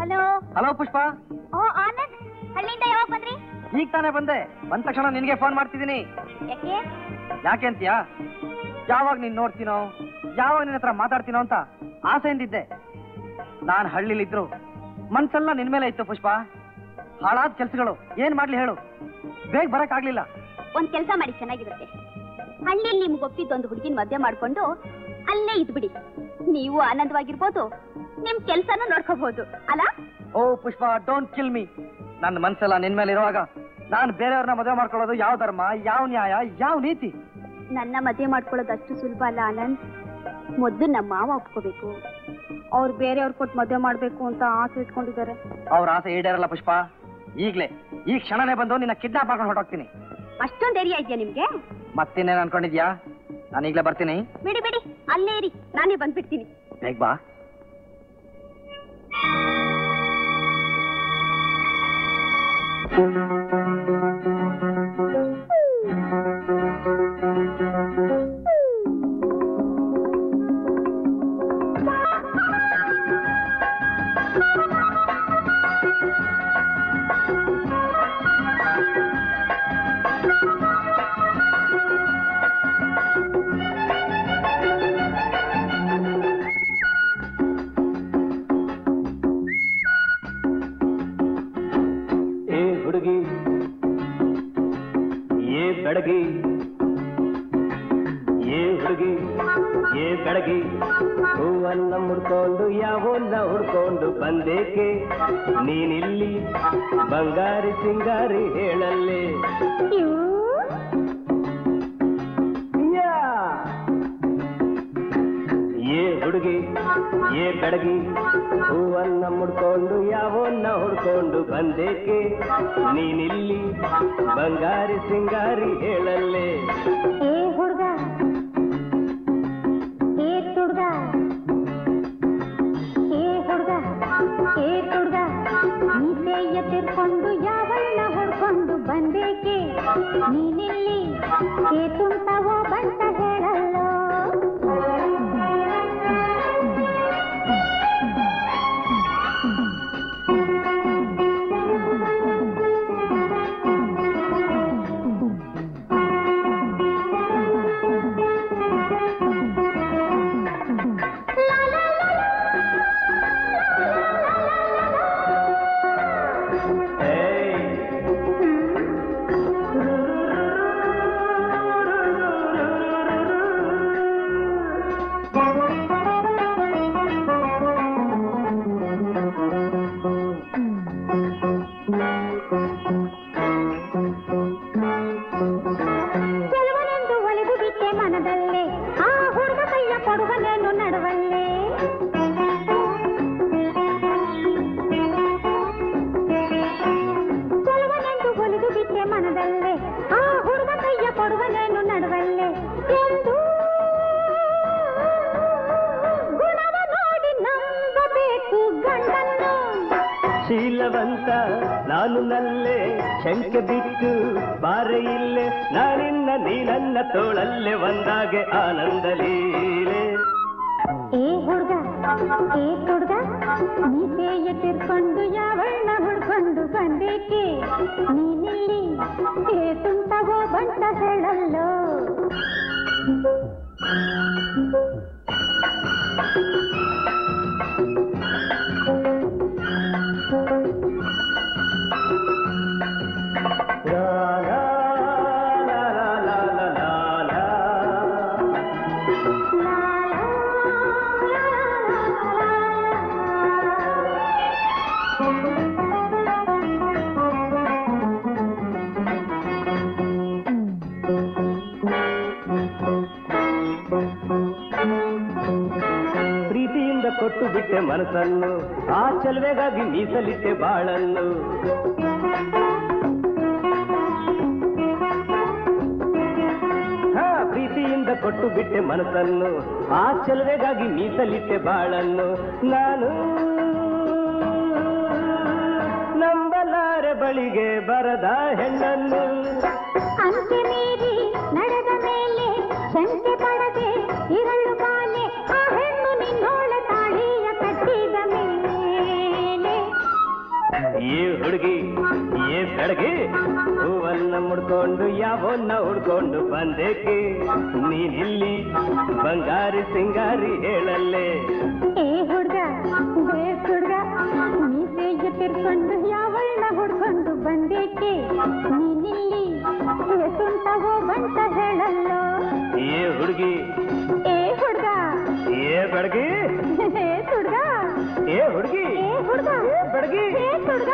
Hello? Hello Pushpa. Oh Anand. ಹಳ್ಳಿಯಿಂದ ಯಾವಾಗ ಬಂದ್ರಿ? ಈಗ ತಾನೇ ಬಂದೆ. ಬಂದ ತಕ್ಷಣ ನಿನ್ಗೆ ಫೋನ್ ಮಾಡ್ತಿದ್ದೀನಿ. ಯಾಕೆ? ಯಾಕೆ ಅಂತೀಯಾ? ಯಾವಾಗ ನೀನ್ ನೋಡ್ತೀನೋ ಯಾವಾಗ ನಿನ್ನ ಹತ್ರ ಮಾತಾಡ್ತೀನೋ ಅಂತ ಆಸೆಯಿಂದಿದ್ದೆ. ನಾನ್ ಹಳ್ಳಿಲಿದ್ರು ಮನ್ಸೆಲ್ಲ ನಿನ್ ಮೇಲೆ ಇತ್ತು ಪುಷ್ಪ. ಹಾಳಾದ ಕೆಲ್ಸಗಳು ಏನ್ ಮಾಡ್ಲಿ ಹೇಳು. ಬೇಗ ಬರಕ್ ಆಗ್ಲಿಲ್ಲ ಒಂದ್ ಕೆಲ್ಸ ಮಾಡಿ ಚೆನ್ನಾಗಿರುತ್ತೆ. ಹಳ್ಳಿಯಲ್ಲಿ ನಿಮ್ಗೆ ಒಪ್ಪಿದ್ದೊಂದು ಹುಡುಗಿನ ಮದ್ವೆ ಮಾಡ್ಕೊಂಡು ಅಲ್ಲೇ ಇದ್ಬಿಡಿ. ನೀವು ಆನಂದವಾಗಿರ್ಬೋದು ನಿಮ್ ಕೆಲ್ಸನ ನೋಡ್ಕೋಬಹುದು ಅಲ್ಲ? ಓ ಪುಷ್ಪ ಡೋಂಟ್ ಕಿಲ್ ಮೀ ನನ್ನ ಮನ್ಸೆಲ್ಲ ನಿನ್ ಮೇಲೆ ಇರುವಾಗ ನಾನು ಬೇರೆಯವ್ರನ್ನ ಮದುವೆ ಮಾಡ್ಕೊಳ್ಳೋದು ಯಾವ ಧರ್ಮ ಯಾವ ನ್ಯಾಯ ಯಾವ ನೀತಿ? ನನ್ನ ಮದುವೆ ಮಾಡ್ಕೊಳ್ಳೋದು ಅಷ್ಟು ಸುಲಭ ಅಲ್ಲ ಆನಂದ್ ಮೊದಲು ನಮ್ಮ ಮಾವ ಒಪ್ಕೋಬೇಕು. ಅವ್ರು ಬೇರೆಯವ್ರು ಕೊಟ್ಟು ಮದುವೆ ಮಾಡ್ಬೇಕು ಅಂತ ಆಸೆ ಇಟ್ಕೊಂಡಿದ್ದಾರೆ. ಅವ್ರ ಆಸೆ ಈಡೇರಲ್ಲ ಪುಷ್ಪ. ಈಗಲೇ ಈ ಕ್ಷಣನೇ ಬಂದು ನಿನ್ನ ಕಿಡ್ನಾಪ್ ಮಾಡ್ಕೊಂಡು ಹೊರಟೋಗ್ತೀನಿ. ಅಷ್ಟೊಂದು ಏರಿಯಾ ಇದೆಯಾ ನಿಮ್ಗೆ? ಮತ್ತಿನ್ನೇನು ಅನ್ಕೊಂಡಿದ್ಯಾ? ನಾನು ಈಗಲೇ ಬರ್ತೀನಿ. ಬಿಡಿ ಬಿಡಿ ಅಲ್ಲೇ ಇರಿ ನಾನೇ ಬಂದ್ಬಿಡ್ತೀನಿ. ಬೇಗ ಬಾ. ಬೆಳಗಿ ಏ ಹುಡುಗಿ ಏ ಬೆಳಗಿ ಹೂವನ್ನ ಮುಡ್ಕೊಂಡು ಯಾವನ್ನ ಹುಡ್ಕೊಂಡು ಬಂದೇಕೆ? ನೀನಿಲ್ಲಿ ಬಂಗಾರಿ ಸಿಂಗಾರಿ ಹೇಳಲ್ಲೇ. ಹುಡುಗಿ ಏ ಬೆಳಗಿ ಹೂವನ್ನ ಮುಡ್ಕೊಂಡು ಯಾವನ್ನ ಹುಡ್ಕೊಂಡು ಬಂದೇಕೆ? ನೀನಿಲ್ಲಿ ಬಂಗಾರಿ ಸಿಂಗಾರಿ ಹೇಳಲ್ಲೇ? ಚಲುವೆಗಾಗಿ ಮೀಸಲಿಟ್ಟೆ ಹಾ, ಪ್ರೀತಿಯಿಂದ ಕೊಟ್ಟು ಬಿಟ್ಟೆ ಮನಸ್ಸನ್ನು. ಆ ಚಲನೆಗಾಗಿ ಮೀಸಲಿಟ್ಟೆ ಬಾಳನ್ನು. ನಾನು ನಂಬಲಾರೆ ಬಳಿಗೆ ಬರದ ಹೆಣ್ಣನ್ನು. ಏ ಬೆಳಗ್ಗೆ ಹೂವನ್ನ ಮುಡ್ಕೊಂಡು ಯಾವನ್ನ ಹುಡ್ಕೊಂಡು ಬಂದೇಕೆ ನೀನಿಲ್ಲಿ ಬಂಗಾರಿ ಸಿಂಗಾರಿ ಹೇಳಲ್ಲೇ ಏ ಹುಡ್ಗ ಏ ಹುಡ್ಗ ಮೀಸೆಯ ತಿರ್ಕೊಂಡು ಯಾವಳ್ಳ ಹುಡ್ಕೊಂಡು ಬಂದೇಕೆ ನೀನಿಲ್ಲಿ ತುಂಟವೋ ಬಂಟ ಹೇಳಲ್ಲೋ ಏ ಹುಡುಗಿ ಏ ಹುಡ್ಗ ಏ ಬೆಳಗ್ಗೆ ಏ ಹುಡ್ಗ ಏ ಹುಡುಗಿ ಏ ಹುಡ್ಗ ಏ ಬೆಳಗ್ಗೆ ಏ ಹುಡ್ಗ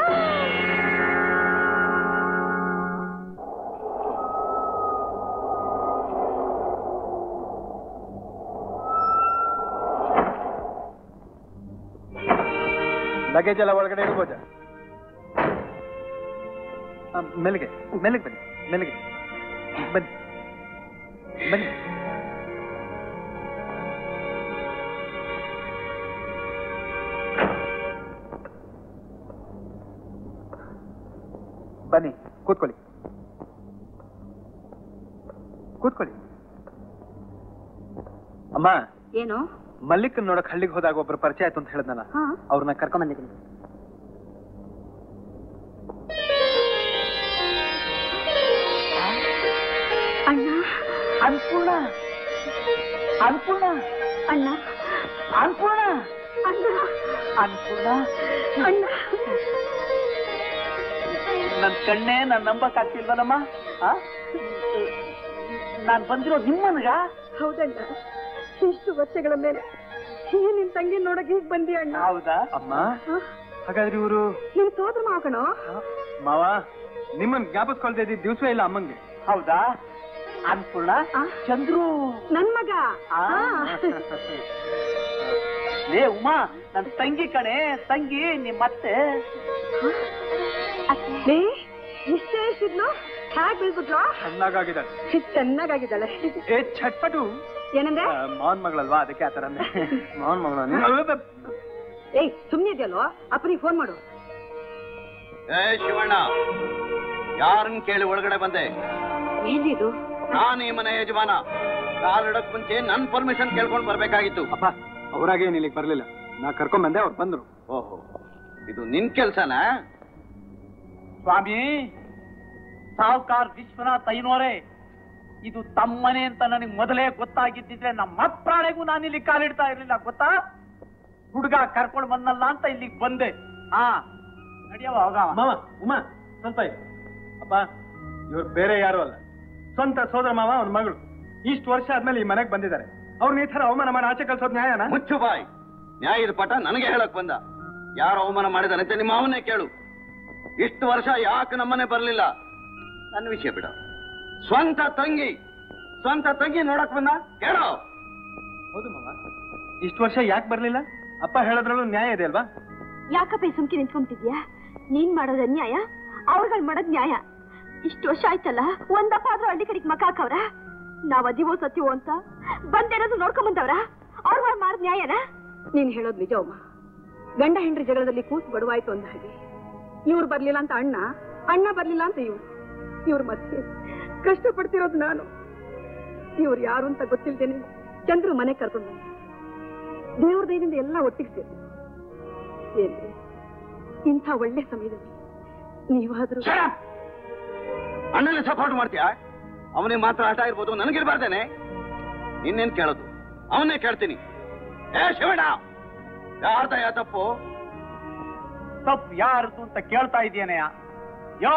ಲಗೇಜ್ ಎಲ್ಲ ಒಳಗಡೆ ಇರ್ಬೋದ ಮೆಲ್ಲಿಗೆ ಮೆಲ್ಲಿಗೆ ಬನ್ನಿ ಮೆಲ್ಲಿಗೆ ಬನ್ನಿ ಬನ್ನಿ ಬನ್ನಿ ಕೂತ್ಕೊಳ್ಳಿ ಕೂತ್ಕೊಳ್ಳಿ ಅಮ್ಮ ಏನು ಮಲ್ಲಿಕನ್ ನೋಡಕ್ ಹಳ್ಳಿಗೆ ಹೋದಾಗ ಒಬ್ರು ಪರಿಚಯ ಆಯ್ತು ಅಂತ ಹೇಳಿದ್ನಲ್ಲ. ಹಾ. ಅವ್ರನ್ನ ಕರ್ಕೊಂಡ್ ಬಂದಿದ್ದೀನಿ. ಅಣ್ಣ. ಅನ್ಪೂರ್ಣ. ಅನ್ಪೂರ್ಣ. ಅಣ್ಣ. ಅನ್ಪೂರ್ಣ. ಅಣ್ಣ. ಅನ್ಪೂರ್ಣ. ಅಣ್ಣ. ನನ್ ಕಣ್ಣೇ ನಾನ್ ನಂಬಕ್ ಆಗ್ತಿಲ್ವಲ್ಲಮ್ಮ? ನಾನ್ ಬಂದಿರೋ ನಿಮ್ಮನ್ಗ? ಹೌದಣ್ಣ. ಇಷ್ಟು ವರ್ಷಗಳ ಮೇಲೆ ಈ ನಿನ್ ತಂಗಿ ನೋಡಕ್ ಹೀಗ್ ಬಂದಿ ಅಣ್ಣ? ಹೌದಾ? ಅಮ್ಮ ಹಾಗಾದ್ರೆ ಇವರು? ನಿನ್ ಸೋದ್ರ ಮಾವಕಣೋ ಮಾವ ನಿಮ್ಮನ್ ಜ್ಞಾಪಿಸ್ಕೊಳ್ತಾ ಇದ್ದಿದ್ ದಿವ್ಸ ಇಲ್ಲ ಅಮ್ಮಂಗೆ. ಹೌದಾ? ಅನ್ಪೂರ್ಣ? ಚಂದ್ರು? ನನ್ ಮಗ. ಏ ಲೇ ಉಮಾ ನನ್ ತಂಗಿ ಕಣೆ ತಂಗಿ ನಿಮ್ಮತ್ತೆ. ಮತ್ತೆ ಇಷ್ಟೇ ಇಷ್ಟಿದ್ಲು ಹೇಗ್ ಬೀಳ್ಬಿಟ್ಲು ಚೆನ್ನಾಗಾಗಿದ್ದಾಳೆ. ಚೆನ್ನಾಗಾಗಿದ್ದಾಳೆ. ಏ ಚಟ್ಪಟು ಏನಂದ್ರೆ ಮೌನ್ ಮಾವನ್ ಮಗಳಲ್ವಾ? ಅದಕ್ಕೆ ಆತರ ಮಾವನ್ ಮಗಳ ಏಯ್ ಸುಮ್ನೆ ಅಪ್ಪ ಅಪ್ಪನಿಗೆ ಫೋನ್ ಮಾಡು. ಏ ಶಿವಣ್ಣ ಯಾರನ್ನ ಕೇಳಿ ಒಳಗಡೆ ಬಂದೆ? ಏನಿದು ನಾನು ಈ ಮನೆ ಯಜಮಾನ. ಕಾಲಿಡಕ್ ಮುಂಚೆ ನನ್ ಪರ್ಮಿಷನ್ ಕೇಳ್ಕೊಂಡ್ ಬರ್ಬೇಕಾಗಿತ್ತು. ಅಪ್ಪ ಅವರಾಗೆ ಏನ್ ಇಲ್ಲಿಗೆ ಬರ್ಲಿಲ್ಲ. ನಾ ಕರ್ಕೊಂಡ್ ಬಂದೆ ಅವ್ರು ಬಂದ್ರು. ಓಹೋ ಇದು ನಿನ್ ಕೆಲ್ಸನ? ಸ್ವಾಮಿ ಸಾವುಕಾರ್ ವಿಶ್ವನಾಥ್ ಐನೋರೆ. ಇದು ತಮ್ಮನೆ ಅಂತ ನನಗೆ ಮೊದಲೇ ಗೊತ್ತಾಗಿದ್ದಿದ್ರೆ ನಮ್ಮ ಪ್ರಾಣಿಗೂ ನಾನು ಇಲ್ಲಿ ಕಾಲಿಡ್ತಾ ಇರ್ಲಿಲ್ಲ ಗೊತ್ತಾ? ಹುಡುಗ ಕರ್ಕೊಂಡು ಬಂದಲ್ಲ ಅಂತ ಇಲ್ಲಿಗೆ ಬಂದೆ. ಹಾ ನಡಿಯವ ಮಾವ ಉಮಾ ಸ್ವಲ್ಪ ಇರು. ಅಪ್ಪ ಇವ್ರು ಬೇರೆ ಯಾರು ಅಲ್ಲ. ಸ್ವಂತ ಸೋದರ ಮಾವ ಅವ್ನ ಮಗಳು. ಇಷ್ಟು ವರ್ಷ ಆದ್ಮೇಲೆ ಈ ಮನೆಗೆ ಬಂದಿದ್ದಾರೆ. ಅವ್ರನ್ನ ಈ ತರ ಅವಮಾನ ಮಾಡಿ ಆಚೆ ಕಳ್ಸೋದ್ ನ್ಯಾಯನ? ಮುಚ್ಚು ಬಾಯ್. ನ್ಯಾಯದ ಪಟ ನನಗೆ ಹೇಳಕ್ ಬಂದ. ಯಾರು ಅವಮಾನ ಮಾಡಿದಾರಂತೆ ನಿಮ್ಮ ಅವನೇ ಕೇಳು. ಇಷ್ಟು ವರ್ಷ ಯಾಕೆ ನಮ್ಮನೆ ಬರಲಿಲ್ಲ? ನನ್ನ ವಿಷಯ ಬಿಡ. ಸ್ವಂತ ತಂಗಿ ಸ್ವಂತ ತಂಗಿ ನೋಡಕ್ ಬಂದ? ಕೇಳೋ ಹೌದು ಮಾವ. ಇಷ್ಟು ವರ್ಷ ಯಾಕೆ ಬರ್ಲಿಲ್ಲ? ಅಪ್ಪ ಹೇಳೋದ್ರಲ್ಲೂ ನ್ಯಾಯ ಇದೆ ಅಲ್ವಾ? ಯಾಕಪ್ಪ ಈ ಸುಮ್ಕಿ ನಿಂತ್ಕೊಂತಿದ್ಯಾ ನೀನ್ ಮಾಡೋದ್ ಅನ್ಯಾಯ ಅವ್ರಗಳ್ ಮಾಡೋದ್ ನ್ಯಾಯ. ಇಷ್ಟು ವರ್ಷ ಆಯ್ತಲ್ಲ ಒಂದಪ್ಪ ಆದ್ರೂ ಹಳ್ಳಿ ಕಡೆಗ್ ಮಕ ಹಾಕವ್ರ? ನಾವ್ ಅದಿವೋ ಸತ್ಯವೋ ಅಂತ ಬಂದಿರೋದು ನೋಡ್ಕೊಂಡ್ ಬಂದವ್ರ? ಅವ್ರುಗಳ್ ಮಾಡೋದ್ ನ್ಯಾಯನಾ? ನೀನ್ ಹೇಳೋದ್ ನಿಜ ಅಮ್ಮ. ಗಂಡ ಹೆಂಡ್ರಿ ಜಗಳದಲ್ಲಿ ಕೂಸು ಬಡವಾಯ್ತು ಅಂದ ಹಾಗೆ. ಇವ್ರು ಬರ್ಲಿಲ್ಲ ಅಂತ ಅಣ್ಣ ಅಣ್ಣ ಬರ್ಲಿಲ್ಲ ಅಂತ ಇವ್ರು. ಇವ್ರ ಮಧ್ಯೆ ಕಷ್ಟಪಡ್ತಿರೋದು ನಾನು. ಇವ್ರು ಯಾರು ಅಂತ ಗೊತ್ತಿಲ್ದೇನೆ ಚಂದ್ರು ಮನೆ ಕರ್ಕೊಂಡು ಬಂದ. ದೇವ್ರ ದಯದಿಂದ ಎಲ್ಲ ಒಟ್ಟಿಗೆ ಸೇರಿ ಏನ್ರಿ? ಇಂಥ ಒಳ್ಳೆ ಸಮಯದಲ್ಲಿ ನೀವಾದ್ರೂ ಅಣ್ಣನ ಸಪೋರ್ಟ್ ಮಾಡ್ತೀಯಾ? ಅವನೇ ಮಾತ್ರ ಆಟ ಇರ್ಬೋದು ನನಗಿರ್ಬಾರ್ದೇನೆ? ಇನ್ನೇನ್ ಕೇಳೋದು? ಅವನೇ ಕೇಳ್ತೀನಿ. ಏ ಶಿವಣ್ಣ! ಯಾರ್ದಯ್ಯ ತಪ್ಪು? ತಪ್ಪು ಯಾರ್ದು ಅಂತ ಕೇಳ್ತಾ ಇದೇನೆಯಾ ಯೋ!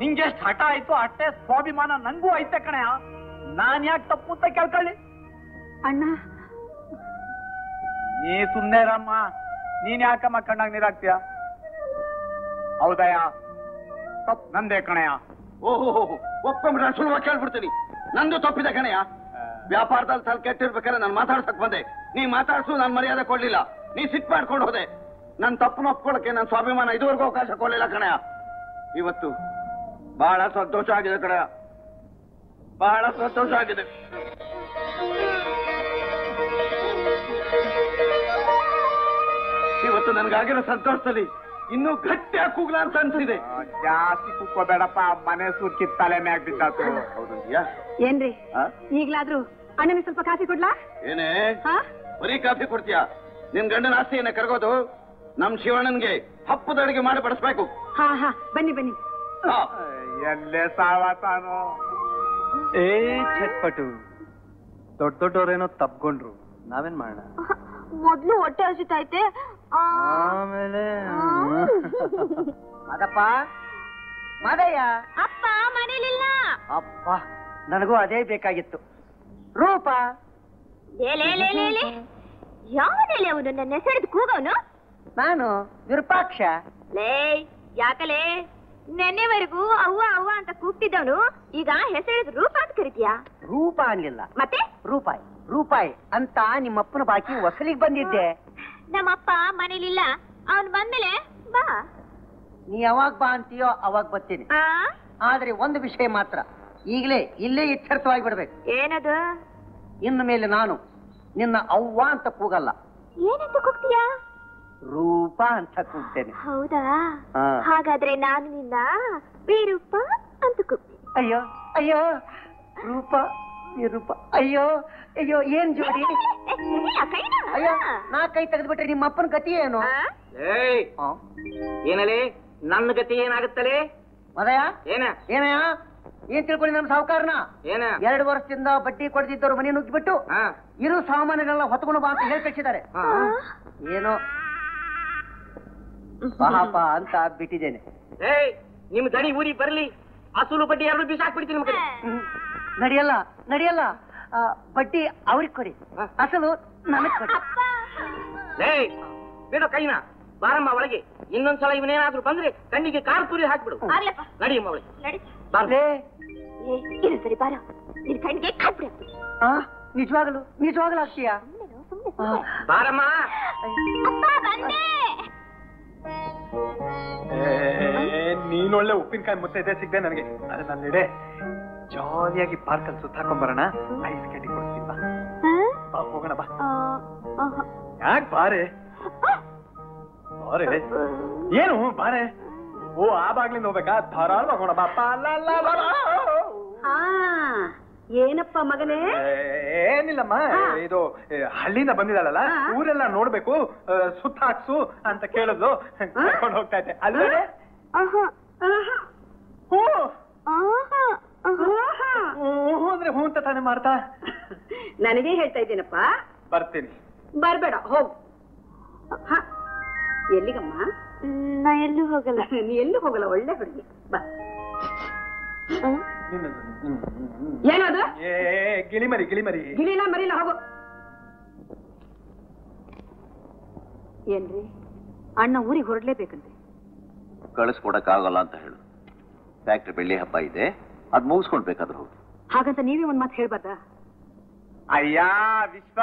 ನಿಂಗೆಷ್ಟ್ ಹಠ ಆಯ್ತು ಅಷ್ಟೇ ಸ್ವಾಭಿಮಾನ ನಂಗೂ ಐತೆ ಕಣಯ ನಾನ್ ಯಾಕೆ ತಪ್ಪು ಅಂತ ಕೇಳ್ಕೊಳ್ಳಿ. ಅಣ್ಣ. ನೀ ಸುಮ್ನೆ ರಮ್ಮ ನೀನ್ ಯಾಕಮ್ಮ ಕಣ್ಣಾಗ ನೀರಾಗ್ತೀಯ? ಹೌದಯ್ಯ. ತಪ್ಪು ನಂದೇ ಕಣಯ. ಓಹೋ ಒಪ್ಕೊಂಡ್ಬಿಟ್ರೆ ಸುಲಭ ಕೇಳ್ಬಿಡ್ತೀನಿ. ನಂದು ತಪ್ಪಿದೆ ಕಣಯ್ಯ ವ್ಯಾಪಾರದಲ್ಲಿ ತಲೆ ಕೆಟ್ಟಿರ್ಬೇಕಾದ್ರೆ ನಾನು ಮಾತಾಡ್ಸಕ್ ಬಂದೆ. ನೀ ಮಾತಾಡ್ಸು ನಾನು ಮರ್ಯಾದೆ ಕೊಡ್ಲಿಲ್ಲ. ನೀ ಸಿಟ್ ಮಾಡ್ಕೊಂಡು ಹೋದೆ. ನನ್ನ ತಪ್ಪು ಒಪ್ಕೊಳ್ಳಕ್ಕೆ ನನ್ನ ಸ್ವಾಭಿಮಾನ ಇದುವರೆಗೂ ಅವಕಾಶ ಕೊಡ್ಲಿಲ್ಲ ಕಣಯ್ಯ ಇವತ್ತು ಬಹಳ ಸಂತೋಷ ಆಗಿದೆ ಕಡೆ ಬಹಳ ಸಂತೋಷ ಆಗಿದೆ. ಇವತ್ತು ನನಗಾಗಿರೋ ಸಂತೋಷದಲ್ಲಿ ಇನ್ನೂ ಗಟ್ಟಿಯಾಗಿ ಕೂಗ್ಲ ಅಂತ ಅನ್ಸಿದೆ. ಜಾಸ್ತಿ ಕುಕ್ಕೋಬೇಡಪ್ಪ ಮನೆ ಸುರ್ಕಿ ತಲೆ ಮ್ಯಾಗ್ ಬಿದ್ದಾತು. ಹೌದಾ ಏನ್ರಿ? ಈಗ್ಲಾದ್ರೂ ಅಣ್ಣನಿಗೆ ಸ್ವಲ್ಪ ಕಾಫಿ ಕೊಡ್ಲಾ? ಏನೇ? ಹಾ? ಬರೀ ಕಾಫಿ ಕೊಡ್ತೀಯಾ? ನಿನ್ ಗಂಡನ ಆಸ್ತಿಯನ್ನ ಕರ್ಗೋದು ನಮ್ ಶಿವಣ್ಣನ್ಗೆ ಹಪ್ಪದ ಅಡಿಗೆ ಮಾಡಿ ಬಡಿಸ್ಬೇಕು. ಹಾ ಹಾ. ಬನ್ನಿ ಬನ್ನಿ. ಹಾ. ಎಲ್ಲೇ ಸಾವತಾನು? ಏ ಚಟ್ಪಟು ದೊಡ್ಡ ದೊಡ್ಡವ್ರೇನೋ ತಪ್ಕೊಂಡ್ರು ನಾವೇನ್ ಮಾಡೋಣ? ಮೊದ್ಲು ಹೊಟ್ಟೆ ಹಸಿತೈತೆ ಆಮೇಲೆ ಅದಪ್ಪ ಮದಯ್ಯ. ಅಪ್ಪ ಮನೇಲಿಲ್ಲ. ಅಪ್ಪ ನನಗೂ ಅದೇ ಬೇಕಾಗಿತ್ತು. ರೂಪ. ಯಾವನೇಲೆ ಅವನು? ನನ್ನ ಹೆಸರಿದ್ ಕೂಗವನು ನಾನು ವಿರೂಪಾಕ್ಷ. ಲೇ ಯಾಕಲೇ? ನೆನ್ನೆವರೆಗೂ ಅವ್ವ ಅವ್ವ ಅಂತ ಕೂಗ್ತಿದ್ದವನು ಈಗ ಹೆಸರು ರೂಪ ಅಂತ ಕರಿತೀಯಾ? ರೂಪ ಅನ್ಲಿಲ್ಲ. ಮತ್ತೆ? ರೂಪಾಯಿ. ರೂಪಾಯಿ ಅಂತ ನಿಮ್ಮಪ್ಪನ ಬಾಕಿ ವಸಲಿಗೆ ಬಂದಿದ್ದೆ. ನಮ್ಮಪ್ಪ ಮನೇಲಿಲ್ಲ. ಅವನ್ ಬಂದ್ಮೇಲೆ ಬಾ. ನೀ ಯಾವಾಗ ಬಾ ಅಂತೀಯೋ ಅವಾಗ ಬರ್ತೀನಿ. ಆ? ಆದ್ರೆ ಒಂದು ವಿಷಯ ಮಾತ್ರ. ಈಗಲೇ ಇಲ್ಲೇ ಎಚ್ಚರಿತವಾಗಿ ಬಿಡ್ಬೇಕು. ಏನದು? ಇನ್ನು ಮೇಲೆ ನಾನು ನಿನ್ನ ಅವ್ವ ಅಂತ ಕೂಗಲ್ಲ. ಏನಂತ ಕೂಗ್ತೀಯಾ? ರೂಪ ಅಂತ ಕೂಗ್ತೇನೆ. ಹೌದಾ? ಹಾ. ಹಾಗಾದ್ರೆ ನಾನು ನಿನ್ನ ಬೇರೂಪ ಅಂತ ಕೂಗ್ತೀನಿ. ಅಯ್ಯೋ ಅಯ್ಯೋ ರೂಪ ನಿರೂಪ ಅಯ್ಯೋ ಅಯ್ಯೋ ಏನ್ ಜೋಡಿ? ಅಯ್ಯೋ ನಾ ಕೈ ತೆಗೆದ್ಬಿಟ್ರೆ ನಿಮ್ಮ ಅಪ್ಪನ ಗತಿ ಏನು? ಏಯ್! ಆ? ಏನಲೇ? ನನ್ನ ಗತಿ ಏನಾಗುತ್ತಲೇ? ಮದಯ ಏನ? ಏನಯ್ಯ? ಏನ್ ತಿಳ್ಕೊಳ್ಳಿ ನಮ್ ಸಾಹುಕಾರನ ಏನ? ಎರಡು ವರ್ಷದಿಂದ ಬಡ್ಡಿ ಕೊಡ್ತಿದ್ದವ್ರು ಮನೆ ನುಗ್ಗಿಬಿಟ್ಟು ಹಾ ಇರು ಸಾಮಾನುಗಳನ್ನ ಹೊತ್ಕೊಂಡು ಬಾ ಅಂತ ಹೇಳಿ ಕಳಿಸಿದ್ದಾರೆ. ಹಾ. ಏನೋ? ಪಾಪ ಅಂತ ಬಿಟ್ಟಿದ್ದೇನೆ ಏಯ್ ನಿಮ್ ದಣಿ ಊರಿಗೆ ಬರ್ಲಿ. ಅಸೂಲು ಬಡ್ಡಿ ಎರಡು ಬಿಸಾಕ್ಬಿಡ್ತೀನಿ ನಿಮ್ ಕಡೆ ನಡಿಯಲ್ಲ ನಡಿಯಲ್ಲ. ಬಡ್ಡಿ ಅವ್ರಿಗೆ ಕೊಡಿ. ಅಸಲು ನನಗ್ ಕೊಡಿ. ಏಯ್ ಬಿಡೋ ಕೈನ. ಬಾರಮ್ಮ ಒಳಗೆ. ಇನ್ನೊಂದ್ಸಲ ಇವನೇನಾದ್ರೂ ಬಂದ್ರೆ ಕಣ್ಣಿಗೆ ಕಾರ್ ತುರಿ ಹಾಕ್ಬಿಡು. ನಡಿಯಮ್ಮ ಒಳಗೆ ಬಾರ. ಸರಿ ನಿನ್ ಕಣ್ಣಿಗೆ ನಿಜವಾಗಲು ನಿಜವಾಗಲು ಆಗ್ತೀಯಾ ಬಾರಮ್ಮ. ನೀನೊಳ್ಳೆ ಉಪ್ಪಿನಕಾಯಿ ಮುತ್ತೈದೆ ಸಿಗ್ದೆ ನನಗೆ. ಅದ್ರ ನಲ್ಲಿಡೆ ಜಾಲಿಯಾಗಿ ಪಾರ್ಕಲ್ಲಿ ಸುತ್ತಾಕೊಂಡ್ ಬರೋಣ ಐಸ್ ಕ್ಯಾಂಡಿ ಕೊಡ್ತೀನಿ ಬಾ. ಬಾ, ಹೋಗೋಣ ಬಾ. ಯಾಕೆ ಬಾರೆ? ಬಾರೆ? ಏನು ಬಾರೆ? ಓ ಆ ಬಾಗ್ಲಿಂದ ಹೋಗ್ಬೇಕಾ? ಧಾರಾಳವಾಗಿ ಹೋಗೋಣ ಬಾ. ಆ. ಏನಪ್ಪ ಮಗನೇ? ಏನಿಲ್ಲಮ್ಮ ಇದು ಹಳ್ಳಿನ ಹಳ್ಳಿಯಿಂದ ಬಂದಿದ್ದಾಳಲ್ಲ ಊರೆಲ್ಲ ನೋಡ್ಬೇಕು ಆ, ಸುತ್ತ ಹಾಕ್ಸು ಅಂತ ಕೇಳಿದ್ಲು. ಕರ್ಕೊಂಡು ಹೋಗ್ತಾ ಇದ್ದೆ. ಅಲ್ಲೇ ಅಂದ್ರೆ ಹ್ಞೂ ಅಂತ ತಾನೇ ಮಾಡ್ತಾ ನನಗೆ ಹೇಳ್ತಾ ಇದ್ದೀನಪ್ಪ. ಬರ್ತೀನಿ. ಬರ್ಬೇಡ ಹೋಗು. ಹ, ಎಲ್ಲಿಗಮ್ಮ? ನಾ ಎಲ್ಲೂ ಹೋಗಲ್ಲ. ನೀ ಎಲ್ಲೂ ಹೋಗಲ್ಲ ಒಳ್ಳೆ ಹುಡುಗಿ. ಬಾ. ಏನದು? ಏ ಗಿಳಿಮರಿ ಗಿಳಿಮರಿ. ಗಿಳಿಲ ಮರಿಲ ಹೋಗು. ಏನ್ರಿ? ಅಣ್ಣ ಊರಿಗೆ ಹೊರಡ್ಲೇಬೇಕಂತೆ. ಕಳಿಸ್ಕೊಡಕ್ಕಾಗಲ್ಲ ಅಂತ ಹೇಳು. ಫ್ಯಾಕ್ಟ್ರಿ ಬೆಳ್ಳಿ ಹಬ್ಬ ಇದೆ. ಅದ್ ಮುಗಿಸ್ಕೊಂಡ್ಬೇಕಾದ್ರೂ ಹೋಗಿ. ಹಾಗಂತ ನೀವೇ ಒಂದ್ ಮಾತು ಹೇಳ್ಬಾರ್ದಾ? ಅಯ್ಯ ವಿಶ್ವ!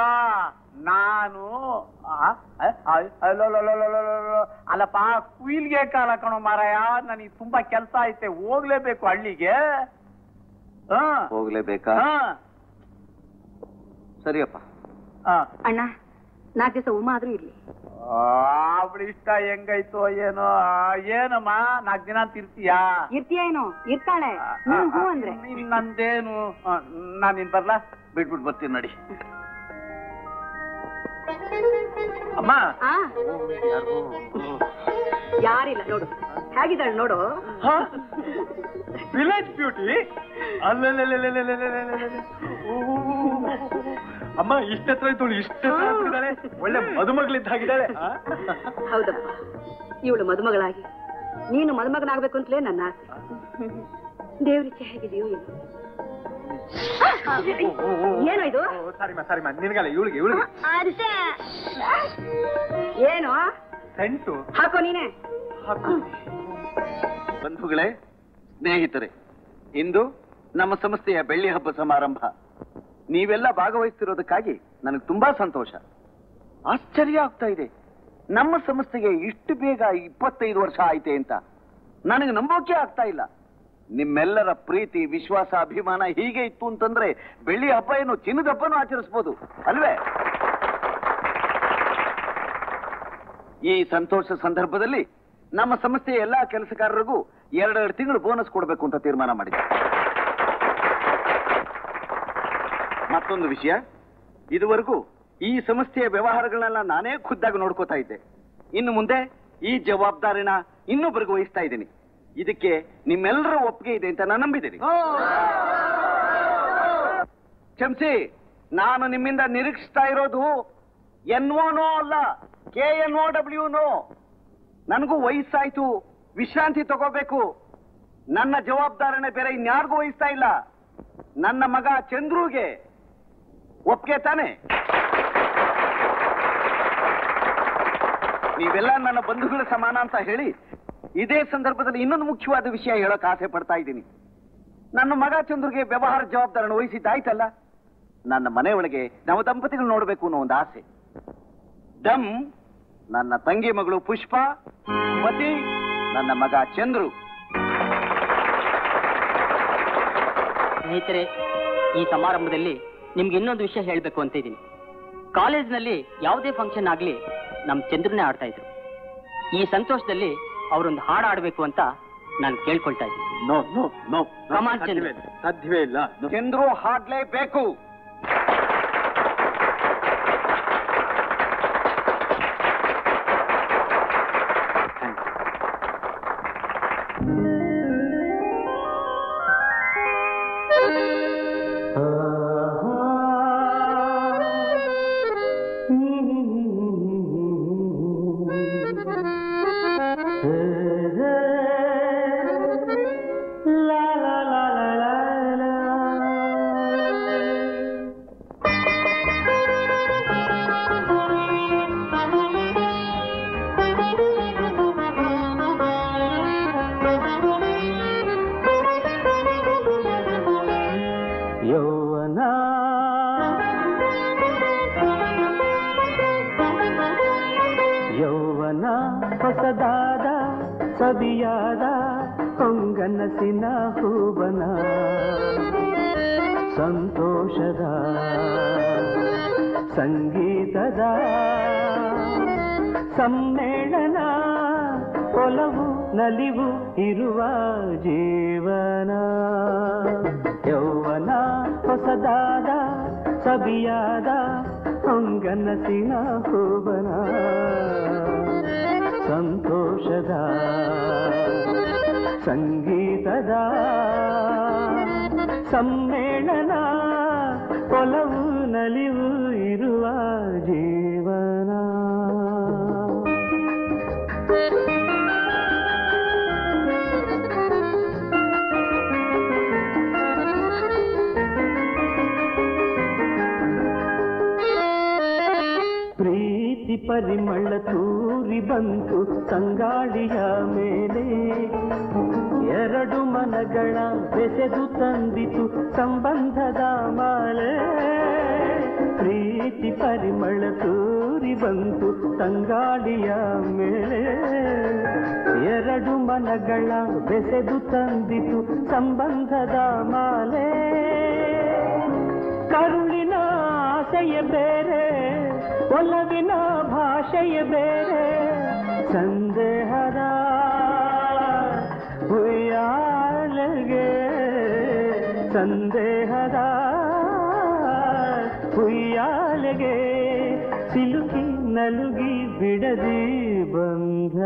ನಾನು. ಅಲ್ಲಪ್ಪ ಕುಯಿಲ್ಗೆ ಕಾಲ ಕಣೋ ಮಾರಾಯ ನನಗೆ ತುಂಬಾ ಕೆಲಸ ಐತೆ ಹೋಗ್ಲೇಬೇಕು ಹಳ್ಳಿಗೆ. ಹಾ? ಹೋಗ್ಲೇಬೇಕಾ? ಹಾ. ಸರಿಯಪ್ಪ. ಹಾ. ಅಣ್ಣ ನಾಲ್ಕು ದಿವಸ ಉಮಾ ಆದ್ರೂ ಇರ್ಲಿ. ಅವಳ ಇಷ್ಟ ಹೆಂಗೈತೋ ಏನೋ ಆ, ಏನಮ್ಮ ನಾಲ್ಕು ದಿನ ಅಂತ ಇರ್ತೀಯಾ? ಇರ್ತೀಯ ಏನು? ಇರ್ತಾಳೆ. ಅಂದ್ರೆ. ನಂದೇನು ನಾನಿನ್ ನಾನ್ ನಿನ್ ಬರ್ಲಾ? ಬಿಟ್ಬಿಟ್ಟು ಬರ್ತೀನಿ ನಡಿ. ಅಮ್ಮ. ಆ. ಯಾರಿಲ್ಲ ನೋಡು. ಹೇಗಿದ್ದಾಳೆ ನೋಡು. ವಿಲೇಜ್ ಬ್ಯೂಟಿ ಅಮ್ಮ ಇಷ್ಟತ್ರ ಇದ್ದಳು ಇಷ್ಟ ಒಳ್ಳೆ ಮದುಮಗಳಿದ್ದಾಗಿದ್ದಾಳೆ ಹೌದಪ್ಪ ಇವಳು ಮದುಮಗಳಾಗಿ ನೀನು ಮದುಮಗನಾಗ್ಬೇಕು ಅಂತಲೇ ನನ್ನ ಆಸೆ ದೇವ್ರಿಚ್ಛೆ ಹೇಗಿದೆಯೋ ಏನೋ ಏನೋ ಇದು? ಸರಿಮಾ ಸರಿಮಾ ನಿನಗಲ್ಲ ಇವಳಿಗೆ ಇವಳಿಗೆ. ಏನು? ಸೆಂಟು. ಹಾಕೋ ನೀನೆ. ಬಂಧುಗಳೇ ಸ್ನೇಹಿತರೆ ಇಂದು ನಮ್ಮ ಸಂಸ್ಥೆಯ ಬೆಳ್ಳಿ ಹಬ್ಬ ಸಮಾರಂಭ. ನೀವೆಲ್ಲ ಭಾಗವಹಿಸ್ತಿರೋದಕ್ಕಾಗಿ ನನಗೆ ತುಂಬಾ ಸಂತೋಷ. ಆಶ್ಚರ್ಯ ಆಗ್ತಾ ಇದೆ. ನಮ್ಮ ಸಂಸ್ಥೆಗೆ ಇಷ್ಟು ಬೇಗ ಇಪ್ಪತ್ತೈದು ವರ್ಷ ಆಯ್ತೆ ಅಂತ. ನನಗೆ ನಂಬೋಕೆ ಆಗ್ತಾ ಇಲ್ಲ. ನಿಮ್ಮೆಲ್ಲರ ಪ್ರೀತಿ, ವಿಶ್ವಾಸ, ಅಭಿಮಾನ ಹೀಗೆ ಇತ್ತು ಅಂತಂದ್ರೆ ಬೆಳ್ಳಿ ಹಬ್ಬ ಏನು ಚಿನ್ನದ ಹಬ್ಬನೂ ಆಚರಿಸ್ಬೋದು, ಅಲ್ವೇ? ಈ ಸಂತೋಷ ಸಂದರ್ಭದಲ್ಲಿ ನಮ್ಮ ಸಂಸ್ಥೆಯ ಎಲ್ಲಾ ಕೆಲಸಗಾರರಿಗೂ ಎರಡೆರಡು ತಿಂಗಳು ಬೋನಸ್ ಕೊಡಬೇಕು ಅಂತ ತೀರ್ಮಾನ ಮಾಡಿದೆ ಮತ್ತೊಂದು ವಿಷಯ, ಇದುವರೆಗೂ ಈ ಸಂಸ್ಥೆಯ ವ್ಯವಹಾರಗಳನ್ನೆಲ್ಲ ನಾನೇ ಖುದ್ದಾಗಿ ನೋಡ್ಕೋತಾ ಇದ್ದೆ. ಇನ್ನು ಮುಂದೆ ಈ ಜವಾಬ್ದಾರಿನ ಇನ್ನೊಬ್ಬರಿಗೂ ವಹಿಸ್ತಾ ಇದ್ದೀನಿ. ಇದಕ್ಕೆ ನಿಮ್ಮೆಲ್ಲರ ಒಪ್ಪಿಗೆ ಇದೆ ಅಂತ ನಾನು ನಂಬಿದ್ದೀನಿ. ಕ್ಷಮಿಸಿ ನಾನು ನಿಮ್ಮಿಂದ ನಿರೀಕ್ಷಿಸ್ತಾ ಇರೋದು ಎನ್ ಓನೋ ಅಲ್ಲ K N O W no. ನನಗೂ ವಯಸ್ಸಾಯ್ತು ವಿಶ್ರಾಂತಿ ತಗೋಬೇಕು. ನನ್ನ ಜವಾಬ್ದಾರಣೆ ಬೇರೆ ಇನ್ಯಾರಿಗೂ ವಹಿಸ್ತಾ ಇಲ್ಲ. ನನ್ನ ಮಗ ಚಂದ್ರುಗೆ ಒಪ್ಗೆ ತಾನೆ. ನೀವೆಲ್ಲ ನನ್ನ ಬಂಧುಗಳ ಸಮಾನ ಅಂತ ಹೇಳಿ ಇದೇ ಸಂದರ್ಭದಲ್ಲಿ ಇನ್ನೊಂದು ಮುಖ್ಯವಾದ ವಿಷಯ ಹೇಳಕ್ ಆಸೆ ಪಡ್ತಾ ಇದ್ದೀನಿ. ನನ್ನ ಮಗ ಚಂದ್ರುಗೆ ವ್ಯವಹಾರ ಜವಾಬ್ದಾರನ ವಹಿಸಿದ್ದಾಯ್ತಲ್ಲ? ನನ್ನ ಮನೆ ಒಳಗೆ ನವ ದಂಪತಿಗಳು ನೋಡ್ಬೇಕು ಅನ್ನೋ ಒಂದು ಆಸೆ. ದಮ್, ನನ್ನ ತಂಗಿ ಮಗಳು ಪುಷ್ಪ, ಪತಿ, ನನ್ನ ಮಗ ಚಂದ್ರು. ಸ್ನೇಹಿತರೆ, ಈ ಸಮಾರಂಭದಲ್ಲಿ ನಿಮ್ಗೆ ಇನ್ನೊಂದು ವಿಷಯ ಹೇಳಬೇಕು ಅಂತ ಇದ್ದೀನಿ. ಕಾಲೇಜ್ನಲ್ಲಿ ಯಾವುದೇ ಫಂಕ್ಷನ್ ಆಗಲಿ ನಮ್ಮ ಚಂದ್ರನೇ ಆಡ್ತಾ ಇದ್ರು. ಈ ಸಂತೋಷದಲ್ಲಿ ಅವರೊಂದು ಹಾಡು ಆಡಬೇಕು ಅಂತ ನಾನು ಕೇಳ್ಕೊಳ್ತಾ ಇದ್ದೀನಿ. ಸಾಧ್ಯವೇ ಇಲ್ಲ. ಚಂದ್ರು ಹಾಡ್ಲೇಬೇಕು. ತಂಗಾಳಿಯ ಮೇಲೆ ಎರಡು ಮನಗಳ ಬೆಸೆದು ತಂದಿತು ಸಂಬಂಧದ ಮಾಲೆ. ಪ್ರೀತಿ ಪರಿಮಳ ತೂರಿ ಬಂತು ತಂಗಾಳಿಯ ಮೇಲೆ. ಎರಡು ಮನಗಳ ಬೆಸೆದು ತಂದಿತು ಸಂಬಂಧದ ಮಾಲೆ. ಕರುಳಿನ ಆಸೆಯ ಬೇರೆ, ಒಲವಿನ ಭಾಷೆಯ ಬೇರೆ. ಸಂದೇಹದ ಹುಯ್ಯಾಲೆಗೆ ಸಂದೇಹದ ಹುಯ್ಯಾಲೆಗೆ ಸಿಲುಕಿ ನಲುಗಿ ಬಿಡದಿ ಬಂಧ.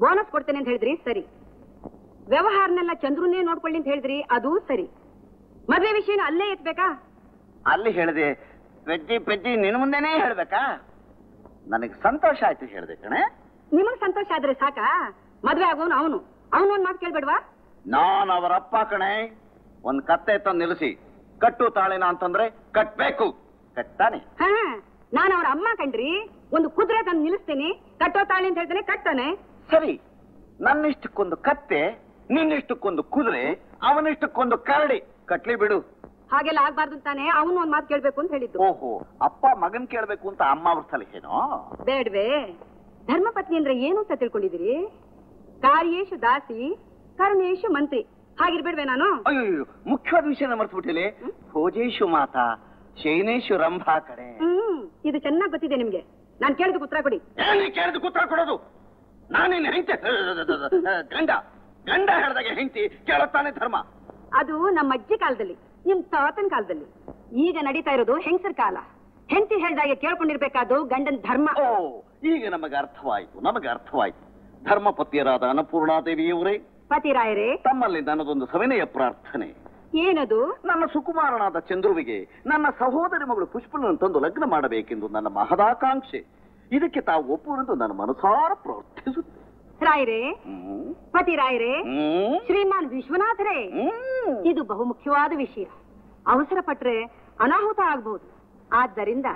ಬೋನಸ್ ಕೊಡ್ತೇನೆ ಅಂತ ಹೇಳಿದ್ರಿ ಸರಿ. ವ್ಯವಹಾರನೆಲ್ಲ ಚಂದ್ರನ್ನೇ ನೋಡ್ಕೊಳ್ಳಿ ಅಂತ ಹೇಳಿದ್ರಿ ಅದು ಸರಿ. ಮದ್ವೆ ವಿಷಯ ಅಲ್ಲೇ ಎತ್ಬೇಕಾ? ಅಲ್ಲಿ ಹೇಳಿದೆ ಪೆಜ್ಜಿ ಪೆಜ್ಜಿ ನಿನ್ ಮುಂದೆನೇ ಹೇಳ್ಬೇಕಾ? ನನಗೆ ಸಂತೋಷ ಆಯ್ತು ಹೇಳ್ದೆ ಕಣೆ. ನಿಮಗ್ ಸಂತೋಷ ಆದ್ರೆ ಸಾಕಾ? ಮದ್ವೆ ಆಗೋನು ಅವನು. ಅವನು ಒಂದ್ ಮಾತು ಕೇಳ್ಬೇಡ್ವಾ? ನಾನ್ ಅವರ ಅಪ್ಪ ಕಣೆ. ಒಂದ್ ಕತ್ತೆ ತಂದು ನಿಲ್ಸಿ ಕಟ್ಟು ತಾಳಿನ ಅಂತಂದ್ರೆ ಕಟ್ಬೇಕು. ಕಟ್ತಾನೆ. ಹಾ ನಾನು ಅವ್ರ ಅಮ್ಮ ಕಂಡ್ರಿ ಒಂದು ಕುದುರೆ ತಂದು ನಿಲ್ಲಿಸ್ತೀನಿ ಕಟ್ಟೋ ತಾಳಿ ಅಂತ ಹೇಳ್ತೇನೆ ಕಟ್ತಾನೆ. ಸರಿ ನನ್ನಿಷ್ಟಕ್ಕೊಂದು ಕತ್ತೆ ನಿನ್ನಿಷ್ಟಕ್ಕೊಂದು ಕುದುರೆ ಅವನಿಷ್ಟಕ್ಕೊಂದು ಕರಡಿ. ಕಟ್ಲಿ ಬಿಡು. ಹಾಗೆಲ್ಲ ಆಗ್ಬಾರ್ದು ತಾನೆ ಅವನು ಒಂದ್ ಮಾತು ಕೇಳ್ಬೇಕು ಅಂತ ಹೇಳಿದ್ದು. ಓಹೋ ಅಪ್ಪ ಮಗನ್ ಕೇಳ್ಬೇಕು ಅಂತ ಅಮ್ಮ ಅವ್ರ ಸಲಹೆನೋ? ಬೇಡ್ವೆ ಧರ್ಮಪತ್ನಿ ಅಂದ್ರೆ ಏನು ಅಂತ ತಿಳ್ಕೊಂಡಿದಿರಿ ಕಾರ್ಯೇಶು ದಾಸಿ ಕರುಣೇಶು ಮಂತ್ರಿ. ಹಾಗಿರ್ಬೇಡ್ವೆ ನಾನು? ಅಯ್ಯೋ ಮುಖ್ಯವಾದ ವಿಷಯನ ಮರ್ತ್ಬಿಟ್ಟಿಲೆ ಭೋಜೇಶು ಮಾತಾ ಶೈನೇಶು ರಂಭಾ ಕಡೆ. ಹ್ಮ್ ಇದು ಚೆನ್ನಾಗ್ ಗೊತ್ತಿದೆ ನಿಮ್ಗೆ. ನಾನ್ ಕೇಳಿದ ಉತ್ತರ ಕೊಡಿ. ಕೇಳಿದ ಉತ್ತರ ಕೊಡೋದು. ನಾನೇನು ಹೆಂಡತಿ ಗಂಡ. ಗಂಡ ಹೇಳ್ದಾಗೆ ಹೆಂಡತಿ ಕೇಳುತ್ತಾನೆ ಧರ್ಮ. ಅದು ನಮ್ಮ ಅಜ್ಜಿ ಕಾಲದಲ್ಲಿ ನಿಮ್ ತಾತನ ಕಾಲದಲ್ಲಿ. ಈಗ ನಡೀತಾ ಇರೋದು ಹೆಂಗಸರ್ ಕಾಲ. ಹೆಂಡತಿ ಹೇಳ್ದಾಗೆ ಕೇಳ್ಕೊಂಡಿರ್ಬೇಕಾದ್ರು ಗಂಡನ್ ಧರ್ಮ. ಓ ಈಗ ನಮಗೆ ಅರ್ಥವಾಯ್ತು ನಮಗೆ ಅರ್ಥವಾಯ್ತು. ಧರ್ಮಪತ್ನಿಯರಾದ ಅನ್ನಪೂರ್ಣಾದೇವಿಯವರೇ ಪತಿರಾಯರೇ. ತಮ್ಮಲ್ಲಿ ನನ್ನದೊಂದು ಸವಿನಯ ಪ್ರಾರ್ಥನೆ. ಏನದು? ನನ್ನ ಸುಕುಮಾರನಾದ ಚಂದ್ರುವಿಗೆ ನನ್ನ ಸಹೋದರಿ ಮಗಳು ಪುಷ್ಪನನ್ನು ತಂದು ಲಗ್ನ ಮಾಡಬೇಕೆಂದು ನನ್ನ ಮಹದಾಕಾಂಕ್ಷೆ. ಇದಕ್ಕೆ ತಾವು ಒಪ್ಪುವಂದು ನನ್ನ ಮನಸಾರ ಪ್ರಾರ್ಥಿಸುತ್ತೆ ರಾಯರೇ ಪತಿ ರಾಯರೇ. ಶ್ರೀಮಾನ್ ವಿಶ್ವನಾಥರೇ. ಇದು ಬಹುಮುಖ್ಯವಾದ ವಿಷಯ. ಅವಸರ ಪಟ್ರೆ ಅನಾಹುತ ಆಗ್ಬಹುದು ಆದ್ದರಿಂದ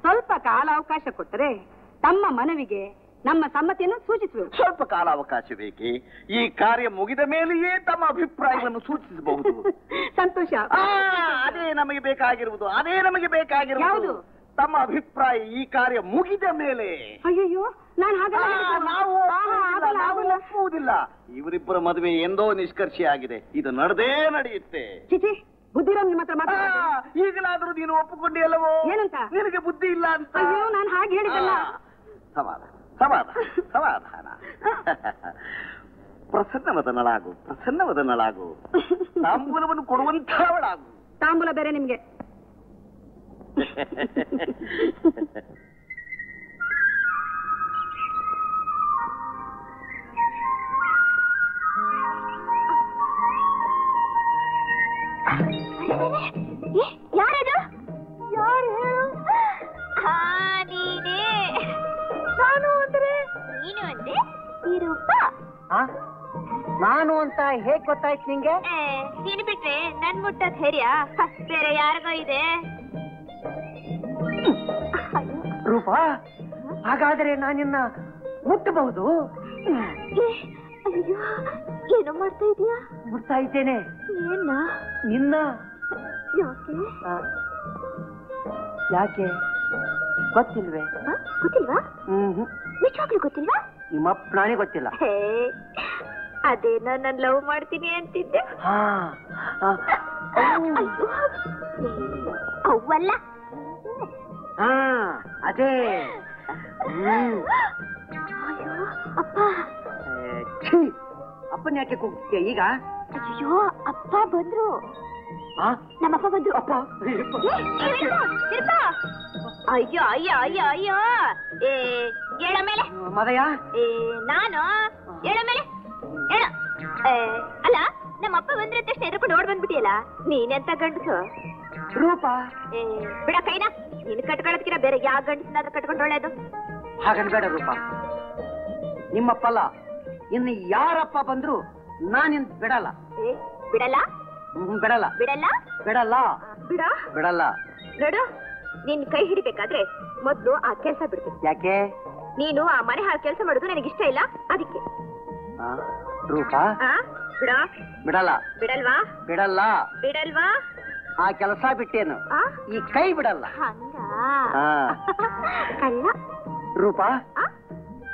ಸ್ವಲ್ಪ ಕಾಲಾವಕಾಶ ಕೊಟ್ಟರೆ ತಮ್ಮ ಮನವಿಗೆ ನಮ್ಮ ಸಮ್ಮತಿಯನ್ನು ಸೂಚಿಸಬೇಕು ಸ್ವಲ್ಪ ಕಾಲಾವಕಾಶ ಬೇಕೆ? ಈ ಕಾರ್ಯ ಮುಗಿದ ಮೇಲೆಯೇ ತಮ್ಮ ಅಭಿಪ್ರಾಯಗಳನ್ನು ಸೂಚಿಸಬಹುದು. ಸಂತೋಷ. ಆ, ಅದೇ ನಮಗೆ ಬೇಕಾಗಿರುವುದು ಅದೇ ನಮಗೆ ಬೇಕಾಗಿರುವುದು? ತಮ್ಮ ಅಭಿಪ್ರಾಯ ಈ ಕಾರ್ಯ ಮುಗಿದ ಮೇಲೆ. ಅಯ್ಯಯ್ಯೋ ನಾನು ಹಾಗಲ್ಲ ನಾವು ಒಪ್ಪುವುದಿಲ್ಲ, ಇವರಿಬ್ಬರ ಮದುವೆ ಎಂದೋ ನಿಷ್ಕರ್ಷೆಯಾಗಿದೆ ಇದು ನಡೆದೇ ನಡೆಯುತ್ತೆ. ಚಿಚಿ ಬುದ್ಧಿರೋ ನಿಮ್ಮ ಹತ್ರ ಆ, ಮಾತಾಡ ಈಗಲಾದ್ರೂ ನೀನು ಒಪ್ಪಿಕೊಂಡಿಯಲ್ಲವೋ ಏನಂತ? ನಿನಗೆ ಬುದ್ಧಿ ಇಲ್ಲ ಅಂತ. ಅಯ್ಯೋ ನಾನು ಹಾಗೆ ಹೇಳಿದ್ದಲ್ಲ. ಸಮಾಧಾನ ಸಮಾಧಾನ ಸಮಾಧಾನ. ಪ್ರಸನ್ನವದನಳಾಗು ಪ್ರಸನ್ನವದನಳಾಗು ತಾಂಬೂಲವನ್ನು ಕೊಡುವಂಥವಳಾಗು. ತಾಂಬೂಲ ಬೇರೆ ನಿಮ್ಗೆ. ಯಾರದು? ಯಾರು ಹಾ ನೀನೇ ನಾನು ಅಂದ್ರೆ? ನೀನು ಅಂದ್ರೆ? ನಾನು ಅಂತ ಹೇಗ್ ಗೊತ್ತಾಯ್ತು ನಿಂಗೆ? ನೀನ್ ನೀನು ಬಿಟ್ರೆ ನನ್ ಮುಟ್ಟದ್ ಧೈರ್ಯ. ಬೇರೆ ಯಾರಿಗೋ ಇದೆ. ರೂಪ ಹಾಗಾದ್ರೆ ನಾನಿನ್ನ ಮುಟ್ಟಬಹುದು? ಏನೋ ಮಾಡ್ತಾ ಇದೀಯಾ? ಮುಟ್ತಾ ಇದ್ದೇನೆ. ಏನ? ನಿನ್ನ? ಯಾಕೆ? ಯಾಕೆ? ಗೊತ್ತಿಲ್ವೇ? ಗೊತ್ತಿಲ್ವಾ? ಹ್ಮ್ ನಿಜವಾಗ್ಲೂ ಗೊತ್ತಿಲ್ವಾ? ನಿಮ್ಮ ಪ್ರಾಣಿ ಗೊತ್ತಿಲ್ಲ. ಹೇ ನಾನು ನಾನ್ ಲವ್ ಮಾಡ್ತೀನಿ ಅಂತಿದ್ದೆ. ಹಾ ಅವ್ವಲ್ಲ. ಹಾ ಅದೇ. ಹ್ಮ್. ಅಯ್ಯೋ ಅಪ್ಪ. ಏ, ಛೀ, ಅಪ್ಪನ ಯಾಕೆ ಈಗ? ಅಯ್ಯೋ ಅಪ್ಪ ಬಂದ್ರು. ಆ? ನಮ್ಮಪ್ಪ ಬಂದ್ರು. ಅಪ್ಪ. ಏ. ಅಯ್ಯೋ ಅಯ್ಯೋ ಅಯ್ಯೋ ಅಯ್ಯೋ. ಏ ಏಳ ಮೇಲೆ. ಮದಯ ಏ ನಾನು? ಏಳ ಮೇಲೆ. ಏ, ಅಲ್ಲ ನಮ್ಮಪ್ಪ ಬಂದ್ರೆ ಅಂತ ಎದ್ರುಕೊಂಡು ಓಡ್ ಬಂದ್ಬಿಟ್ಟಿಯಲ್ಲ ನೀನೆಂತ ಗಂಡಸು? ರೂಪ. ಏ ಬಿಡ ಕೈನ. ನೀನ್ ಕಟ್ಕೊಳ್ಳೋದಕ್ಕಿಂತ ಬೇರೆ ಯಾವ ಗಂಡಸನಾದ್ರೂ ಕಟ್ಕೊಂಡು ಒಳ್ಳೇದು? ಹಾಗನ್ಬೇಡ ರೂಪ. ನಿಮ್ಮಪ್ಪಲ್ಲ ಇನ್ನು ಯಾರಪ್ಪ ಬಂದ್ರು ನಾನಿನ್ ಬಿಡಲ್ಲ. ಏ ಬಿಡಲ್ಲ? ಹ್ಮ್, ಬಿಡಲ್ಲ. ಬಿಡಲ್ಲ? ಬಿಡಲ್ಲ. ಬಿಡ. ಬಿಡಲ್ಲ. ನೋಡು ನಿನ್ ಕೈ ಹಿಡಿಬೇಕಾದ್ರೆ ಮೊದ್ಲು ಆ ಕೆಲಸ ಬಿಡ್ತೀನಿ. ಯಾಕೆ? ನೀನು ಆ ಮನೆ ಹಾಳು ಕೆಲಸ ಮಾಡೋದು ನನಗೆ ಇಷ್ಟ ಇಲ್ಲ. ಅದಕ್ಕೆ. ಆ, ರೂಪ. ಆ ಬಿಡ. ಬಿಡಲ್ಲ. ಬಿಡಲ್ವಾ? ಬಿಡಲ್ಲ. ಬಿಡಲ್ವಾ? ಆ ಕೆಲಸ ಬಿಟ್ಟೇನು. ಆ? ಈ ಕೈ ಬಿಡಲ್ಲ. ರೂಪಾ?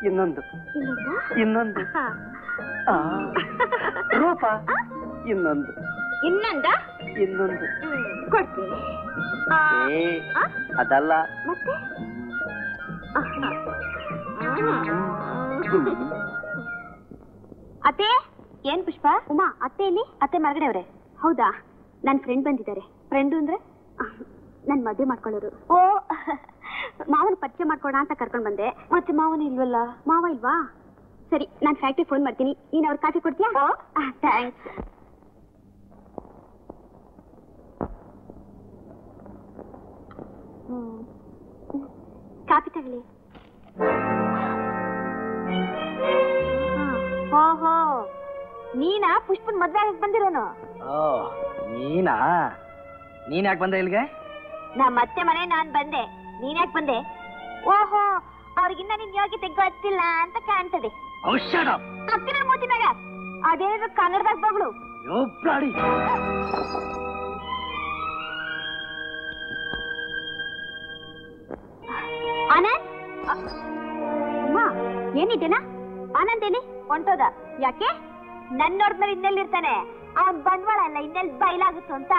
ಇನ್ನೊಂದು. ಇನ್ನೊಂದು? ಹಾ. ಆ. ರೂಪ? ಇನ್ನೊಂದು. ಇನ್ನೊಂದ? ಇನ್ನೊಂದು. ಕೊಡ್ತೀನಿ? ಅದಲ್ಲ. ಅತ್ತೆ? ಏನ್ ಪುಷ್ಪ? ಉಮಾ ಅತ್ತೆ ಇಲ್ಲಿ? ಅತ್ತೆ ಮರಗಡೆ ಅವ್ರೆ ಹೌದಾ? ನನ್ ಫ್ರೆಂಡ್ ಬಂದಿದ್ದಾರೆ. ಫ್ರೆಂಡು ಅಂದ್ರೆ? ನನ್ನ ಮದುವೆ ಮಾಡ್ಕೊಳ್ಳೋರು ಓ ಮಾವನ ಪರಿಚಯ ಮಾಡ್ಕೊಡ ಅಂತ ಕರ್ಕೊಂಡ್ ಬಂದೆ. ಮತ್ತೆ ಮಾವನ ಇಲ್ವಲ್ಲ? ಮಾವ ಇಲ್ವಾ? ಸರಿ ನಾನು ಫ್ಯಾಕ್ಟ್ರಿ ಫೋನ್ ಮಾಡ್ತೀನಿ. ನೀನು ಅವ್ರ ಕಾಫಿ ಕೊಡ್ತೀಯಾ? ಥ್ಯಾಂಕ್ಸ್ ಕಾಫಿ ತಗಲಿ ಓಹೋ ನೀನಾ ಪುಷ್ಪನ್ ಮದ್ವೆ ಆಗಕ್ ಬಂದಿರೋನು? ಓ. ನೀನಾ? ನೀನ್ ಯಾಕೆ ಬಂದೆ ಇಲ್ಲಿಗೆ? ನಮ್ಮ ಅತ್ತೆ ಮನೆ ನಾನ್ ಬಂದೆ. ನೀನ್ ಯಾಕೆ ಬಂದೆ? ಓಹೋ ಅವ್ರಿಗಿನ್ನ ನಿನ್ ಯೋಗ್ಯತೆ ಗೊತ್ತಿಲ್ಲ ಅಂತ ಕಾಣ್ತದೆ. ಔಷಧ ಮ್ಯಾಗ. ಅದೇನು ಕನ್ನಡದಾಗ ಬಗಳು ಆನಂದ್? ಅಮ್ಮ ಏನಿದ್ದೇನಾ? ಆನಂದ್ ಹೊಂಟೋದ? ಯಾಕೆ? ನನ್ನೋರ್ದ್ಮೇಲೆ ಇನ್ನೆಲ್ಲಿರ್ತಾನೆ? ಅವ್ನ್ ಬಂಡವಾಳ ಎಲ್ಲ ಇನ್ನೆಲ್ ಬೈಲಾಗುತ್ತ ಅಂತ?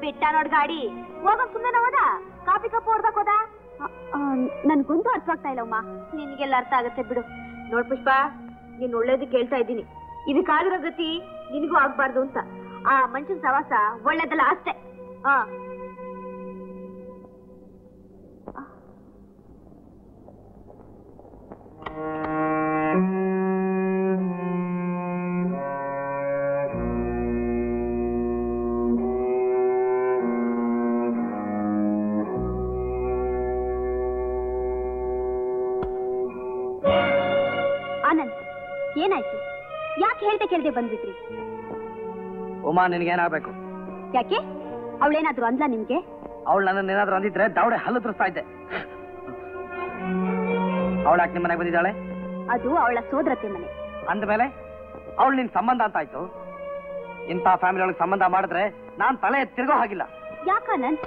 ಬಿಟ್ಟ ನೋಡ್ ಗಾಡಿ. ಹೋಗೋ ಸುಮ್ಮನೆ ಹೋದ? ಕಾಫಿ ಕಪ್ ಹೊಡ್ದಕ್ ಹೋದ? ನನ್ಗೊಂದು ಅರ್ಥ ಆಗ್ತಾ ಇಲ್ಲಮ್ಮ ನಿನ್ಗೆಲ್ಲ ಅರ್ಥ ಆಗತ್ತೆ ಬಿಡು. ನೋಡ್ ಪುಷ್ಪ ನೀನ್ ಒಳ್ಳೇದು ಕೇಳ್ತಾ ಇದ್ದೀನಿ. ಇದಕ್ಕಾಗಿರೋ ಗತಿ ನಿನಗೂ ಆಗ್ಬಾರ್ದು ಅಂತ. ಆ ಮನುಷ್ಯನ ಸವಾಸ ಒಳ್ಳೇದಲ್ಲ ಅಷ್ಟೇ. ಹಾ ಬಂದ್ಬಿಟ್ರಿ. ಉಮಾ ನಿನ್ಗೇನಾಗ್ಬೇಕು? ಯಾಕೆ? ಅವಳೇನಾದ್ರು ಅಂದ್ಲ ನಿಮ್ಗೆ? ಅವಳು ನನ್ನ ಏನಾದ್ರು ಅಂದಿದ್ರೆ ದೌಡೆ ಹಲ್ಲು ತುರಿಸ್ತಾ ಇದ್ದೆ. ಅವಳು ಯಾಕೆ ನಿಮ್ಮ ಮನೆಗೆ ಬಂದಿದ್ದಾಳೆ? ಅದು ಅವಳ ಸೋದರತೆ ಮನೆ. ಅಂದ್ಮೇಲೆ ಅವಳು ನಿನ್ ಸಂಬಂಧ ಅಂತ ಆಯ್ತು. ಇಂತ ಫ್ಯಾಮಿಲಿ ಒಳಗೆ ಸಂಬಂಧ ಮಾಡಿದ್ರೆ ನಾನ್ ತಲೆ ತಿರ್ಗೋ ಹಾಗಿಲ್ಲ. ಯಾಕಾನಂದ್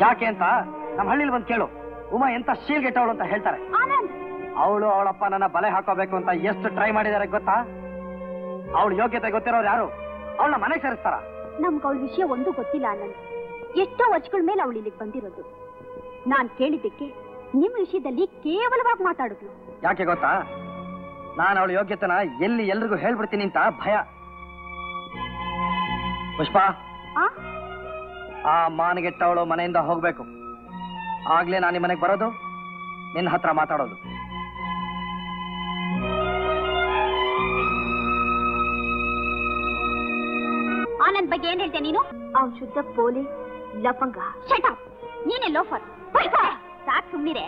ಯಾಕೆ ಅಂತ ನಮ್ಮ ಹಳ್ಳಿಲಿ ಬಂದು ಕೇಳು. ಉಮಾ ಎಂತ ಶೀಲ್ಗೆಟ್ಟವಳು ಅಂತ ಹೇಳ್ತಾರೆ. ಆನಂದ್! ಅವಳು ಅವಳಪ್ಪ ನನ್ನ ಬಲೆ ಹಾಕೋಬೇಕು ಅಂತ ಎಷ್ಟು ಟ್ರೈ ಮಾಡಿದಾರೆ ಗೊತ್ತಾ? ಅವಳು ಯೋಗ್ಯತೆ ಗೊತ್ತಿರೋರು ಯಾರು? ಅವಳನ್ನ ಮನೆ ಸೇರಿಸ್ತಾರ? ನಮ್ಗೆ ಅವಳ ವಿಷಯ ಒಂದು ಗೊತ್ತಿಲ್ಲ ಆನಂದ್ ಎಷ್ಟೋ ವರ್ಷಗಳ ಮೇಲೆ ಅವಳು ಇಲ್ಲಿಗೆ ಬಂದಿರೋದು. ನಾನ್ ಕೇಳಿದ್ದಕ್ಕೆ ನಿಮ್ ವಿಷಯದಲ್ಲಿ ಕೇವಲವಾಗಿ ಮಾತಾಡಿದ್ಲು. ಯಾಕೆ ಗೊತ್ತಾ? ನಾನು ಅವಳ ಯೋಗ್ಯತನ ಎಲ್ಲಿ ಎಲ್ರಿಗೂ ಹೇಳ್ಬಿಡ್ತೀನಿ ಅಂತ ಭಯ. ಪುಷ್ಪ ಆ? ಆ ಮಾನಗೆಟ್ಟವಳು ಮನೆಯಿಂದ ಹೋಗ್ಬೇಕು. ಆಗ್ಲೇ ನಾನು ಮನೆಗೆ ಬರೋದು? ನಿನ್ನ ಹತ್ರ ಮಾತಾಡೋದು. ಆನಂದ್ ಬಗ್ಗೆ ಏನ್ ಹೇಳ್ತೇನೆ ನೀನು? ಅವ್ ಶುದ್ಧ ಪೋಲಿ ಲಫಂಗ. ಶಟ ನೀನೇ ಲೋಫರ್. ಸಾಕ್ ಸುಮ್ನಿರೆ.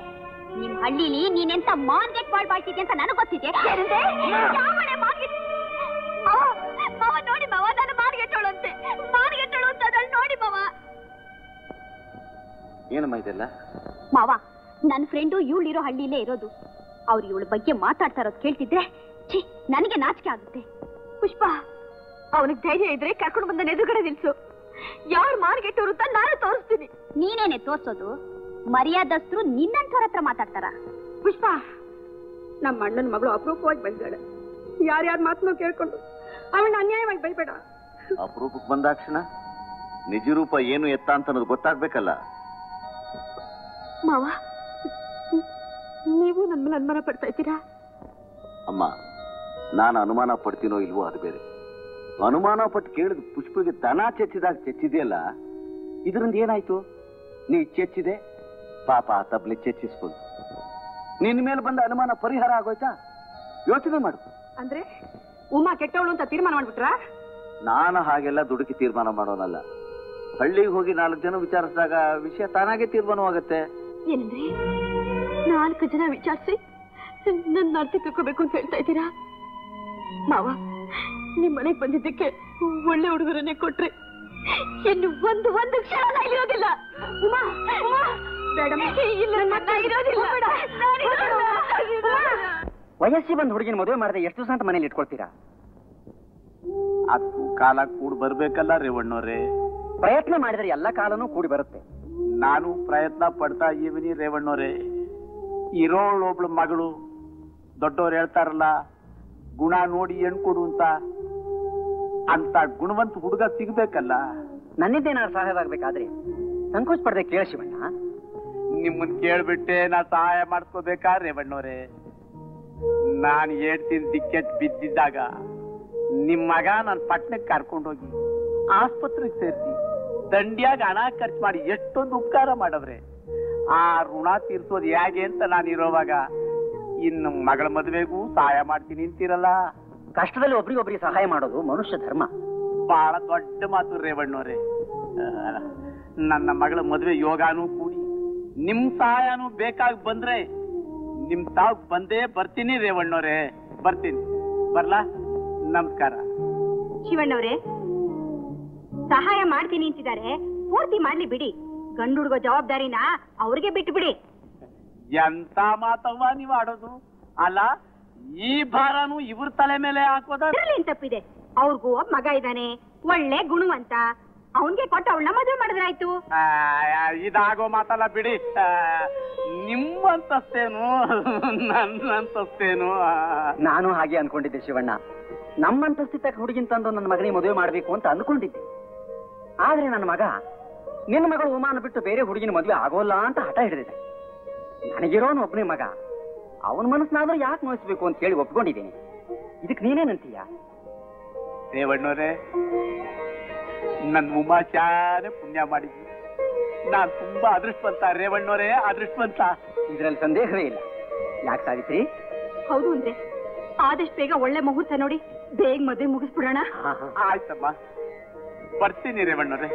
ನಿಮ್ ಹಳ್ಳಿಲಿ ನೀನೆಂತ ಮಾರ್ಕೆಟ್ ಬಾಳ್ ಬಾಳ್ತಿದ್ದೆ ಅಂತ ನನಗ್ ಗೊತ್ತಿದೆ ನೋಡಿ ಮಾವ ನಾನು ಮಾರ್ಗೆಟ್ಟೋಳು ಅಂತೆ ಮಾರ್ಗೆಟ್ಟೋಳು ಅಂತ ಅದನ್ನ ನೋಡಿ ಬವ ಏನಮ್ಮ ಇದೆಲ್ಲ? ಮಾವ ನನ್ನ ಫ್ರೆಂಡು ಇವಳಿರೋ ಹಳ್ಳಿಲೇ ಇರೋದು. ಅವ್ರು ಇವಳ ಬಗ್ಗೆ ಮಾತಾಡ್ತಾ ಇರೋದು ಕೇಳ್ತಿದ್ರೆ ಛೀ ನನಗೆ ನಾಚಿಕೆ ಆಗುತ್ತೆ. ಪುಷ್ಪ ಅವನಿಗೆ ಧೈರ್ಯ ಇದ್ರೆ ಕರ್ಕೊಂಡು ಬಂದ ಎದುರುಗಡೆ ನಿಲ್ಸು. ಯಾರು ಮಾರ್ಗೆಟ್ಟವ್ರು ಅಂತ ನಾನು ತೋರಿಸ್ತೀನಿ. ನೀನೇನೆ ತೋರ್ಸೋದು? ಮರ್ಯಾದಸ್ತ್ರು ನಿನ್ನಂಥವ್ರ ಹತ್ರ ಮಾತಾಡ್ತಾರ? ಪುಷ್ಪ ನಮ್ಮ ಅಣ್ಣನ ಮಗಳು ಅಪರೂಪವಾಗಿ ಬಂದಾಳೆ ಯಾರ್ಯಾರ ಮಾತನ್ನು ಕೇಳ್ಕೊಂಡು ಅವಳನ್ನ ಅನ್ಯಾಯವಾಗಿ ಬೈಬೇಡ. ಅಪರೂಪಕ್ಕೆ ಬಂದಾಕ್ಷಣ ನಿಜ ರೂಪ ಏನು ಎತ್ತ ಅಂತ ಅನ್ನೋದು ಗೊತ್ತಾಗ್ಬೇಕಲ್ಲ? ಮಾವ ನೀವು ನನ್ನ ಮೇಲೆ ಅನುಮಾನ ಪಡ್ತಾ ಇದ್ದೀರಾ? ಅಮ್ಮ ನಾನು ಅನುಮಾನ ಪಡ್ತೀನೋ ಇಲ್ವೋ ಅದು ಬೇರೆ. ಅನುಮಾನ ಪಟ್ಟು ಕೇಳಿದ ಪುಷ್ಪಿಗೆ ದನ ಚೆಚ್ಚಿದಾಗ ಚೆಚ್ಚಿದೆಯಲ್ಲ? ಇದರಿಂದ ಏನಾಯ್ತು? ನೀ ಚೆಚ್ಚಿದೆ? ಪಾಪ ತಬ್ಲಿ ಚೆಚ್ಚಿಸ್ಬೋದು. ನಿನ್ನ ಮೇಲೆ ಬಂದ ಅನುಮಾನ ಪರಿಹಾರ ಆಗೋಯ್ತಾ? ಯೋಚನೆ ಮಾಡು. ಅಂದ್ರೆ ಉಮಾ ಕೆಟ್ಟವಳು ಅಂತ ತೀರ್ಮಾನ ಮಾಡ್ಬಿಟ್ರ? ನಾನು ಹಾಗೆಲ್ಲ ದುಡುಕಿ ತೀರ್ಮಾನ ಮಾಡೋನಲ್ಲ. ಹಳ್ಳಿಗೆ ಹೋಗಿ ನಾಲ್ಕು ಜನ ವಿಚಾರಿಸಿದಾಗ ವಿಷಯ ತಾನಾಗೆ ತೀರ್ಮಾನವಾಗತ್ತೆ. ಏನಂದ್ರೆ ನಾಲ್ಕು ಜನ ವಿಚಾರಿಸಿ ನನ್ನ ಅರ್ಥ ತಿಳ್ಕೋಬೇಕು ಅಂತ ಹೇಳ್ತಾ ಇದ್ದೀರಾ? ಮಾವ ನಿಮ್ ಮನೆಗ್ ಬಂದಿದ್ದಕ್ಕೆ ಒಳ್ಳೆ ಹುಡುಗರನ್ನೇ ಕೊಟ್ರಿ ಇನ್ನು ಒಂದು ಒಂದು ಕ್ಷಣ ಇರೋದಿಲ್ಲ. ಉಮಾ ಉಮಾ. ವಯಸ್ಸಿ ಬಂದ್ ಹುಡುಗಿನ ಮದುವೆ ಮಾಡಿದ್ರೆ ಎಷ್ಟು ದಿವಸ ಅಂತ ಮನೇಲಿ ಇಟ್ಕೊಳ್ತೀರಾ? ಅದು ಕಾಲ ಕೂಡ ಬರ್ಬೇಕಲ್ಲ ರೇವಣ್ಣವ್ರೆ. ಪ್ರಯತ್ನ ಮಾಡಿದ್ರೆ ಎಲ್ಲ ಕಾಲನೂ ಕೂಡಿ ಬರುತ್ತೆ. ನಾನು ಪ್ರಯತ್ನ ಪಡ್ತಾ ಇದೀನಿ ರೇವಣ್ಣವ್ರೆ. ಇರೋಳೊಬ್ಳು ಮಗಳು. ದೊಡ್ಡವ್ರು ಹೇಳ್ತಾರಲ್ಲ ಗುಣ ನೋಡಿ ಹೆಣ್ ಕೊಡು ಅಂತ. ಅಂತ ಗುಣವಂತ ಹುಡುಗ ಸಿಗ್ಬೇಕಲ್ಲ? ನನ್ನಿದ್ದೇನಾದ್ರು ಸಹಾಯ ಆಗ್ಬೇಕಾದ್ರೆ ಸಂಕೋಚ ಪಡದೆ ಕೇಳ ಶಿವಣ್ಣ. ನಿಮ್ಮನ್ ಕೇಳ್ಬಿಟ್ಟೆ ನಾ ಸಹಾಯ ಮಾಡ್ಕೋಬೇಕಾ ರೇವಣ್ಣವ್ರೆ? ನಾನ್ ಹೇಳ್ತೀನಿ ದಿಕ್ಕೆಟ್ ಬಿದ್ದಿದ್ದಾಗ ನಿಮ್ ಮಗ ನನ್ ಪಟ್ನಕ್ಕೆ ಕರ್ಕೊಂಡೋಗಿ ಆಸ್ಪತ್ರೆಗೆ ಸೇರಿಸಿ ದಂಡ್ಯಾಗ ಹಣ ಖರ್ಚು ಮಾಡಿ ಎಷ್ಟೊಂದು ಉಪಕಾರ ಮಾಡವ್ರೆ. ಆ ಋಣ ತೀರ್ಸೋದು ಹೇಗೆ ಅಂತ ನಾನು ಇರೋವಾಗ ಇನ್ನು ಮಗಳ ಮದುವೆಗೂ ಸಹಾಯ ಮಾಡ್ತೀನಿ ಅಂತೀರಲ್ಲ? ಕಷ್ಟದಲ್ಲಿ ಒಬ್ರಿಗೊಬ್ರಿಗೆ ಸಹಾಯ ಮಾಡೋದು ಮನುಷ್ಯ ಧರ್ಮ. ಬಹಳ ದೊಡ್ಡ ಮಾತು ರೇವಣ್ಣವ್ರೆ ನನ್ನ ಮಗಳ ಮದುವೆ ಯೋಗಾನು ಕೂಡಿ. ನಿಮ್ ಸಹಾಯನೂ ಬೇಕಾಗಿ ಬಂದ್ರೆ ನಿಮ್ ತಾವ್ ಬಂದೇ ಬರ್ತೀನಿ ರೇವಣ್ಣವ್ರೆ ಬರ್ತೀನಿ. ಬರ್ಲಾ? ನಮಸ್ಕಾರ. ಶಿವಣ್ಣವ್ರೆ ಸಹಾಯ ಮಾಡ್ತೀನಿ ಅಂತಿದ್ದಾರೆ. ಪೂರ್ತಿ ಮಾಡ್ಲಿ ಬಿಡಿ. ಗಂಡು ಹುಡುಗ ಜವಾಬ್ದಾರಿನ ಅವ್ರಿಗೆ ಬಿಟ್ಟು ಬಿಡಿ ಎಂತ ಮಾತವ್ವ ನೀವ್ ಆಡೋದು? ಅಲ್ಲ ಈ ಭಾರನು ಇವ್ರ ತಲೆ ಮೇಲೆ ಹಾಕೋದ? ಇದ್ರಲ್ಲಿ ಏನ್ ತಪ್ಪಿದೆ? ಅವ್ರಿಗೂ ಒಬ್ಬ ಮಗ ಇದ್ದಾನೆ ಒಳ್ಳೆ ಗುಣವಂತ. ಅವನ್ಗೆ ಕೊಟ್ಟು ಅವಳನ್ನ ಮದುವೆ ಮಾಡಿದ್ರಾಯ್ತು. ಇದಾಗೋ ಮಾತಲ್ಲ ಬಿಡಿ. ನಿಮ್ಮಂತಸ್ತೇನು? ನನ್ನಂತಸ್ತೇನು? ನಾನು ಹಾಗೆ ಅನ್ಕೊಂಡಿದ್ದೆ ಶಿವಣ್ಣ. ನಮ್ಮಂತಸ್ತಿ ತಕ್ಕ ಹುಡುಗಿನ ತಂದು ನನ್ನ ಮಗನಿಗೆ ಮದುವೆ ಮಾಡ್ಬೇಕು ಅಂತ ಅನ್ಕೊಂಡಿದ್ದೆ. ಆದ್ರೆ ನನ್ನ ಮಗ ನಿನ್ನ ಮಗಳು ಉಮಾನ ಬಿಟ್ಟು ಬೇರೆ ಹುಡುಗಿನ ಮದುವೆ ಆಗೋಲ್ಲ ಅಂತ ಹಠ ಹಿಡಿದಿದೆ. ನನಗಿರೋನು ಒಬ್ಬನೇ ಮಗ. ಅವನ ಮನಸ್ಸನ್ನಾದ್ರೂ ಯಾಕೆ ನೋಯಿಸ್ಬೇಕು ಅಂತ ಹೇಳಿ ಒಪ್ಕೊಂಡಿದ್ದೀನಿ. ಇದಕ್ಕೆ ನೀನೇನಂತೀಯ ರೇವಣ್ಣವ್ರೆ ನನ್ನ ಉಮಾಚಾರ ಪುಣ್ಯ ಮಾಡಿದ್ವಿ ನಾನ್ ತುಂಬಾ ಅದೃಷ್ಟವಂತ ರೇವಣ್ಣವರೇ ಅದೃಷ್ಟವಂತ. ಇದ್ರಲ್ಲಿ ಸಂದೇಹವೇ ಇಲ್ಲ. ಯಾಕೆ ಸಾವಿತ್ರಿ? ಹೌದು ಅಂದ್ರೆ ಆದಷ್ಟು ಬೇಗ ಒಳ್ಳೆ ಮುಹೂರ್ತ ನೋಡಿ ಬೇಗ ಮದುವೆ ಮುಗಿಸ್ಬಿಡೋಣ. ಆಯ್ತಮ್ಮ. ಬರ್ತೀನಿ ರೇವಣ್ಣವ್ರೆ.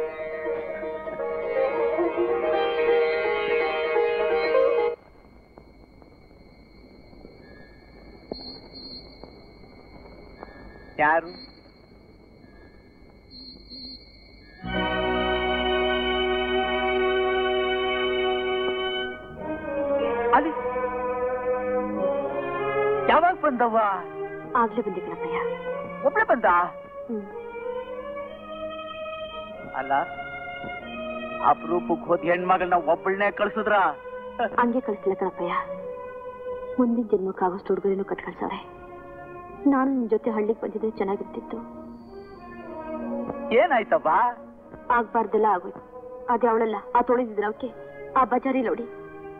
ಯಾರು? ಅಲ್ಲಿ. ಯಾವಾಗ ಬಂದವ್ವ? ಆಗ್ಲೇ ಬಂದೆ ಕಣಪ್ಪಯ್ಯ ಒಬ್ಳೆ ಬಂದ? ಹ್ಮ್. ಅಲ್ಲ ಅಪರೂಪಕ್ಕೆ ಹೋದ್ ಹೆಣ್ಮಗಳನ್ನ ಒಬ್ಬಳನ್ನೇ ಕಳ್ಸಿದ್ರ? ಹಂಗೆ ಕಳಿಸ್ತಿಲ್ಲ ಕಣಪ್ಪಯ್ಯ. ಮುಂದಿನ ಜನ್ಮಕ್ಕಾಗಷ್ಟು ಹುಡುಗರೇನು ಕಟ್ ಕಳ್ಸವ್ರೆ ನಾನು ನಿನ್ ಜೊತೆ ಹಳ್ಳಿಗೆ ಬಂದಿದ್ರೆ ಚೆನ್ನಾಗಿರ್ತಿತ್ತು. ಏನಾಯ್ತವ್ವ? ಆಗ್ಬಾರ್ದೆಲ್ಲ ಆಗೋಯ್ತು. ಅದೇ ಅವಳಲ್ಲ ಆ ತೊಳೆದಿದ್ರ ಅವಕ್ಕೆ. ಆ ಬಜಾರಿ ನೋಡಿ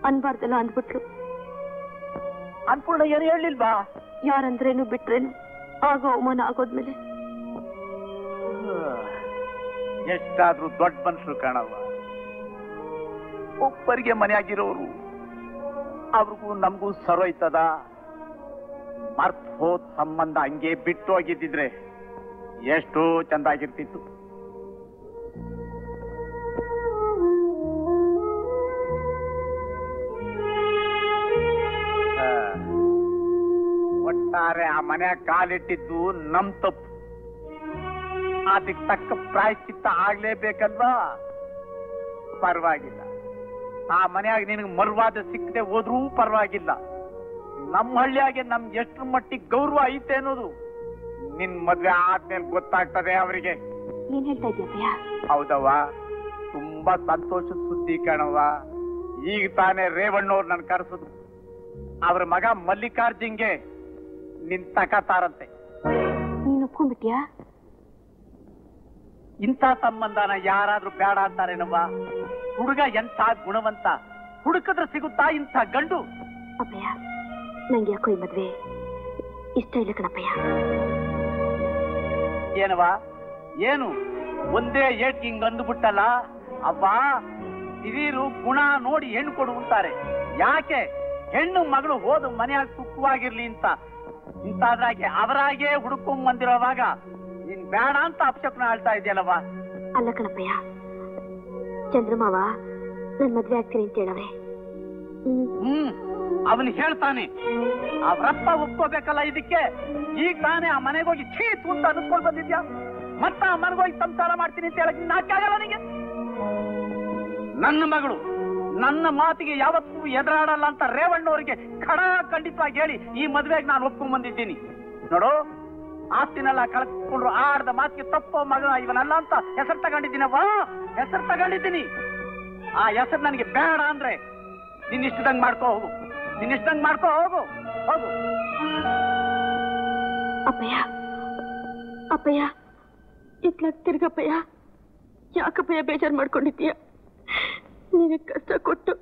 ಅನ್ಬಾರ್ದೆಲ್ಲ ಅಂದ್ಬಿಟ್ಲು ಅನ್ಪೂರ್ಣ ಏನು ಹೇಳಿಲ್ವಾ ಯಾರಂದ್ರೇನು ಬಿಟ್ರೇನು ಆಗೋ ಅವಮಾನ ಆಗೋದ್ಮೇಲೆ. ಎಷ್ಟಾದ್ರೂ ದೊಡ್ಡ ಮನುಷ್ಯರು ಕಾಣವ ಒಬ್ಬರಿಗೆ ಮನೆಯಾಗಿರೋರು ಅವ್ರಿಗೂ ನಮಗೂ ಸರೋಯ್ತದ? ಮರ್ತ್ ಹೋದ್ ಸಂಬಂಧ ಹಂಗೆ ಬಿಟ್ಟು ಹೋಗಿದ್ದಿದ್ರೆ ಎಷ್ಟೋ ಚಂದಾಗಿರ್ತಿತ್ತು. ಒಟ್ಟಾರೆ ಆ ಮನೆ ಕಾಲಿಟ್ಟಿದ್ದು ನಮ್ ತಪ್ಪು. ಅದಕ್ಕೆ ತಕ್ಕ ಪ್ರಾಯಶ್ಚಿತ್ತ ಆಗ್ಲೇಬೇಕಲ್ವಾ? ಪರವಾಗಿಲ್ಲ. ಆ ಮನೆಯಾಗ ನಿನಗೆ ಮರ್ವಾದ ಸಿಕ್ಕದೆ ಹೋದ್ರೂ ಪರವಾಗಿಲ್ಲ. ನಮ್ಮ ಹಳ್ಳಿಯಾಗೆ ನಮ್ಗೆ ಎಷ್ಟು ಮಟ್ಟಿಗೆ ಗೌರವ ಐತೆ ಅನ್ನೋದು ನಿನ್ ಮದ್ವೆ ಆದ್ಮೇಲೆ ಗೊತ್ತಾಗ್ತದೆ ಅವರಿಗೆ. ಏನ್ ಹೇಳ್ತಾ ಇದ್ಯಪ್ಪಯ್ಯ ಹೌದವ್ವ. ತುಂಬಾ ಸಂತೋಷದ ಸುದ್ದಿ ಕಣವ್ವ. ಈಗ ತಾನೇ ರೇವಣ್ಣವ್ರು ನನ್ ಕರೆಸುದು. ಅವ್ರ ಮಗ ಮಲ್ಲಿಕಾರ್ಜುನ್ಗೆ ನಿನ್ ತಕತಾರಂತೆ ನೀನ್ ಒಪ್ಕೊಂಡ್ಬಿಟ್ಯಾ? ಇಂಥ ಸಂಬಂಧನ ಯಾರಾದ್ರೂ ಬೇಡ ಅಂತಾರೇನವ್ವ? ಹುಡುಗ ಎಂಥ ಗುಣವಂತ? ಹುಡುಕದ್ರೆ ಸಿಗುತ್ತಾ ಇಂಥ ಗಂಡು? ಅಪ್ಪಯ್ಯ ನಂಗೆ ಯಾಕೋ ಈ ಮದ್ವೆ ಇಷ್ಟ ಇಲ್ಲ ಕಣಪ್ಪಯ್ಯ. ಏನವ ಏನು? ಒಂದೇ ಏಟ್ ಹಿಂಗ್ ಅಂದ್ಬಿಟ್ಟಲ್ಲ? ಅಪ್ಪ ಹಿರಿಯರು ಗುಣ ನೋಡಿ ಹೆಣ್ಣು ಕೊಡು ಅಂತಾರೆ. ಯಾಕೆ? ಹೆಣ್ಣು ಮಗಳು ಹೋದ ಮನೆಯಾಗ ಸುಖವಾಗಿರ್ಲಿ ಅಂತ. ಇಂತಾದ್ರಾಗೆ ಅವರಾಗೆ ಹುಡುಕೊಂಡ್ ಬಂದಿರೋವಾಗ ನೀನ್ ಬೇಡ ಅಂತ ಅಪಶಪ್ನ ಆಳ್ತಾ ಇದೆಯಲ್ಲವಾ ಅಲ್ಲ ಕಣಪ್ಪಯ್ಯ ಚಂದ್ರಮಾವ ನನ್ ಮದ್ವೆ ಆಗ್ತೀನಿ ಅಂತ ಹೇಳವ್ರೆ. ಹ್ಮ್. ಹ್ಮ್. ಅವನು ಹೇಳ್ತಾನೆ ಅವ್ರಪ್ಪ ಒಪ್ಕೋಬೇಕಲ್ಲ ಇದಕ್ಕೆ? ಈಗ ತಾನೇ ಆ ಮನೆಗೆ ಹೋಗಿ ಚೀತು ಅಂತ ಅನ್ಸ್ಕೊಂಡ್ ಬಂದಿದ್ಯಾ? ಮತ್ತ ಆ ಹೋಗಿ ಸಂಸಾರ ಮಾಡ್ತೀನಿ ಅಂತ ಹೇಳಕ್ ನಾಕಾಗಲ್ಲ ನಿಂಗೆ ನನ್ನ ಮಗಳು ನನ್ನ ಮಾತಿಗೆ ಯಾವತ್ತೂ ಎದುರಾಡಲ್ಲ ಅಂತ ರೇವಣ್ಣವರಿಗೆ ಖಡ ಖಂಡಿತವಾಗಿ ಹೇಳಿ ಈ ಮದ್ವೆಗೆ ನಾನು ಒಪ್ಕೊಂಡ್ ಬಂದಿದ್ದೀನಿ. ನೋಡು, ಆಸ್ತಿನೆಲ್ಲ ಕಳ್ಕೊಂಡ್ರು ಆಡ್ದ ಮಾತಿಗೆ ತಪ್ಪೋ ಮಗ ಇವನಲ್ಲ ಅಂತ ಹೆಸರು ವಾ ಹೆಸರು ತಗೊಂಡಿದ್ದೀನಿ. ಆ ಹೆಸರು ನನಗೆ ಬೇಡ ಅಂದ್ರೆ ನಿನ್ನಿಷ್ಟದಂಗೆ ಮಾಡ್ಕೋ ಹೋಗು. ನಿನ್ನ ಇಷ್ಟದಂಗ್ ಮಾಡ್ಕೋ, ಹೋಗು ಹೋಗು. ಅಪ್ಪಯ್ಯ ಅಪ್ಪಯ್ಯ, ಇತ್ಲಾಗ್ ತಿರ್ಗಪ್ಪಯ್ಯ, ಯಾಕಪ್ಪಯ್ಯ ಬೇಜಾರು ಮಾಡ್ಕೊಂಡಿದ್ದೀಯ? ನಿನಗೆ ಕಷ್ಟ ಕೊಟ್ಟು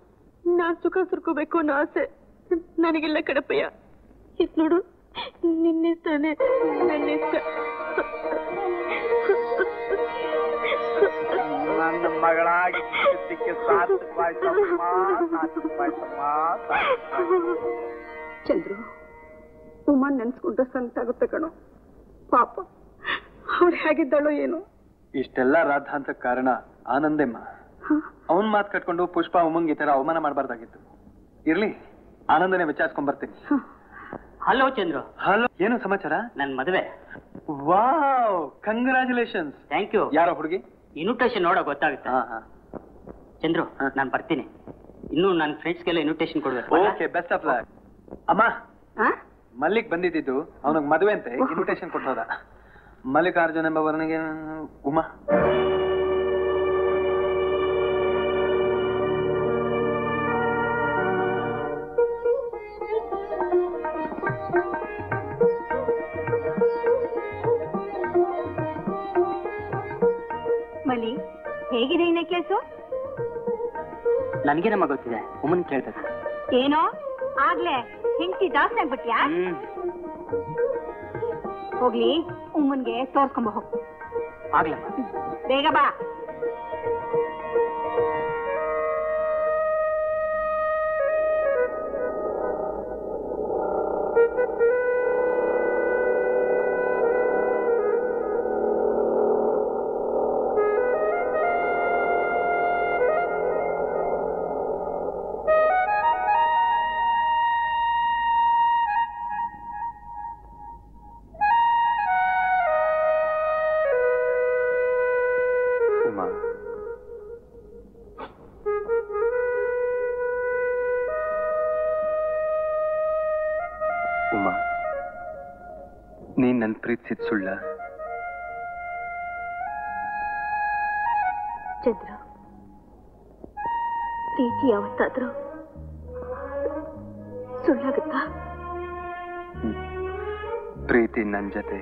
ನಾನ್ ಸುಖ ಸುರ್ಕೋಬೇಕು ಅನ್ನೋ ಆಸೆ ನನಗಿಲ್ಲ ಕಣಪ್ಪಯ್ಯ. ಇತ್ ನೋಡು, ನಿನ್ನಿಷ್ಟನೇ ನನ್ನಿಷ್ಟ. ನನ್ನ ಮಗಳಾಗಿ ಸಿಕ್ಕಿ. ಚಂದ್ರು ಉಮಾ ನೆನ್ಸ್ಕೊಂಡ್ರೆ ಸಂತಾಗುತ್ತೆ ಕಣೋ. ಪಾಪ ಅವ್ರು ಹೇಗಿದ್ದಾಳು ಏನು. ಇಷ್ಟೆಲ್ಲ ರಾಧಾಂತ ಕಾರಣ ಆನಂದಮ್ಮ. ಅವನ್ ಮಾತ್ ಕಟ್ಕೊಂಡು ಪುಷ್ಪ ಉಮಂಗ್ ಈ ತರ ಅವಮಾನ ಮಾಡಬಾರ್ದಾಗಿತ್ತು. ಇರ್ಲಿ ಆನಂದನೇ ವಿಚಾರಿಸ್ಕೊಂಡ್ ಬರ್ತೀನಿ. ಹಲೋ ಚಂದ್ರು. ಹಲೋ ಏನು ಸಮಾಚಾರ? ನನ್ ಮದುವೆ. ವಾವ್ ಕಂಗ್ರಾಚುಲೇಷನ್ಸ್ ಥ್ಯಾಂಕ್ ಯು ಯಾರೋ ಹುಡುಗಿ? ಇನ್ವಿಟೇಷನ್ ನೋಡ ಗೊತ್ತಾಗುತ್ತೆ. ಹಾ ಹಾ. ಚಂದ್ರು ನಾನು ಬರ್ತೀನಿ. ಇನ್ನು ನನ್ನ ಫ್ರೆಂಡ್ಸ್ಗೆಲ್ಲ ಇನ್ವಿಟೇಷನ್ ಕೊಡಬೇಕು ಓಕೆ ಬೆಸ್ಟ್ ಆಫ್ ಲಕ್ ಅಮ್ಮ ಮಲ್ಲಿಕ್ ಬಂದಿದ್ದು ಅವನಿಗೆ ಮದುವೆ ಅಂತೆ ಇನ್ವಿಟೇಷನ್ ಕೊಟ್ಟೋದ ಮಲ್ಲಿಕಾರ್ಜುನ ವರ್ಣಿಗೆ ಉಮಾ. ಹೇಗಿದೆ ಈ ಕೇಸು? ನನಗೆ ನಮ್ಮ ಗೊತ್ತಿದೆ. ಉಮ್ಮನ್ ಕೇಳ್ಬೇಕು ಏನೋ? ಆಗ್ಲೇ. ಹೆಂಡತಿ ಜಾಸ್ತಿ ಆಗ್ಬಿಟ್ಯಾ? ಹೋಗ್ಲಿ ಉಮ್ಮನ್ಗೆ ತೋರ್ಸ್ಕೊಂಬ ಹೋಗ್. ಆಗ್ಲಮ್ಮ ಬೇಗ ಬಾ. ನೀನ್ ಪ್ರೀತಿಸಿದ ಸುಳ್ಳ ಚಂದ್ರ ಪ್ರೀತಿ ಯಾವತ್ತಾದ್ರೂ ಸುಳ್ಳಾಗುತ್ತಾ ಪ್ರೀತಿ ನನ್ ಜೊತೆ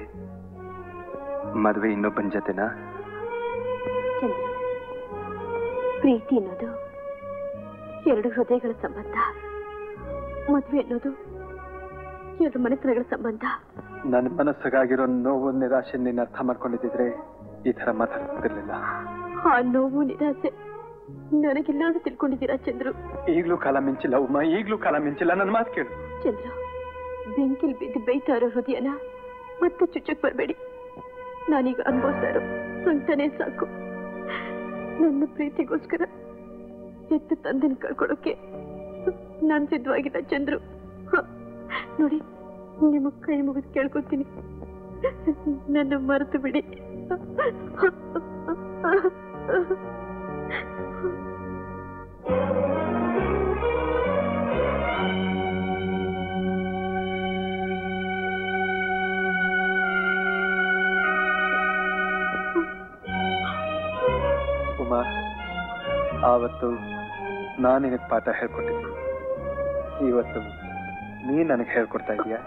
ಮದುವೆ ಇನ್ನೊಬ್ಬನ ಜೊತೆನಾ ಚಂದ್ರ ಪ್ರೀತಿ ಅನ್ನೋದು ಎರಡು ಹೃದಯಗಳ ಸಂಬಂಧ ಮದುವೆ ಅನ್ನೋದು ಎರಡು ಮನೆತನಗಳ ಸಂಬಂಧ ನನ್ನ ಮನಸ್ಸಿಗಾಗಿರೋ ನೋವು ನಿರಾಶೆ ನಿನ್ನ ಅರ್ಥ ಮಾಡ್ಕೊಂಡಿದ್ರೆ ಈ ತರ ಮಾತಾಡ್ತಿರ್ಲಿಲ್ಲ. ಆ ನೋವು ನಿರಾಸೆ ನನಗಿಲ್ಲ ಅಂತ ತಿಳ್ಕೊಂಡಿದ್ದೀರಾ ಚಂದ್ರು? ಈಗ್ಲೂ ಕಾಲ ಮಿಂಚಿಲ್ಲ ಉಮ್ಮ ಈಗ್ಲೂ ಕಾಲ ಮಿಂಚಿಲ್ಲ ನನ್ನ ಮಾತು ಕೇಳು. ಚಂದ್ರ ಬೆಂಕಿಲ್ ಬಿದ್ದು ಬೈತಾರ ಇರೋ ಹೃದಯನ ಮತ್ತೆ ಚುಚ್ಚಕ್ ಬರಬೇಡಿ. ನಾನೀಗ ಅನುಭವಿಸ್ತಾ ಇರೋ ಸಂಕಟನೇ ಸಾಕು. ನನ್ನ ಪ್ರೀತಿಗೋಸ್ಕರ ಎತ್ತು ತಂದೆನ ಕಳ್ಕೊಳ್ಳೋಕೆ ನಾನ್ ಸಿದ್ಧವಾಗಿದ್ದ ಚಂದ್ರು. ನೋಡಿ. ನಿಮ್ಮ ಕೈ ಮುಗಿದು ಕೇಳ್ಕೊತೀನಿ. ನನ್ನ ಮರೆತು ಬಿಡಿ. ಉಮಾ ಆವತ್ತು ನಾನು ನಿನಗೆ ಪಾಠ ಹೇಳ್ಕೊಟ್ಟಿದ್ದೆ ಇವತ್ತು ನೀ ನನಗೆ ಹೇಳ್ಕೊಡ್ತಾ ಇದೀಯಾ?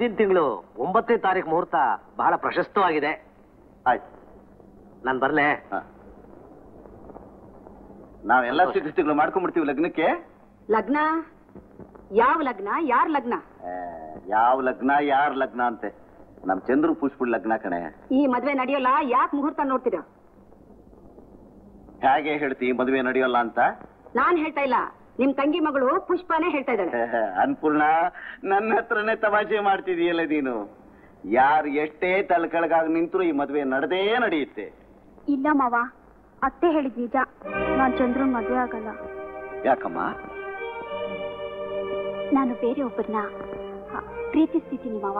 ಮುಂದಿನ ತಿಂಗಳು ಒಂಬತ್ತನೇ ತಾರೀಕು ಮುಹೂರ್ತ ಬಹಳ ಪ್ರಶಸ್ತವಾಗಿದೆ. ಆಯ್ತು. ನಾನು ಬರ್ಲೆ. ನಾವೆಲ್ಲ ಸಿದ್ಧತೆಗಳು ಮಾಡ್ಕೊಂಡ್ಬಿಡ್ತೀವಿ ಲಗ್ನಕ್ಕೆ? ಲಗ್ನ? ಯಾವ ಲಗ್ನ? ಯಾರ ಲಗ್ನ? ಯಾವ ಲಗ್ನ ಯಾರ ಲಗ್ನ ಅಂತೆ? ನಮ್ ಚಂದ್ರು ಪುಷ್ಪುಡ್ ಲಗ್ನ ಕಣೆ. ಈ ಮದ್ವೆ ನಡೆಯೋಲ್ಲ ಯಾಕೆ ಮುಹೂರ್ತ ನೋಡ್ತೀರಾ? ಹೇಗೆ ಹೇಳ್ತಿ ಮದುವೆ ನಡೆಯೋಲ್ಲ ಅಂತ? ನಾನ್ ಹೇಳ್ತಾ ಇಲ್ಲ. ನಿಮ್ ತಂಗಿ ಮಗಳು ಪುಷ್ಪಾನೇ ಹೇಳ್ತಾ ಇದ್ದಾಳೆ. ಅನ್ಪೂರ್ಣ ನನ್ನ ಹತ್ರನೇ ತಮಾಷೆ ಮಾಡ್ತಿದೀಯಲ್ಲ ನೀನು. ಯಾರು ಎಷ್ಟೇ ತಲೆಕೆಳಗಾಗಿ ನಿಂತರೂ ಈ ಮದುವೆ ನಡೆದೇ ನಡೆಯುತ್ತೆ. ಇಲ್ಲ ಮಾವ ಅತ್ತೆ ಹೇಳಿದ್ ನಿಜ. ನಾನ್ ಚಂದ್ರನ್ ಮದ್ವೆ ಆಗಲ್ಲ. ಯಾಕಮ್ಮ? ನಾನು ಬೇರೆ ಒಬ್ಬರನ್ನ ಪ್ರೀತಿಸ್ತಿದ್ದೀನಿ ಮಾವ.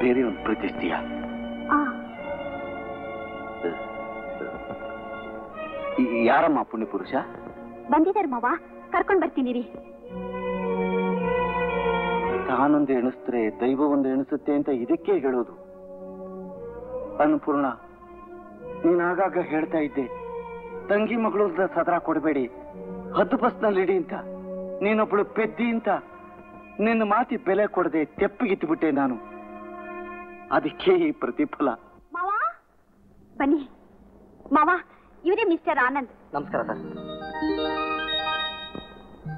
ಬೇರೆ ಒಂದು ಪ್ರೀತಿಸ್ತೀಯ? ಯಾರಮ್ಮ ಪುಣ್ಯ ಪುರುಷ? ಬಂದಿದ್ದಾರೆ ಮಾವ ಕರ್ಕೊಂಡ್ ಬರ್ತೀನಿ ತಾನೊಂದು ಎಣಿಸಿದ್ರೆ ದೈವ ಒಂದು ಎಣಿಸುತ್ತೆ ಅಂತ ಇದಕ್ಕೆ ಹೇಳೋದು. ಅನ್ನಪೂರ್ಣ ನೀನ್ ಆಗಾಗ ಹೇಳ್ತಾ ಇದ್ದೆ ತಂಗಿ ಮಗಳು ಸದರ ಕೊಡಬೇಡಿ ಹದ್ದು ಬಸ್ನಲ್ಲಿ ಇಡಿ ಅಂತ. ನೀನೊಬ್ಳು ಪೆದ್ದಿ ಅಂತ. ನಿನ್ನ ಮಾತಿ ಬೆಲೆ ಕೊಡದೆ ತೆಪ್ಪಿಗಿತ್ಬಿಟ್ಟೆ ನಾನು. ಅದಕ್ಕೆ ಈ ಪ್ರತಿಫಲ. ಬನ್ನಿ. ಮಾವ ಇವರೇ ಮಿಸ್ಟರ್ ಆನಂದ್. ನಮಸ್ಕಾರ ಸರ್.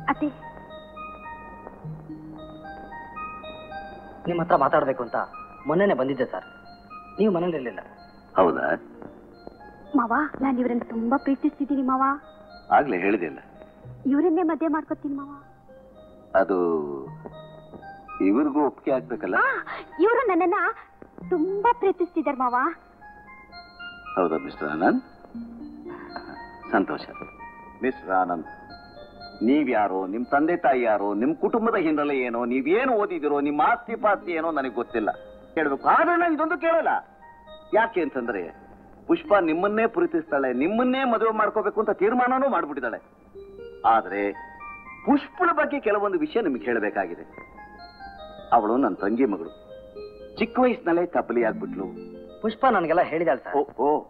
ಅತ್ತೆ. ನಿಮ್ಮ ಹತ್ರ ಮಾತಾಡಬೇಕು ಅಂತ ಮೊನ್ನೆನೆ ಬಂದಿದ್ದೆ ಸರ್. ನೀವು ಮನೇಲಿರ್ಲಿಲ್ಲ ಹೌದಾ? ಮಾವ ನಾನು ಇವರನ್ನು ತುಂಬಾ ಪ್ರೀತಿಸ್ತಿದ್ದೀನಿ ಮಾವ. ಆಗ್ಲೇ ಹೇಳಿದಿಲ್ಲ ಇವರನ್ನೇ ಮದ್ಯ ಮಾಡ್ಕೊತೀನಿ ಮಾವ. ಅದು ಇವ್ರಿಗೂ ಒಪ್ಪಿಗೆ ಆಗ್ಬೇಕಲ್ಲ? ಇವರು ನನ್ನನ್ನ ತುಂಬಾ ಪ್ರೀತಿಸ್ತಿದ್ದಾರೆ ಮಾವ. ಹೌದಾ ಮಿಸ್ಟರ್ ಆನಂದ್ ಸಂತೋಷ. ಮಿಸ್ಟರ್ ಆನಂದ್ ನೀವ್ಯಾರೋ ನಿಮ್ ತಂದೆ ತಾಯಿ ಯಾರೋ, ನಿಮ್ ಕುಟುಂಬದ ಹಿನ್ನೆಲೆ ಏನೋ, ನೀವೇನು ಓದಿದಿರೋ, ನಿಮ್ಮ ಆಸ್ತಿ ಪಾಸ್ತಿ ಏನೋ ನನಗೆ ಗೊತ್ತಿಲ್ಲ. ಕೇಳಬೇಕು. ಆದ್ರೆ ನಾನು ಇದೊಂದು ಕೇಳಲ್ಲ. ಯಾಕೆ ಅಂತಂದ್ರೆ, ಪುಷ್ಪ ನಿಮ್ಮನ್ನೇ ಪ್ರೀತಿಸ್ತಾಳೆ, ನಿಮ್ಮನ್ನೇ ಮದುವೆ ಮಾಡ್ಕೋಬೇಕು ಅಂತ ತೀರ್ಮಾನನೂ ಮಾಡ್ಬಿಟ್ಟಿದ್ದಾಳೆ. ಆದ್ರೆ ಪುಷ್ಪಳ ಬಗ್ಗೆ ಕೆಲವೊಂದು ವಿಷಯ ನಿಮ್ಗೆ ಹೇಳಬೇಕಾಗಿದೆ ಅವಳು ನನ್ನ ತಂಗಿ ಮಗಳು. ಚಿಕ್ಕ ವಯಸ್ಸಿನಲ್ಲೇ ಕಪಲಿ ಆಗ್ಬಿಟ್ಲು. ಪುಷ್ಪ ನನಗೆಲ್ಲ ಹೇಳಿದಾಳ ಸರ್. ಓ ಓ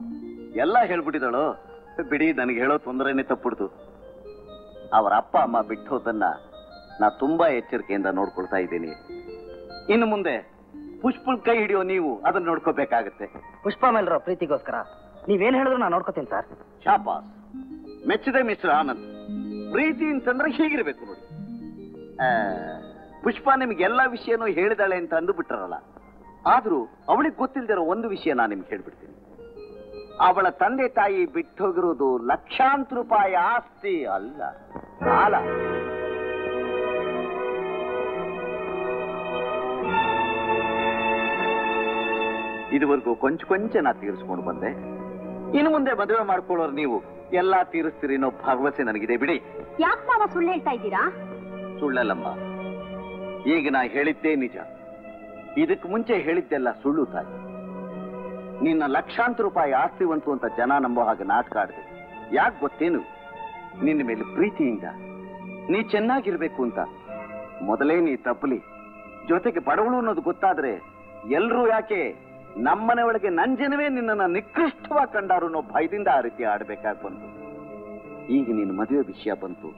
ಎಲ್ಲ ಹೇಳ್ಬಿಟ್ಟಿದಳು ಬಿಡಿ ನನಗೆ ಹೇಳೋ ತೊಂದರೆನೆ ತಪ್ಪಿಡ್ತು. ಅವರ ಅಪ್ಪ ಅಮ್ಮ ಬಿಟ್ಟು ಹೋದನ್ನ ನಾ ತುಂಬಾ ಎಚ್ಚರಿಕೆಯಿಂದ ನೋಡ್ಕೊಳ್ತಾ ಇದ್ದೀನಿ. ಇನ್ನು ಮುಂದೆ ಪುಷ್ಪನ್ ಕೈ ಹಿಡಿಯೋ ನೀವು ಅದನ್ನ ನೋಡ್ಕೋಬೇಕಾಗತ್ತೆ. ಪುಷ್ಪ ಮೇಲಿರೋ ಪ್ರೀತಿಗೋಸ್ಕರ. ನೀವೇನ್ ಹೇಳಿದ್ರು ನಾನು ನೋಡ್ಕೋತೀನಿ ಸರ್. ಶಾಪಾಸ್ ಮೆಚ್ಚಿದೆ ಮಿಸ್ಟರ್ ಆನಂದ್. ಪ್ರೀತಿ ಅಂತಂದ್ರೆ ಹೀಗಿರ್ಬೇಕು ನೋಡಿ. ಆ, ಪುಷ್ಪ ನಿಮ್ಗೆ ಎಲ್ಲಾ ವಿಷಯನೂ ಹೇಳಿದಾಳೆ ಅಂತ ಅಂದುಬಿಟ್ರಲ್ಲ. ಆದ್ರೂ ಅವಳಿಗೆ ಗೊತ್ತಿಲ್ದಿರೋ ಒಂದು ವಿಷಯ ನಾನು ನಿಮ್ಗೆ ಹೇಳ್ಬಿಡ್ತೀನಿ. ಅವಳ ತಂದೆ ತಾಯಿ ಬಿಟ್ಟು ಹೋಗಿರೋದು ಲಕ್ಷಾಂತರ ರೂಪಾಯಿ ಆಸ್ತಿ ಅಲ್ಲ ಸಾಲ. ಇದುವರೆಗೂ ಕೊಂಚ ಕೊಂಚ ನಾ ತೀರಿಸ್ಕೊಂಡು ಬಂದೆ. ಇನ್ನು ಮುಂದೆ ಮದುವೆ ಮಾಡ್ಕೊಳ್ಳೋರು ನೀವು ಎಲ್ಲಾ ತೀರಿಸ್ತೀರಿ ಅನ್ನೋ ಭರವಸೆ ನನಗಿದೆ ಬಿಡಿ. ಯಾಕೆ ಮಾವ ಸುಳ್ಳು ಹೇಳ್ತಾ ಇದ್ದೀರಾ? ಸುಳ್ಳಲ್ಲಮ್ಮ ಈಗ ನಾ ಹೇಳಿದ್ದೇ ನಿಜ. ಇದಕ್ಕೆ ಮುಂಚೆ ಹೇಳಿದ್ದೆಲ್ಲ ಸುಳ್ಳು ತಾಯಿ. ನಿನ್ನ ಲಕ್ಷಾಂತರ ರೂಪಾಯಿ ಆಸ್ತಿವಂತು ಅಂತ ಜನ ನಂಬೋ ಹಾಗೆ ನಾಟಕ ಆಡಿದೆ. ಯಾಕೆ ಗೊತ್ತೇನು? ನಿನ್ನ ಮೇಲೆ ಪ್ರೀತಿಯಿಂದ. ನೀ ಚೆನ್ನಾಗಿರ್ಬೇಕು ಅಂತ. ಮೊದಲೇ ನೀ ತಪ್ಪಲಿ. ಜೊತೆಗೆ ಬಡವಳು ಅನ್ನೋದು ಗೊತ್ತಾದ್ರೆ ಎಲ್ರೂ ಯಾಕೆ ನಮ್ಮನೆ ಒಳಗೆ ನನ್ ಜನವೇ ನಿನ್ನನ್ನ ನಿಕೃಷ್ಟವಾಗಿ ಕಂಡಾರು ಅನ್ನೋ ಭಯದಿಂದ ಆ ರೀತಿ ಆಡ್ಬೇಕಾಗಿ ಬಂತು. ಈಗ ನಿನ್ನ ಮದುವೆ ವಿಷಯ ಬಂತು.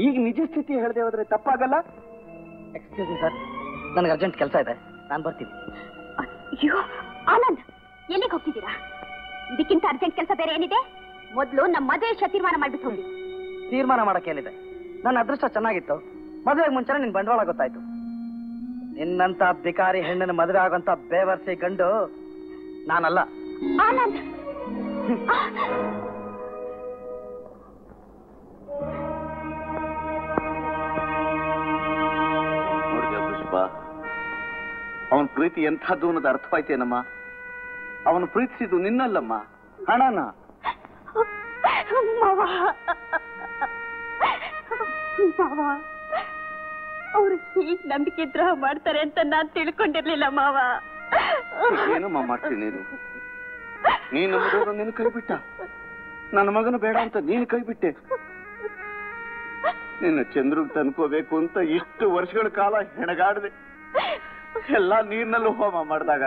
ಈಗ ನಿಜ ಸ್ಥಿತಿ ಹೇಳದೆ ಹೋದ್ರೆ ತಪ್ಪಾಗಲ್ಲ? ಎಕ್ಸ್ಕ್ಯೂಸ್ ಸರ್ ನನಗೆ ಅರ್ಜೆಂಟ್ ಕೆಲಸ ಇದೆ. ನಾನು ಬರ್ತೀನಿ. ಅಯ್ಯೋ ಆನಂದ್ ಎಲ್ಲಿಗೆ ಹೋಗ್ತಿದ್ದೀರಾ? ಇದಕ್ಕಿಂತ ಅರ್ಜೆಂಟ್ ಕೆಲಸ ಬೇರೆ ಏನಿದೆ? ಮೊದಲು ನಮ್ಮ ಮದುವೆ ವಿಷಯ ತೀರ್ಮಾನ ಮಾಡ್ಬಿಟ್ಟು ಹೋಗಿ. ತೀರ್ಮಾನ ಮಾಡಕ್ಕೇನಿದೆ ನನ್ನ ಅದೃಷ್ಟ ಚೆನ್ನಾಗಿತ್ತು. ಮದುವೆಗೆ ಮುಂಚೆನೆ ನಿನ್ ಬಂಡವಾಳ ಗೊತ್ತಾಯ್ತು. ನಿನ್ನಂತ ಬಿಕಾರಿ ಹೆಣ್ಣನ್ನು ಮದುವೆ ಆಗೋಂತ ಬೇವರ್ಸಿ ಗಂಡು ನಾನಲ್ಲ. ಆನಂದ್! ಅವನ ಪ್ರೀತಿ ಎಂಥದ್ದು ಅನ್ನೋದು ಅರ್ಥವಾಯ್ತೇನಮ್ಮ? ಅವನು ಪ್ರೀತಿಸಿದ್ದು ನಿನ್ನಲ್ಲಮ್ಮ. ಹಣನ. ಅವರು ಹೀಗ್ ನಂಬಿಕೆ ದ್ರೋಹ ಮಾಡ್ತಾರೆ ಅಂತ ನಾನ್ ತಿಳ್ಕೊಂಡಿರ್ಲಿಲ್ಲ ಮಾವ. ಏನಮ್ಮ ಮಾಡ್ತೀನಿ ನೀನು? ನೀನು ನಿನ್ ನಿನ್ನ ಕೈ ಬಿಟ್ಟ? ನನ್ನ ಮಗನು ಬೇಡ ಅಂತ ನೀನು ಕೈ ಬಿಟ್ಟೆ? ನಿನ್ನ ಚಂದ್ರಗ್ ತನ್ಕೋಬೇಕು ಅಂತ ಇಷ್ಟು ವರ್ಷಗಳ ಕಾಲ ಹೆಣಗಾಡಿದೆ. ಎಲ್ಲ ನೀರಿನಲ್ಲಿ ಹೋಮ ಮಾಡಿದಾಗ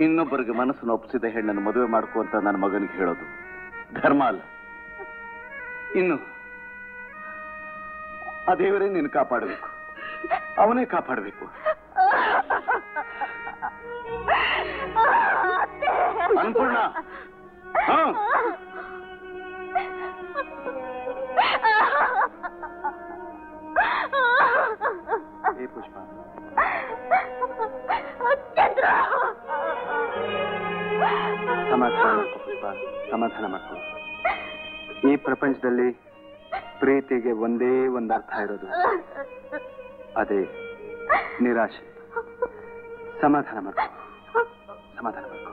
ಇನ್ನೊಬ್ಬರಿಗೆ ಮನಸ್ಸನ್ನು ಒಪ್ಪಿಸಿದ ಹೆಣ್ಣನ್ನು ಮದುವೆ ಮಾಡ್ಕೊ ಅಂತ ನನ್ನ ಮಗನಿಗೆ ಹೇಳೋದು. ಧರ್ಮ ಅಲ್ಲ. ಇನ್ನು ಆ ದೇವರೇ ನೀನು ಕಾಪಾಡಬೇಕು. ಅವನೇ ಕಾಪಾಡಬೇಕು. ಅನ್ಪೂರ್ಣ ಹಾ ಪುಷ್ಪ. ಸಮಾಧಾನ ಮಾಡ್ಕೊ ಪುಷ್ಪ ಸಮಾಧಾನ ಮಾಡ್ಕೊ. ಈ ಪ್ರಪಂಚದಲ್ಲಿ ಪ್ರೀತಿಗೆ ಒಂದೇ ಒಂದು ಅರ್ಥ ಇರೋದು. ಅದೇ ನಿರಾಶೆ. ಸಮಾಧಾನ ಮಾಡ್ಕೊ. ಸಮಾಧಾನ ಮಾಡ್ಕೊ.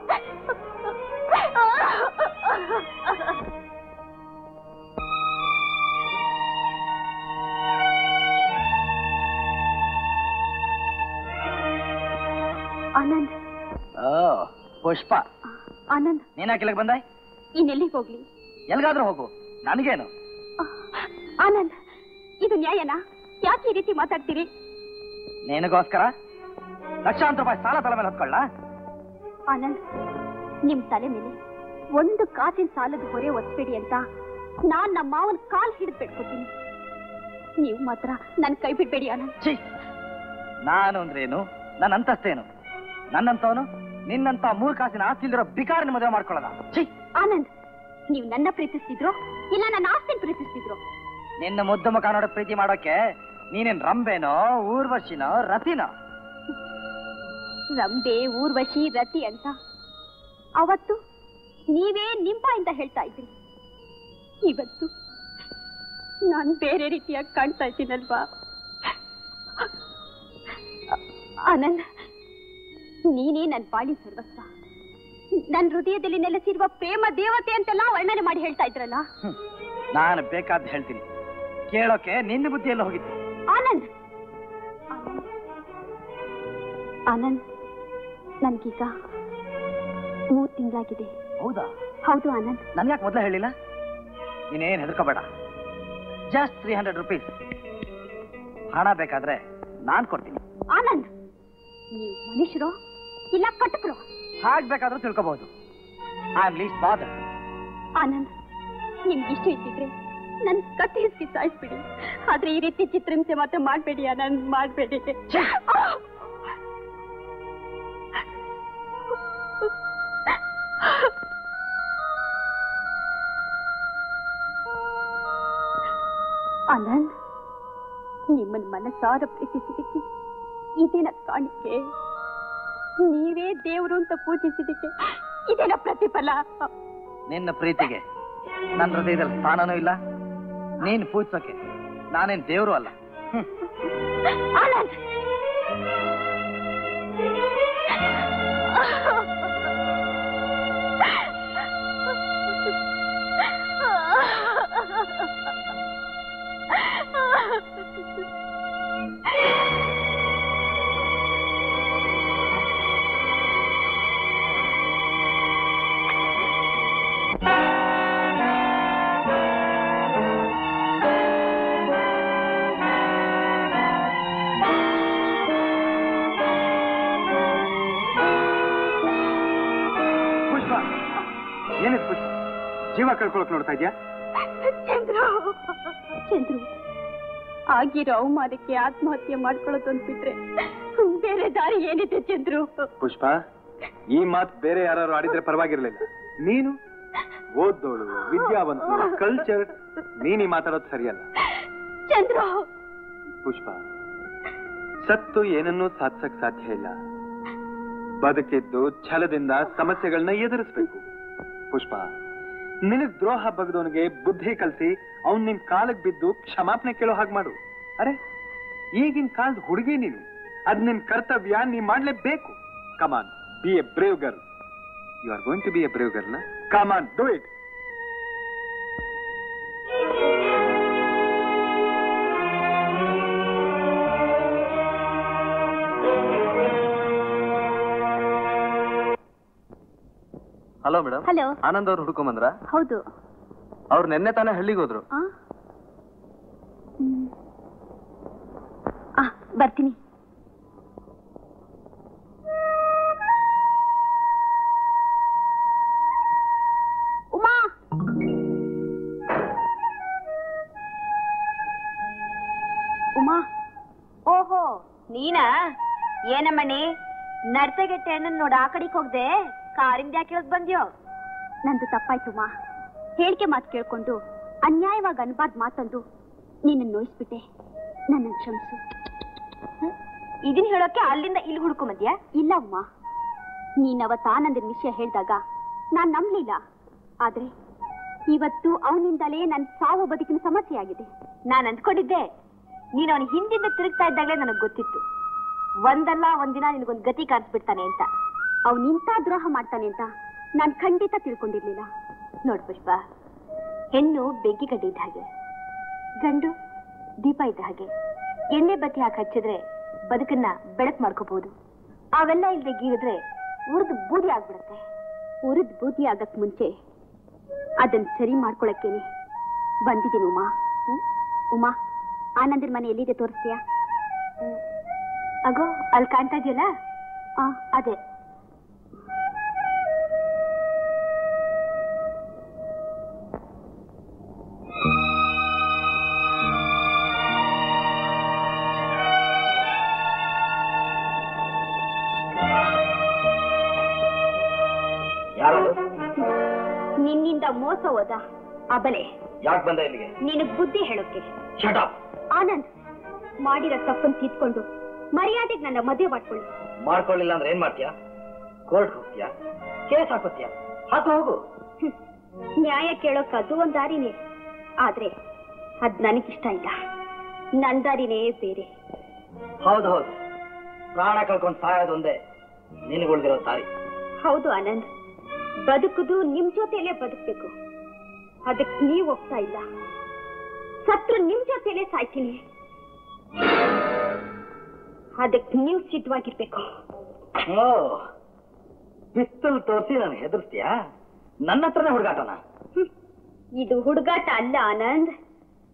ಪುಷ್ಪ. ಆನಂದ್. ನೀನ್ ಬಂದಾಯ್? ಬಂದೆ ಇನ್ನೆಲ್ಲಿಗೆ ಹೋಗ್ಲಿ? ಎಲ್ಗಾದ್ರೂ ಹೋಗು. ನನಗೇನು? ಆನಂದ್ ಇದು ನ್ಯಾಯನಾ? ಯಾಕೆ ಈ ರೀತಿ ಮಾತಾಡ್ತೀರಿ? ನಿನಗೋಸ್ಕರ ಲಕ್ಷಾಂತರ ರೂಪಾಯಿ ಸಾಲ ತಲೆ ಮೇಲೆ ಹೊತ್ಕೊಳ್ಳ? ಆನಂದ್ ನಿಮ್ ತಲೆ ಮೇಲೆ ಒಂದು ಕಾಸಿನ ಸಾಲದ ಹೊರೆ ಒತ್ಬೇಡಿ ಅಂತ ನಾನ್ ನಮ್ಮ ಮಾವನ್ ಕಾಲ್ ಹಿಡಿದು ಬಿಟ್ಕೊತೀನಿ ನೀವು ಮಾತ್ರ ನನ್ ಕೈ ಬಿಡ್ಬೇಡಿ ಆನಂದ್. ನಾನು ಅಂದ್ರೇನು ನನ್ನ ಅಂತಸ್ತೇನು ನನ್ನಂತವನು? ನಿನ್ನಂತ ಮೂರ್ ಕಾಸಿನ ಆಸ್ತಿ ಇಲ್ದಿರೋ ಬಿಕಾರಿನ ಮದುವೆ ಮಾಡ್ಕೊಳ್ಳೋದ? ಆನಂದ್. ನೀವು ನನ್ನ ಪ್ರೀತಿಸ್ತಿದ್ರು ಇಲ್ಲ ನನ್ನ ಆಸ್ತಿನ ಪ್ರೀತಿಸ್ತಿದ್ರು? ನಿನ್ನ ಮುದ್ದು ಮುಖ ನೋಡೋ ಪ್ರೀತಿ ಮಾಡೋಕೆ ನೀನೇನ್ ರಂಬೆನೋ ಊರ್ವಶಿನೋ ರತಿನೋ? ರಂಬೆ ಊರ್ವಶಿ ರತಿ ಅಂತ. ಅವತ್ತು ನೀವೇ ನಿಂಬ ಅಂತ ಹೇಳ್ತಾ ಇದ್ರಿ. ಇವತ್ತು ನಾನು ಬೇರೆ ರೀತಿಯಾಗಿ ಕಾಣ್ತಾ ಇದ್ದೀನಲ್ವಾ? ಆನಂದ್ ನೀನೇ ನನ್ನ ಬಾಳಿ ಸರ್ವಸ್ವ. ನನ್ನ ಹೃದಯದಲ್ಲಿ ನೆಲೆಸಿರುವ ಪ್ರೇಮ ದೇವತೆ ಅಂತೆಲ್ಲ ವರ್ಣನೆ ಮಾಡಿ ಹೇಳ್ತಾ ಇದ್ರಲ್ಲ? ನಾನು ಬೇಕಾದ್ ಹೇಳ್ತೀನಿ. ಕೇಳೋಕೆ ನಿನ್ನ ಬುದ್ಧಿಯಲ್ಲಿ ಹೋಗಿತ್ತು. ಆನಂದ್. ಆನಂದ್ ನನ್ಗೀಗ ಮೂರ್ ತಿಂಗಳಾಗಿದೆ. ಹೌದಾ? ಹೌದು ಆನಂದ್. ನನ್ಗ್ಯಾಕೆ ಮೊದಲೇ ಹೇಳಿಲ್ಲ? ನೀನೇನ್ ಹೆದರ್ಕೋಬೇಡ. ಜಸ್ಟ್ ತ್ರೀ ಹಂಡ್ರೆಡ್ ರುಪೀಸ್ ಹಣ ಬೇಕಾದ್ರೆ ನಾನ್ ಕೊಡ್ತೀನಿ. ಆನಂದ್ ನೀವು ಮನುಷ್ಯರು? ಇಲ್ಲ ಕಟಕರು ಹಾಗ್ ಬೇಕಾದ್ರೂ ತಿಳ್ಕೋಬಹುದು I am least bother Anand ನಿಮ್ಗೆ ಇಷ್ಟ ಇದ್ದಿದ್ರೆ ನನ್ ಕತ್ತಿ ಹಿಸ್ಕಿ ಸಾಯಿಸ್ಬಿಡಿ? ಆದ್ರೆ ಈ ರೀತಿ ಚಿತ್ರಹಿಂಸೆ ಮಾತ್ರ ಮಾಡ್ಬೇಡಿ ಆನಂದ್ ಮಾಡ್ಬೇಡಿ. ಆನಂದ್ ನಿಮ್ಮನ್ನ ಮನಸಾರ ಪ್ರೀತಿಸಿದಕ್ಕೆ ಇದೇನ ಕಾಣಿಕೆ? ನೀವೇ ದೇವರು ಅಂತ ಪೂಜಿಸಿದಕ್ಕೆ ಇದೇನ ಪ್ರತಿಫಲ? ನಿನ್ನ ಪ್ರೀತಿಗೆ ನನ್ನ ಹೃದಯದಲ್ಲಿ ಸ್ಥಾನನೂ ಇಲ್ಲ. ನೀನ್ ಪೂಜಿಸೋಕೆ ನಾನೇನ್ ದೇವರು ಅಲ್ಲ. ಜೀವ ಕಳ್ಕೊಳಕ್ ನೋಡ್ತಾ ಇದ್ಯಾ? ಚಂದ್ರು. ಚಂದ್ರು ಆಗಿರೋ ಅವಮಾನಕ್ಕೆ ಆತ್ಮಹತ್ಯೆ ಮಾಡ್ಕೊಳ್ಳೋದು ಅಂದ್ಬಿಟ್ರೆ ಬೇರೆ ದಾರಿ ಏನಿದೆ ಚಂದ್ರು? ಪುಷ್ಪ ಈ ಮಾತು ಬೇರೆ ಯಾರು ಆಡಿದ್ರೆ ಪರವಾಗಿರ್ಲಿಲ್ಲ. ನೀನು? ಓದ್ದೋಳು ವಿದ್ಯಾವಂತಳು ಕಲ್ಚರ್ ನೀನಿ ಮಾತಾಡೋದು ಸರಿಯಲ್ಲ. ಚಂದ್ರು. ಪುಷ್ಪ ಸತ್ತು ಏನನ್ನೂ ಸಾಧಿಸಕ್ ಸಾಧ್ಯ ಇಲ್ಲ. ಬದುಕಿದ್ದು ಛಲದಿಂದ ಸಮಸ್ಯೆಗಳನ್ನ ಎದುರಿಸ್ಬೇಕು. ಪುಷ್ಪ ನಿನಗ್ ದ್ರೋಹ ಬಗ್ದವನಿಗೆ ಬುದ್ಧಿ ಕಲ್ಸಿ, ಅವ್ನ್ ನಿನ್ ಕಾಲಕ್ ಬಿದ್ದು ಕ್ಷಮಾಪಣೆ ಕೇಳೋ ಹಾಗೆ ಮಾಡು. ಅರೆ, ಈಗಿನ ಕಾಲದ ಹುಡುಗಿ ನೀನು, ಅದ್ ನಿನ್ ಕರ್ತವ್ಯ, ನೀ ಮಾಡ್ಲೇಬೇಕು. Come on be a brave girl you are going to be a brave girl come on do it hello madam hello Anand ಅವ್ರು ಹುಡ್ಕೊಂಡ್ ಬಂದ್ರ? ಹೌದು. ಅವ್ರು ನಿನ್ನೆ ತಾನೇ ಹಳ್ಳಿಗೆ ಹೋದ್ರು. ಬರ್ತೀನಿ. ಉಮಾ! ಓಹೋ ನೀನಾ? ಏನಮ್ಮಣಿ? ನರ್ತಗೆಟ್ಟೆ ಅಣ್ಣ ನೋಡ ಆ ಕಡೆಗೆ ಹೋಗ್ದೆ? ಕಾರಿಂದ ಯಾಕೆ ಇಳದ್ ಬಂದ್ಯೋ? ನಂದು ತಪ್ಪಾಯ್ತು, ಮಾ. ಹೇಳಿಕೆ ಮಾತು ಕೇಳ್ಕೊಂಡು, ಅನ್ಯಾಯವಾಗಿ ಅನ್ಬಾರ್ದು ಮಾತಂದು ನಿನ್ನ ನೋಯಿಸ್ಬಿಟ್ಟೆ. ನನ್ನ ಕ್ಷಮಿಸು. ಇದನ್ ಹೇಳೋಕೆ ಅಲ್ಲಿಂದ ಇಲ್ಲಿ ಹುಡ್ಕೊಂಬದ್ಯಾ ಇಲ್ಲ ಅಮ್ಮ ನೀನವ ಆನಂದನ ವಿಷಯ ಹೇಳಿದಾಗ ನಾನ್ ನಂಬ್ಲಿಲ್ಲ. ಆದ್ರೆ ಇವತ್ತು ಅವನಿಂದಲೇ ನನ್ನ ಸಾವು ಬದುಕಿನ ಸಮಸ್ಯೆ ಆಗಿದೆ. ನಾನ್ ಅಂದ್ಕೊಂಡಿದ್ದೆ, ನೀನು ಅವನ ಹಿಂದಿಂದ ತಿರುಗ್ತಾ ಇದ್ದಾಗಲೇ ನನಗೆ ಗೊತ್ತಿತ್ತು. ಒಂದಲ್ಲ ಒಂದಿನ ನಿನಗೊಂದು ಗತಿ ಕಾಣಿಸ್ಬಿಡ್ತಾನೆ ಅಂತ. ಅವನ್ ಇಂಥ ದ್ರೋಹ ಮಾಡ್ತಾನೆ ಅಂತ ನಾನ್ ಖಂಡಿತ ತಿಳ್ಕೊಂಡಿರ್ಲಿಲ್ಲ. ನೋಡ್ ಪುಷ್ಪ, ಹೆಣ್ಣು ಬೆಗ್ಗಿ ಗಡ್ಡಿ ಇದ್ದ ಹಾಗೆ, ಗಂಡು ದೀಪ ಇದ್ದ ಹಾಗೆ, ಎಣ್ಣೆ ಬತ್ತಿ ಹಾಕಿ ಹಚ್ಚಿದ್ರೆ ಬದುಕನ್ನ ಬೆಳಕ್ ಮಾಡ್ಕೋಬಹುದು. ಅವೆಲ್ಲ ಇಲ್ಲದೆ ಗೀರಿದ್ರೆ ಉರಿದು ಬೂದಿ ಆಗ್ಬಿಡತ್ತೆ. ಉರಿದ್ ಬೂದಿ ಆಗಕ್ ಮುಂಚೆ ಅದನ್ ಸರಿ ಮಾಡ್ಕೊಳಕ್ಕೇನೆ. ಬಂದಿದ್ದೀನಿ ಉಮಾ? ಉಮಾ, ಆನಂದಿನ ಮನೆ ಎಲ್ಲಿದೆ ತೋರಿಸ್ತೀಯಾ? ಅಗೋ, ಅಲ್ಲಿ ಕಾಣ್ತಾ ಇದೆಯಲ್ಲ? ಅದೇ. ಅಬಲೆ ಯಾಕೆ ಬಂದ ಇಲ್ಲಿಗೆ? ನೀನು ಬುದ್ಧಿ ಹೇಳೋಕೆ. ಶಟ್ ಅಪ್ ಆನಂದ್ ಮಾಡಿರೋ ತಪ್ಪನ್ ತಿದ್ಕೊಂಡು ಮರ್ಯಾದೆಗೆ ನನ್ನ ಮದುವೆ ಮಾಡ್ಕೊಳ್ಳಿ. ಮಾಡ್ಕೊಳ್ಳಿಲ್ಲ ಅಂದ್ರೆ ಏನ್ ಮಾಡ್ತೀಯಾ? ಕೋರ್ಟ್ ಹೋಗ್ತೀಯಾ? ಕೇಸ್ ಹಾಕೋತೀಯಾ? ಹಾಕು ಹೋಗು. ನ್ಯಾಯ ಕೇಳೋಕ್ ಅದು ಒಂದ್ ದಾರಿನೇ. ಆದ್ರೆ ಅದ್ ನನಗಿಷ್ಟ ಇಲ್ಲ. ನನ್ ದಾರಿನೇ ಬೇರೆ. ಹೌದು ಹೌದು. ಪ್ರಾಣ ಕಳ್ಕೊಂಡು ಸಾಯೋದೊಂದೇ ನಿನಗೊಳ್ದಿರೋ ದಾರಿ. ಹೌದು ಆನಂದ್. ಬದುಕುದು ನಿಮ್ ಜೊತೆಲೇ ಬದುಕ್ಬೇಕು. ಅದಕ್ ನೀವ್ ಹೋಗ್ತಾ ಇಲ್ಲ. ಸತ್ರ ನಿಮ್ ಜೊತೆಲೆ ಸಾಯ್ತೀನಿ. ಅದಕ್ಕೆ ನೀವು ಸಿದ್ಧವಾಗಿರ್ಬೇಕು. ಓ ಪಿಸ್ತಲ್ ತೋರಿಸಿ ನಾನು ಹೆದರ್ಸ್ತೀಯಾ? ನನ್ನ ಹತ್ರನೇ ಹುಡುಗಾಟನ? ಇದು ಹುಡುಗಾಟ ಅಲ್ಲ ಆನಂದ್.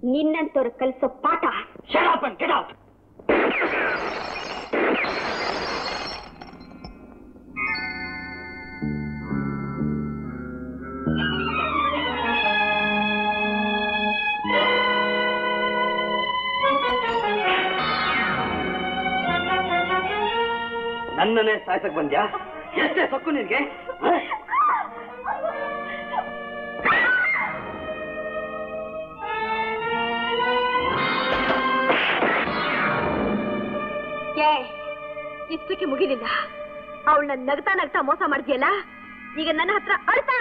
ನಿನ್ನಂತವ್ರು ಕಲಿಸೋ ಪಾಠ. Shut up and get out ನನ್ನನ್ನೇ ಸಾಯ್ಸಕ್ ಬಂದ್ಯಾ? ಎಷ್ಟೇ ಸೊಕ್ಕು ನಿನ್ಗೆ? ಏ ಇಷ್ಟಕ್ಕೆ ಮುಗಿಲಿಲ್ಲ. ಅವಳನ್ನ ನಗ್ತಾ ನಗ್ತಾ ಮೋಸ ಮಾಡಿದ್ಯಲ್ಲ ಈಗ ನನ್ನ ಹತ್ರ ಅಳ್ತಾ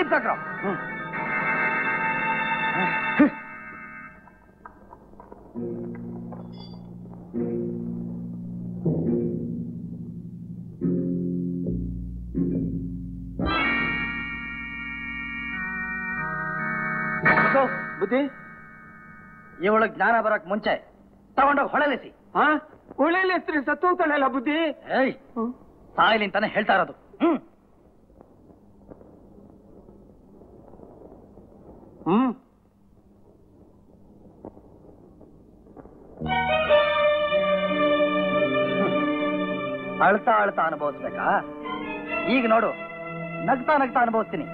ಜೀಪ್ ಕಟ್ರೋ ಬುದ್ಧಿ? ಇವಳ ಜ್ಞಾನ ಬರಕ್ ಮುಂಚೆ ತಗೊಂಡೋಗಿ ಹೊಳೆಲಿಸಿ ಹಾ ಸತ್ತು ಹೋಗ್ತಾಳಲ್ಲ ಬುದ್ಧಿ? ಏಯ್ ಸಾಯಿಲಿ ಅಂತಾನೆ ಹೇಳ್ತಾ ಇರೋದು. ಹ್ಮ್. ಹ್ಮ್. ಅಳ್ತಾ ಅಳ್ತಾ ಅನುಭವಿಸ್ಬೇಕಾ? ಈಗ ನೋಡು ನಗ್ತಾ ನಗ್ತಾ ಅನುಭವಿಸ್ತೀನಿ.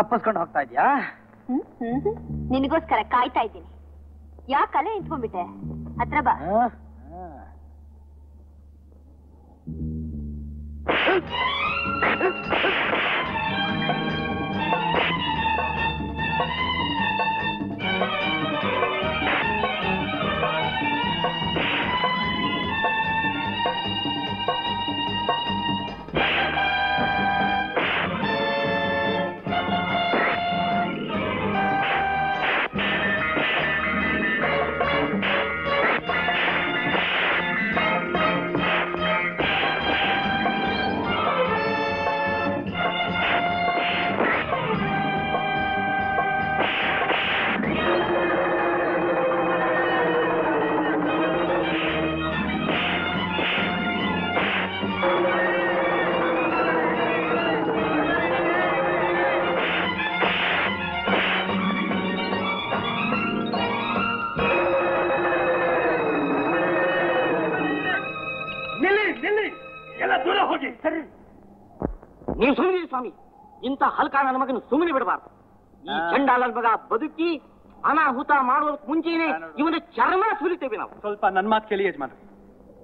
ತಪ್ಪಿಸ್ಕೊಂಡು ಹೋಗ್ತಾ ಇದ್ಯಾ ಹ್ಮ್ ಹ್ಮ್ ಹ್ಮ್. ನಿನಗೋಸ್ಕರ ಕಾಯ್ತಾ ಇದ್ದೀನಿ ಯಾಕಲ್ಲೇ ನಿಂತ್ಕೊಂಡ್ಬಿಟ್ಟೆ ಹತ್ರ ಬಾ ಇಂಥ ಹಲ್ಕ ನನ್ನ ಮಗನ ಸುಮ್ಮನೆ ಬಿಡಬಾರ್ದು. ಈ ಚಂಡಾಲನ ಮಗ ಬದುಕಿ ಅನಾಹುತ ಮಾಡುವ ಮುಂಚೆನೆ ಇವನ ಚರ್ಮ ಸುರಿತೇವೆ ನಾವು. ಸ್ವಲ್ಪ ನನ್ನ ಮಾತು ಕೇಳಿ ಯಜಮಾನ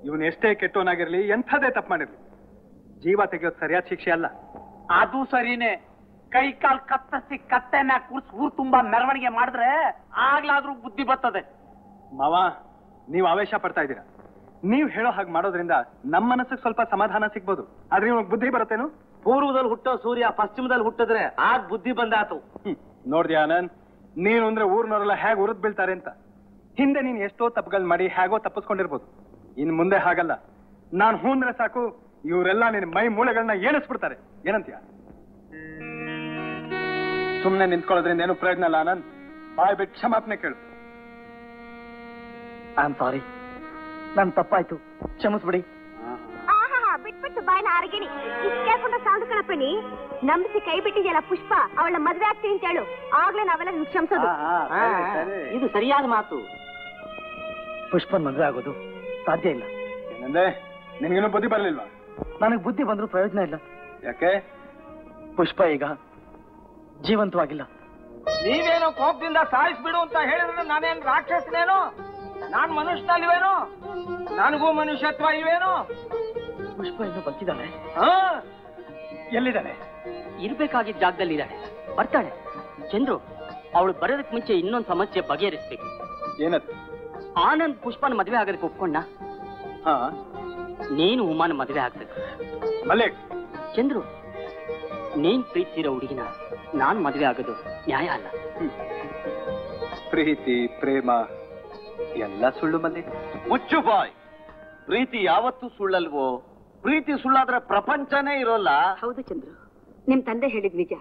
ಇವನ್ ಎಷ್ಟೇ ಕೆಟ್ಟವನಾಗಿರ್ಲಿ ಎಂಥದೇ ತಪ್ಪು ಮಾಡಿರ್ಲಿ. ಜೀವ ತೆಗೆಯೋದು ಸರಿಯಾದ ಶಿಕ್ಷೆ ಅಲ್ಲ. ಅದು ಸರಿನೇ. ಕೈ ಕಾಲ್ ಕತ್ತಸಿ ಕತ್ತೆ ಮ್ಯಾಗ ಕೂರ್ಸ್ ಊರ್ ತುಂಬಾ ಮೆರವಣಿಗೆ ಮಾಡಿದ್ರೆ ಆಗ್ಲಾದ್ರೂ ಬುದ್ಧಿ ಬರ್ತದೆ. ಮಾವ ನೀವು ಆವೇಶ ಪಡ್ತಾ ಇದ್ದೀರಾ? ನೀವ್ ಹೇಳೋ ಹಾಗೆ ಮಾಡೋದ್ರಿಂದ ನಮ್ಮ ಮನಸ್ಸಿಗೆ ಸ್ವಲ್ಪ ಸಮಾಧಾನ ಸಿಗ್ಬೋದು. ಆದ್ರೆ ಇವಾಗ ಬುದ್ಧಿ ಬರುತ್ತೇನು? ಪೂರ್ವದಲ್ಲಿ ಹುಟ್ಟೋ ಸೂರ್ಯ ಪಶ್ಚಿಮದಲ್ಲಿ ಹುಟ್ಟಿದ್ರೆ ಆಗ ಬುದ್ಧಿ ಬಂದಾತು. ನೋಡ್ದಿ ನೋಡ್ದ್ಯಾ ಆನಂದ್? ನೀನು ಅಂದ್ರೆ ಊರ್ನವರೆಲ್ಲ ಹೇಗೆ ಉರಿದ್ ಬೀಳ್ತಾರೆ ಅಂತ. ಹಿಂದೆ ನೀನ್ ಎಷ್ಟೋ ತಪ್ಪುಗಳು ಮಾಡಿ ಹೇಗೋ ತಪ್ಪಿಸ್ಕೊಂಡಿರ್ಬೋದು. ಇನ್ ಮುಂದೆ ಹಾಗಲ್ಲ. ನಾನ್ ಹೂಂದ್ರೆ ಸಾಕು ಇವರೆಲ್ಲ ನಿನ್ ಮೈ ಮೂಳೆಗಳನ್ನ ಏಣಿಸ್ಬಿಡ್ತಾರೆ. ಏನಂತೀಯ? ಸುಮ್ನೆ ನಿಂತ್ಕೊಳ್ಳೋದ್ರಿಂದ ಏನು ಪ್ರಯೋಜನ ಅಲ್ಲ ಆನಂದ್. ಬಾಯ್ ಬಿಟ್ಟು ಕ್ಷಮಾಪಣೆ ಕೇಳು. ಐ ಆಮ್ ಸಾರಿ ನನ್ ತಪ್ಪಾಯ್ತು. ಕ್ಷಮಿಸ್ಬಿಡಿ. ಬಾಯ್ನ ಆರ್ಗಿಣಿ ಇಷ್ಟು ಕೇಳ್ಕೊಂಡ ಸಾಂದು ಕಣಪ್ಪನಿ ನಂಬಿಸಿ ಕೈ ಬಿಟ್ಟಿದೆಯಲ್ಲ ಪುಷ್ಪ ಅವಳ ಮದ್ವೆ ಆಗ್ತೀನಿ ಅಂತ ಹೇಳು. ಆಗ್ಲೇ ನಾವೆಲ್ಲ ಕ್ಷಮಿಸೋದು. ಇದು ಸರಿಯಾದ ಮಾತು. ಪುಷ್ಪನ್ ಮದ್ವೆ ಆಗೋದು ಸಾಧ್ಯ ಇಲ್ಲ. ಏನಂದ್ರೆ ನಿನ್ಗೇನು ಬುದ್ಧಿ ಬರ್ಲಿಲ್ವಾ? ನನಗೆ ಬುದ್ಧಿ ಬಂದ್ರೂ ಪ್ರಯೋಜನ ಇಲ್ಲ. ಯಾಕೆ? ಪುಷ್ಪ ಈಗ ಜೀವಂತವಾಗಿಲ್ಲ. ನೀವೇನೋ ಕೋಪದಿಂದ ಸಾಯಿಸ್ಬಿಡು ಅಂತ ಹೇಳಿದ್ರೆ ನಾನೇನು ರಾಕ್ಷಸನೇನು? ನಾನ್ ಮನುಷ್ಯನಲ್ವೇನು? ನನಗೂ ಮನುಷ್ಯತ್ವ ಇಲ್ವೇನು? ಪುಷ್ಪ ಇನ್ನೂ ಬದುಕಿದ್ದಾಳೆ ಹಾ ಎಲ್ಲಿದ್ದಾಳೆ ಇರ್ಬೇಕಾಗಿದ್ದ ಜಾಗದಲ್ಲಿ ಇದ್ದಾಳೆ ಬರ್ತಾಳೆ. ಚಂದ್ರು ಅವಳು ಬರೋದಕ್ಕೆ ಮುಂಚೆ ಇನ್ನೊಂದು ಸಮಸ್ಯೆ ಬಗೆಹರಿಸ್ಬೇಕು. ಏನದು? ಆನಂದ್ ಪುಷ್ಪನ ಮದುವೆ ಆಗೋದಕ್ಕೆ ಒಪ್ಕೊಂಡ? ಹಾ. ನೀನು ಉಮಾನ ಮದುವೆ ಆಗ್ಬೇಕು. ಮಲೇಕ್ ಚಂದ್ರು ನೀನ್ ಪ್ರೀತಿಸಿರೋ ಹುಡುಗಿನ ನಾನ್ ಮದುವೆ ಆಗೋದು ನ್ಯಾಯ ಅಲ್ಲ? ಪ್ರೀತಿ ಪ್ರೇಮ ಎಲ್ಲ ಸುಳ್ಳು ಮಲ್ಲಿಕ್ ಮುಚ್ಚು ಬಾಯ್. ಪ್ರೀತಿ ಯಾವತ್ತೂ ಸುಳ್ಳಲ್ವೋ ಪ್ರೀತಿ ಸುಳ್ಳಾದ್ರೆ ಪ್ರಪಂಚನೇ ಇರೋಲ್ಲ. ಹೌದು ಚಂದ್ರು. ನಿಮ್ ತಂದೆ ಹೇಳಿದ್ ನಿಜ.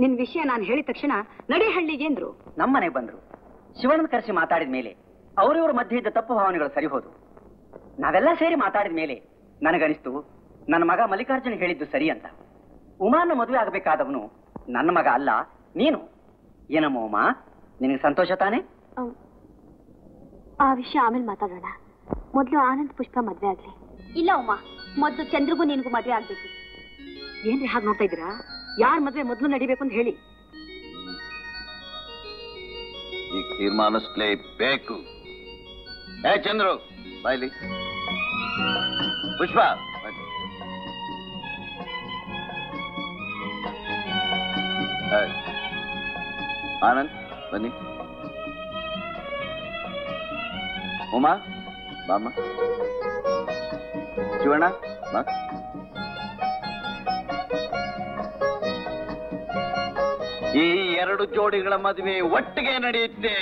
ನಿನ್ ವಿಷಯ ನಾನು ಹೇಳಿದ ತಕ್ಷಣ ನಡಿ ಹಳ್ಳಿಗೆ ಅಂದ್ರು. ನಮ್ಮನೆ ಬಂದ್ರು. ಶಿವಣ್ಣನ ಕರೆಸಿ ಮಾತಾಡಿದ ಮೇಲೆ ಅವರಿವ್ರ ಮಧ್ಯೆ ಇದ್ದ ತಪ್ಪು ಭಾವನೆಗಳು ಸರಿ ಹೋದು. ನಾವೆಲ್ಲ ಸೇರಿ ಮಾತಾಡಿದ ಮೇಲೆ ನನಗನಿಸ್ತು ನನ್ನ ಮಗ ಮಲ್ಲಿಕಾರ್ಜುನ್ ಹೇಳಿದ್ದು ಸರಿ ಅಂತ. ಉಮಾನ ಮದುವೆ ಆಗಬೇಕಾದವನು ನನ್ನ ಮಗ ಅಲ್ಲ ನೀನು? ಏನಮ್ಮ ಉಮಾ ನಿನಗೆ ಸಂತೋಷ ತಾನೆ? ಆ ವಿಷಯ ಆಮೇಲೆ ಮಾತಾಡೋಣ. ಮೊದಲು ಆನಂದ್ ಪುಷ್ಪ ಮದ್ವೆ ಆಗ್ಲಿ. ಇಲ್ಲ ಉಮ್ಮ ಮೊದ್ಲು ಚಂದ್ರಿಗೂ ನಿನಗೂ ಮದುವೆ ಆಗ್ಬೇಕು. ಏನ್ರಿ ಹಾಗೆ ನೋಡ್ತಾ ಇದ್ದೀರಾ? ಯಾರ್ ಮದುವೆ ಮೊದ್ಲು ನಡಿಬೇಕು ಅಂತ ಹೇಳಿ. ಈಗ ತೀರ್ಮಾನಿಸ್ಲೇಬೇಕು ಏ, ಚಂದ್ರು ಬಾಯ್ಲಿ ಪುಷ್ಪ ಆನಂದ್, ಬನ್ನಿ. ಉಮಾ, ಬಾಮ್ಮ. ಶಿವಣ್ಣ ಈ ಎರಡು ಜೋಡಿಗಳ ಮದುವೆ ಒಟ್ಟಿಗೆ ನಡೆಯುತ್ತೆ